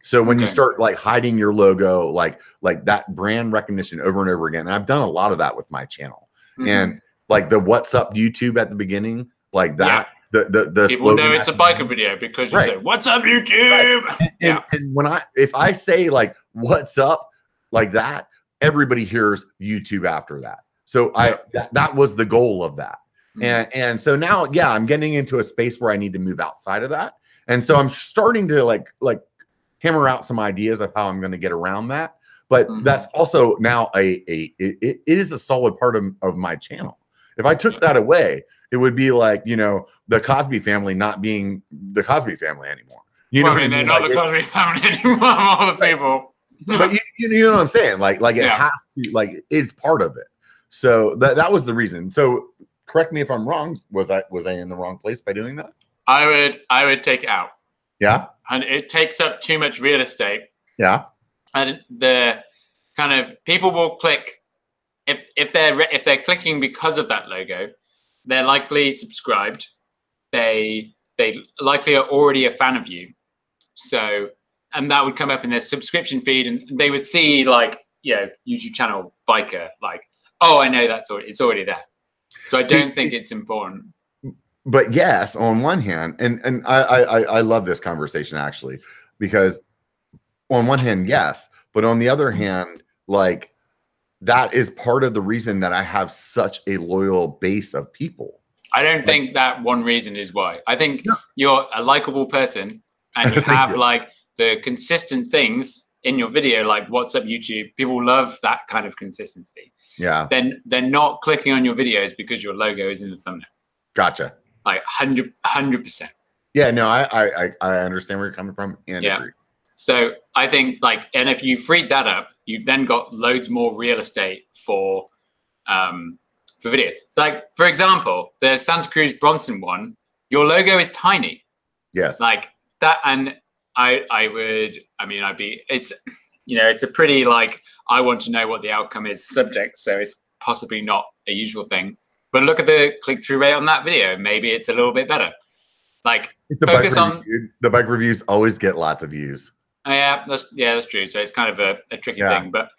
So when you start like hiding your logo, like like that brand recognition over and over again, and I've done a lot of that with my channel, Mhm. and like the "What's Up" YouTube at the beginning, like that. The the the people know it's a biker video because you Right. say, "What's up, YouTube?" and, Yeah. and when I if I say like "What's up" like that, everybody hears YouTube after that. So I that, that was the goal of that. Mhm. And and so now, yeah, I'm getting into a space where I need to move outside of that. And so I'm starting to like like hammer out some ideas of how I'm going to get around that. But Mhm. that's also now a a it, it is a solid part of, of my channel. If I took that away, it would be like you know the Cosby family not being the Cosby family anymore. You well, know, I what mean, I they're mean? not Like, the Cosby family anymore. All the people. but you, you know what I'm saying? Like like it Yeah. has to like it's part of it. So that that was the reason. So correct me if I'm wrong. Was I was I in the wrong place by doing that? I would, I would take it out, Yeah, and it takes up too much real estate. yeah, and the kind of people will click if if they're if they're clicking because of that logo they're likely subscribed. They they likely are already a fan of you. So and that would come up in their subscription feed and they would see like you know youtube channel biker like oh i know that's already it's already there. So i don't think it's important. But yes, on one hand, and and I I I- I love this conversation actually because on one hand, yes, but on the other mm. hand, like that is part of the reason that I have such a loyal base of people. I don't think that one reason is why. I think No. you're a likable person and you have you. like the consistent things in your video, like what's up YouTube. People love that kind of consistency. Yeah, Then they're not clicking on your videos because your logo is in the thumbnail. gotcha. Like 100 percent. Yeah, no, I I I- I understand where you're coming from and Yeah. agree. So I think like, and if you freed that up, you've then got loads more real estate for um for videos. It's like, for example, the Santa Cruz Bronson one, your logo is tiny. Yes. like that and i i would i mean i'd be it's you know it's a pretty like i want to know what the outcome is subject so it's possibly not a usual thing but look at the click-through rate on that video maybe it's a little bit better like focus on- review, dude. The bike reviews always get lots of views. Oh, yeah that's yeah that's true so it's kind of a, a tricky Yeah. thing but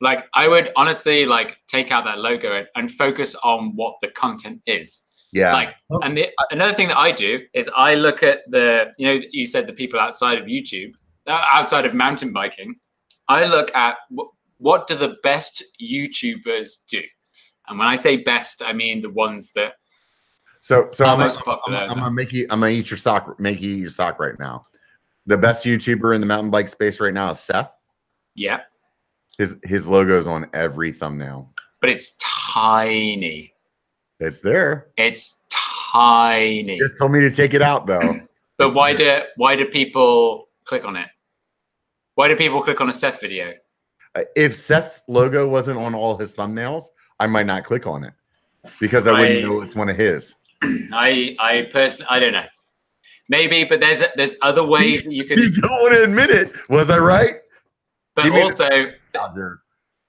like i would honestly like take out that logo and, and focus on what the content is Yeah. like Oh, and the, another thing that i do is i look at the you know you said the people outside of youtube uh, outside of mountain biking i look at wh- what do the best youtubers do and when i say best i mean the ones that so so are I'm, gonna- most I'm, popular. I'm gonna make you I'm gonna eat your sock make you eat your sock right now. The best YouTuber in the mountain bike space right now is Seth. yeah His his logo's on every thumbnail. but it's tiny It's there. it's tiny just told me to take it out though. but it's why there. do why do people click on it why do people click on a seth video Uh, if Seth's logo wasn't on all his thumbnails, I might not click on it because I wouldn't I- know it's one of his. I I personally I don't know. Maybe, but there's there's other ways that you can. You don't want to admit it. Was I right? But also,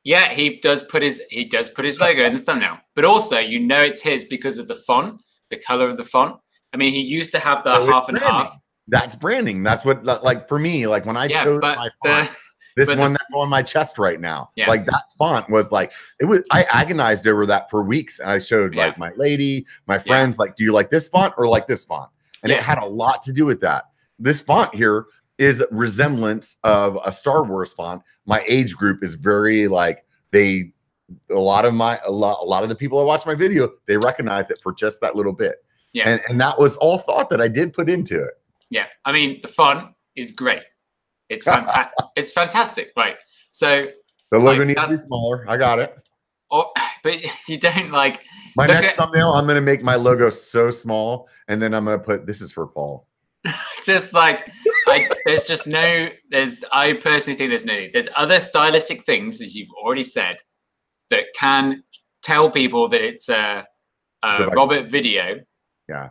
yeah, he does put his he does put his logo in the thumbnail. But also, you know it's his because of the font, the color of the font. I mean, he used to have the oh, So half and branding. half. That's branding. That's what like for me. Like when I Yeah, chose my the, font, this but the- one that's on my chest right now. Yeah. Like that font was like it was. I agonized over that for weeks, and I showed Yeah. like my lady, my friends, like, do you like this font or like this font? And Yeah. it had a lot to do with that. This font here is a resemblance of a Star Wars font. My age group is very like they. A lot of my a lot a lot of the people that watch my video they recognize it for just that little bit. Yeah. And and that was all thought that I did put into it. yeah, I mean the font is great. It's fantastic. it's fantastic, right? So, The logo Like, needs to be smaller. I got it. Or, but you don't like My next at- thumbnail, I'm gonna make my logo so small, and then I'm gonna put this is for Paul. just like I, there's just no there's i personally think there's no need there's other stylistic things as you've already said that can tell people that it's a, a So like- robert video Yeah.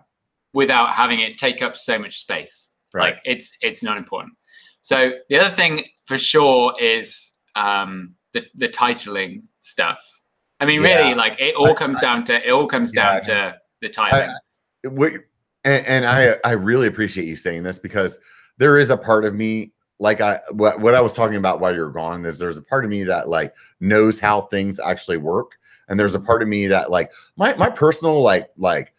without having it take up so much space Right. like it's it's not important so the other thing for sure is um the the titling stuff i mean Yeah. really like it all I- comes down to it all comes Yeah. down to the titling Wait, and, and I I really appreciate you saying this because there is a part of me like I what, what I was talking about while you're gone is there's a part of me that like knows how things actually work and there's a part of me that like my my personal like like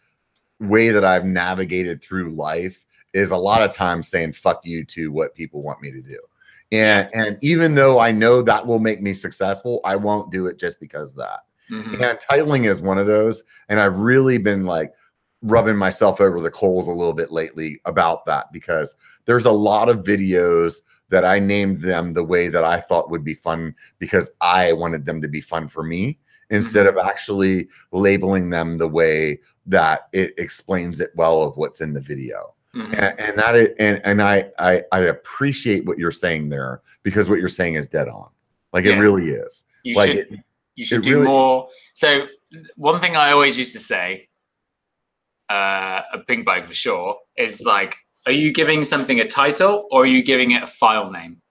way that I've navigated through life is a lot of times saying fuck you to what people want me to do. And and even though I know that will make me successful, I won't do it just because of that. Mm-hmm. And titling is one of those. And I've really been like rubbing myself over the coals a little bit lately about that because there's a lot of videos that I named them the way that I thought would be fun because I wanted them to be fun for me instead mm-hmm. of actually labeling them the way that it explains it well of what's in the video. Mm-hmm. And, and, that is, and, and I, I, I appreciate what you're saying there because what you're saying is dead on. Like yeah. it really is. You like should, it, you should do really, more. So one thing I always used to say, uh, a Pinkbike for sure, is like, are you giving something a title or are you giving it a file name?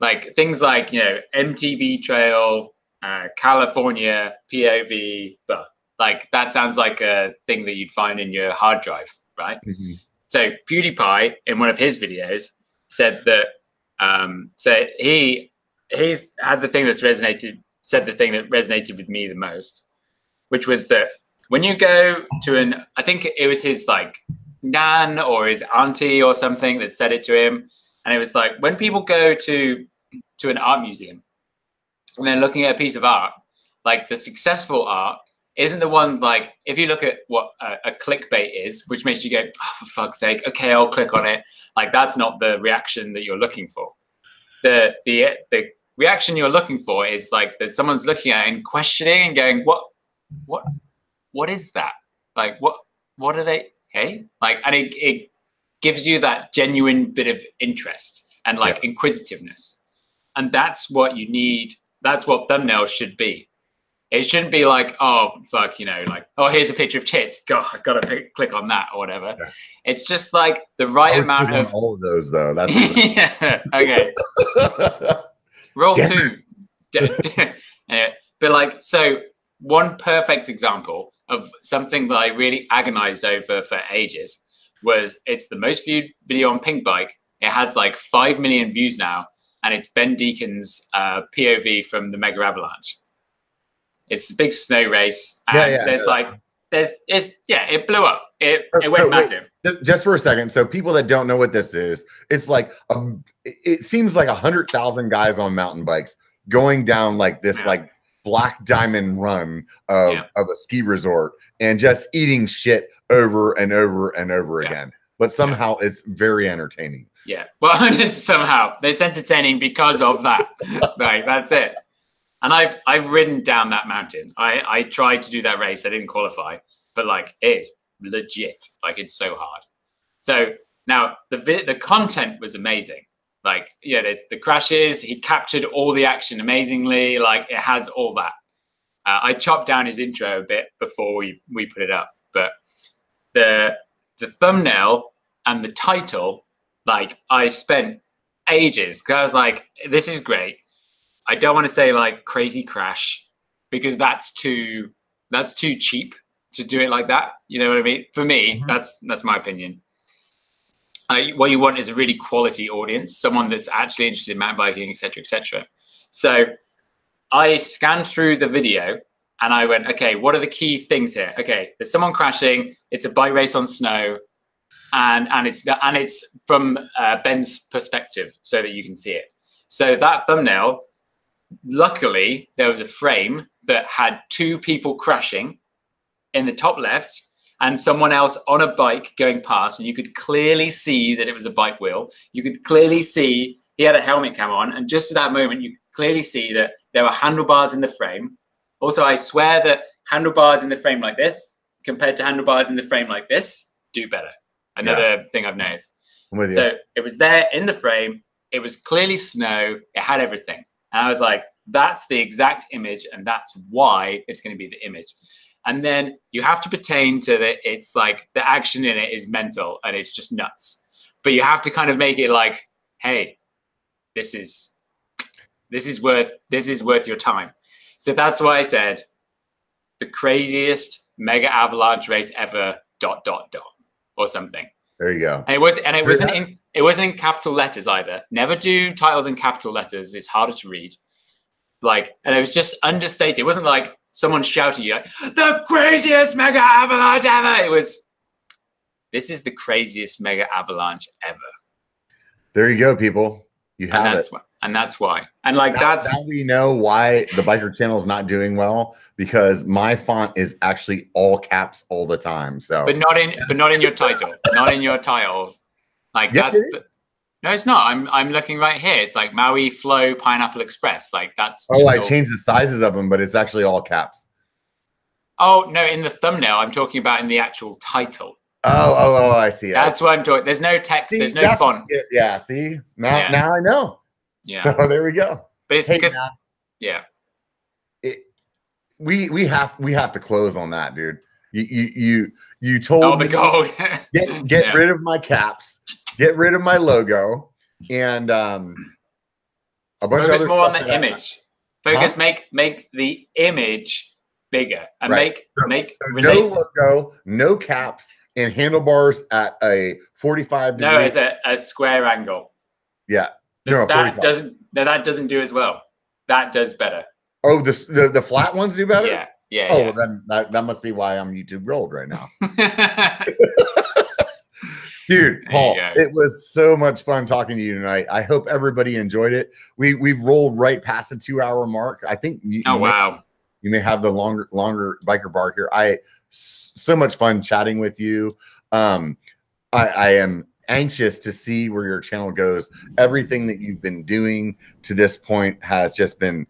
Like things like, you know, MTB Trail, uh, California, POV, but like that sounds like a thing that you'd find in your hard drive, right? Mm-hmm. So PewDiePie in one of his videos said that um, so he he's had the thing that's resonated said the thing that resonated with me the most, which was that when you go to an I think it was his like nan or his auntie or something that said it to him, and it was like when people go to to an art museum and they're looking at a piece of art, like the successful art isn't the one like if you look at what a, a, clickbait is, which makes you go, oh, for fuck's sake, okay, I'll click on it. Like that's not the reaction that you're looking for. The the the reaction you're looking for is like that someone's looking at and questioning and going, what what what is that? Like what what are they? Hey, like and it, it gives you that genuine bit of interest and like yeah. inquisitiveness, and that's what you need. That's what thumbnails should be it shouldn't be like, oh fuck, you know, like, oh here's a picture of tits. God, I gotta pick, click on that or whatever. Yeah. It's just like the right amount of all of those though. That's yeah. Okay. Roll Damn. two. but like, so one perfect example of something that I really agonized over for ages was it's the most viewed video on Pinkbike. It has like five million views now, and it's Ben Deacon's uh, POV from the Mega Avalanche. It's a big snow race, and yeah, yeah, there's yeah. like there's it's yeah, it blew up. It uh, it went so, massive. Wait, just for a second, so people that don't know what this is, it's like a, it seems like a hundred thousand guys on mountain bikes going down like this like black diamond run of, of a ski resort and just eating shit over and over and over again. But somehow it's very entertaining. Yeah. Well, just somehow it's entertaining because of that. right. That's it and I've I've ridden down that mountain. I I tried to do that race. I didn't qualify, but like it's legit. Like it's so hard. So now the vi- the content was amazing. Like yeah, there's the crashes. He captured all the action amazingly. Like it has all that. Uh, I chopped down his intro a bit before we we put it up, but the the thumbnail and the title, like I spent ages because I was like, this is great I don't want to say like crazy crash because that's too that's too cheap to do it like that. You know what I mean? For me, mm-hmm. that's that's my opinion. Uh, what you want is a really quality audience, someone that's actually interested in mountain biking, etc., etc. So I scanned through the video and I went, okay, what are the key things here? Okay, there's someone crashing. It's a bike race on snow, and and it's and it's from uh, Ben's perspective, so that you can see it. So that thumbnail luckily there was a frame that had two people crashing in the top left and someone else on a bike going past and you could clearly see that it was a bike wheel. You could clearly see he had a helmet cam on and just at that moment you clearly see that there were handlebars in the frame. Also i swear that handlebars in the frame like this compared to handlebars in the frame like this do better. Another yeah. thing i've noticed. So it was there in the frame. It was clearly snow. It had everything. And I was like, that's the exact image, and that's why it's going to be the image. And then you have to pertain to that it's like the action in it is mental and it's just nuts. But you have to kind of make it like, hey, this is this is worth this is worth your time. So that's why I said the craziest mega avalanche race ever dot dot dot or something. There you go. And it was and it Heard wasn't that? in it wasn't in capital letters either. Never do titles in capital letters. It's harder to read. Like, and it was just understated. It wasn't like someone shouting you like the craziest mega avalanche ever. It was this is the craziest mega avalanche ever. There you go, people. You And have that's it. why and that's why. And like Now, that's now we know why the biker channel is not doing well because my font is actually all caps all the time. So but not in but not in your title. not in your titles. Like Yes, that's it is. the- no, it's not. I'm I'm looking right here. It's like Maui Flow Pineapple Express. Like that's oh, I all- changed the sizes of them, but it's actually all caps. Oh no, in the thumbnail, I'm talking about in the actual title. Oh, oh, oh, I see. I That's what I'm talking. There's no text. see. There's no font. Yeah, yeah, see now, Yeah. now I know. Yeah, So there we go. but it's Hey, because now, yeah, it, we we have we have to close on that, dude. You you you you told oh me gold. get get Yeah. rid of my caps, get rid of my logo, and um a bunch Focus of more on the that I- image. Focus. Make make the image bigger and Right. make So- make So relate. no logo, no caps, and handlebars at a 45 No, degree. it's a, a square angle. yeah. This- No, that 45. doesn't. No, that doesn't do as well. That does better. Oh, the, the the flat ones do better. Yeah, yeah. Oh, yeah. well, then that, that must be why I'm YouTube Gold right now, dude. Paul, it was so much fun talking to you tonight. I hope everybody enjoyed it. We we rolled right past the two hour mark. I think you, oh you may- wow. you may have the longer longer biker bar here. I so much fun chatting with you um i i am anxious to see where your channel goes everything that you've been doing to this point has just been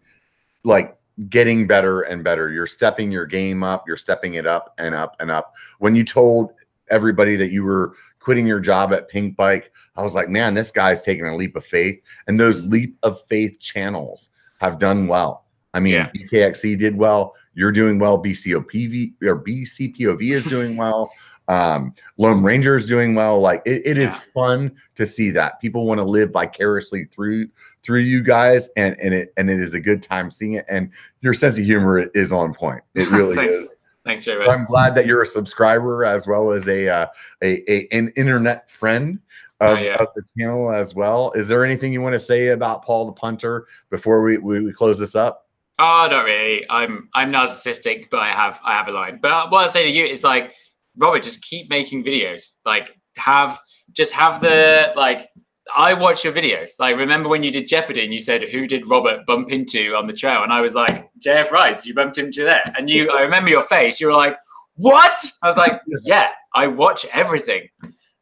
like getting better and better you're stepping your game up you're stepping it up and up and up when you told everybody that you were quitting your job at Pinkbike i was like man this guy's taking a leap of faith and those leap of faith channels have done well I mean, Yeah. BKXC did well. You're doing well. BCOPV or BCPOV is doing well. Um, Lone Ranger is doing well. Like it, it is Yeah. fun to see that people want to live vicariously through through you guys, and and it and it is a good time seeing it. And your sense of humor is on point. It really Thanks. is. Thanks, Trevor. I'm glad that you're a subscriber as well as a uh, a, a an internet friend of, Oh, yeah. of the channel as well. Is there anything you want to say about Paul the punter before we, we, we close this up? Oh, not really. I'm I'm narcissistic, but I have I have a line. But what I say to you is like, Robert, just keep making videos. Like, have just have the like. I watch your videos. Like, remember when you did Jeopardy and you said, "Who did Robert bump into on the trail?" And I was like, "JF Rides, you bumped into there." And you, I remember your face. You were like, "What?" I was like, "Yeah, I watch everything."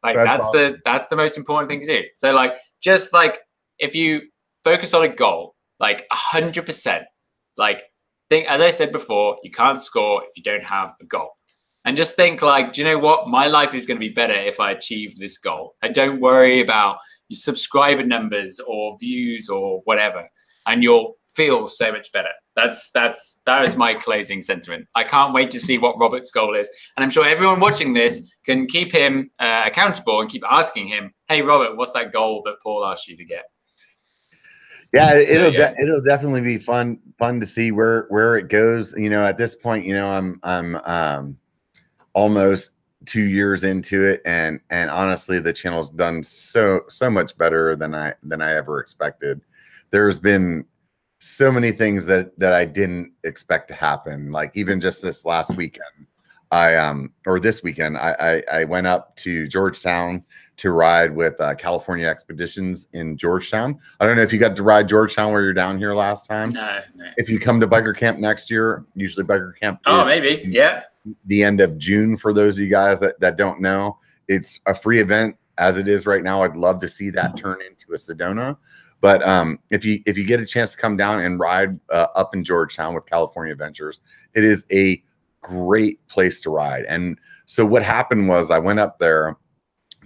Like That's that's, the that's the most important thing to do. So like, just like if you focus on a goal, like a hundred percent, like think as I said before, you can't score if you don't have a goal. And just think like, do you know what? My life is going to be better if I achieve this goal. And don't worry about your subscriber numbers or views or whatever. And you'll feel so much better. That's that's that is my closing sentiment. I can't wait to see what Robert's goal is. And I'm sure everyone watching this can keep him uh, accountable and keep asking him, "Hey Robert, what's that goal that Paul asked you to get?" Yeah, it- it'll yeah. de- it'll definitely be fun fun to see where where it goes. You know, at this point, you know, I'm I'm um almost two years into it, and and honestly, the channel's done so so much better than I than I ever expected. There's been so many things that that I didn't expect to happen. Like even just this last weekend, I um or this weekend, I I, I went up to Georgetown to ride with uh, California Expeditions in Georgetown. I don't know if you got to ride Georgetown where you're down here last time. No, no. If you come to biker camp next year, usually biker camp Oh, maybe. Yeah. The end of June for those of you guys that, that don't know. It's a free event as it is right now. I'd love to see that turn into a Sedona. But um, if you if you get a chance to come down and ride uh, up in Georgetown with California Adventures, it is a great place to ride. And so what happened was I went up there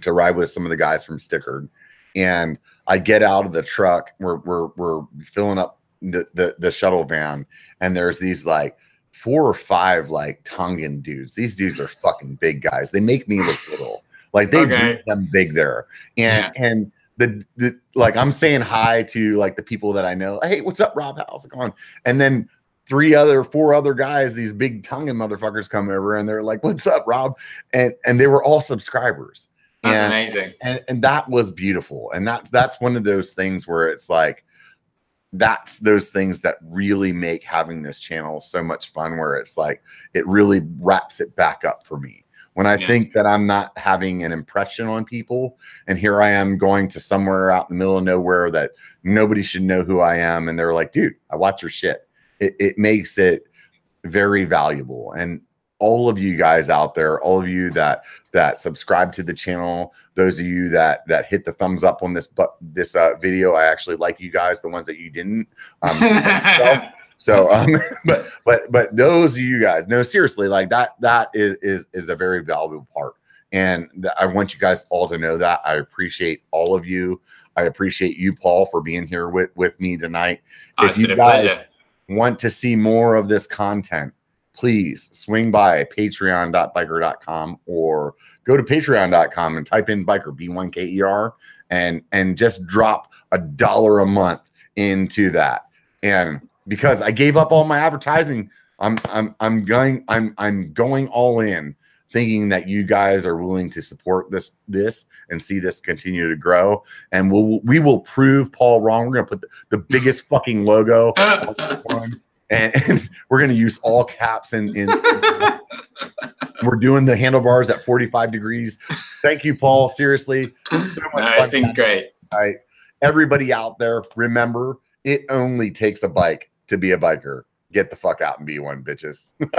to ride with some of the guys from Stickard, and I get out of the truck. We're we're we're filling up the the, the shuttle van, and there's these like four or five like Tongan dudes. These dudes are fucking big guys. They make me look little. Like they Okay. them big there. And and the, the like I'm saying hi to like the people that I know. Hey, what's up, Rob? How's it going? And then three other, four other guys, these big Tongan motherfuckers come over and they're like, "What's up, Rob?" And and they were all subscribers. That's and, amazing. and and that was beautiful. And that's that's one of those things where it's like that's those things that really make having this channel so much fun where it's like it really wraps it back up for me when I Yeah. think that I'm not having an impression on people, and here I am going to somewhere out in the middle of nowhere that nobody should know who I am, and they're like, dude, I watch your shit. It, it makes it very valuable. And all of you guys out there, all of you that that subscribe to the channel, those of you that that hit the thumbs up on this but this uh, video, I actually like you guys. The ones that you didn't, um, myself. So, um, but but but those of you guys, no, seriously, like that that is is is a very valuable part, and th- I want you guys all to know that. I appreciate all of you. I appreciate you, Paul, for being here with with me tonight. Oh, If you guys- Want to see more of this content? Please swing by patreon.biker.com or go to patreon.com and type in biker b1ker E and and just drop a dollar a month into that. And because I gave up all my advertising, I'm I'm I'm going I'm I'm going all in thinking that you guys are willing to support this this and see this continue to grow and we'll we will prove Paul wrong. We're going to put the, the biggest fucking logo on this one, and, and we're going to use all caps and in, we're doing the handlebars at 45 degrees. Thank you Paul, seriously. So much no, fun it's been great. I, everybody out there, remember, it only takes a bike to be a biker. Get the fuck out and be one, bitches.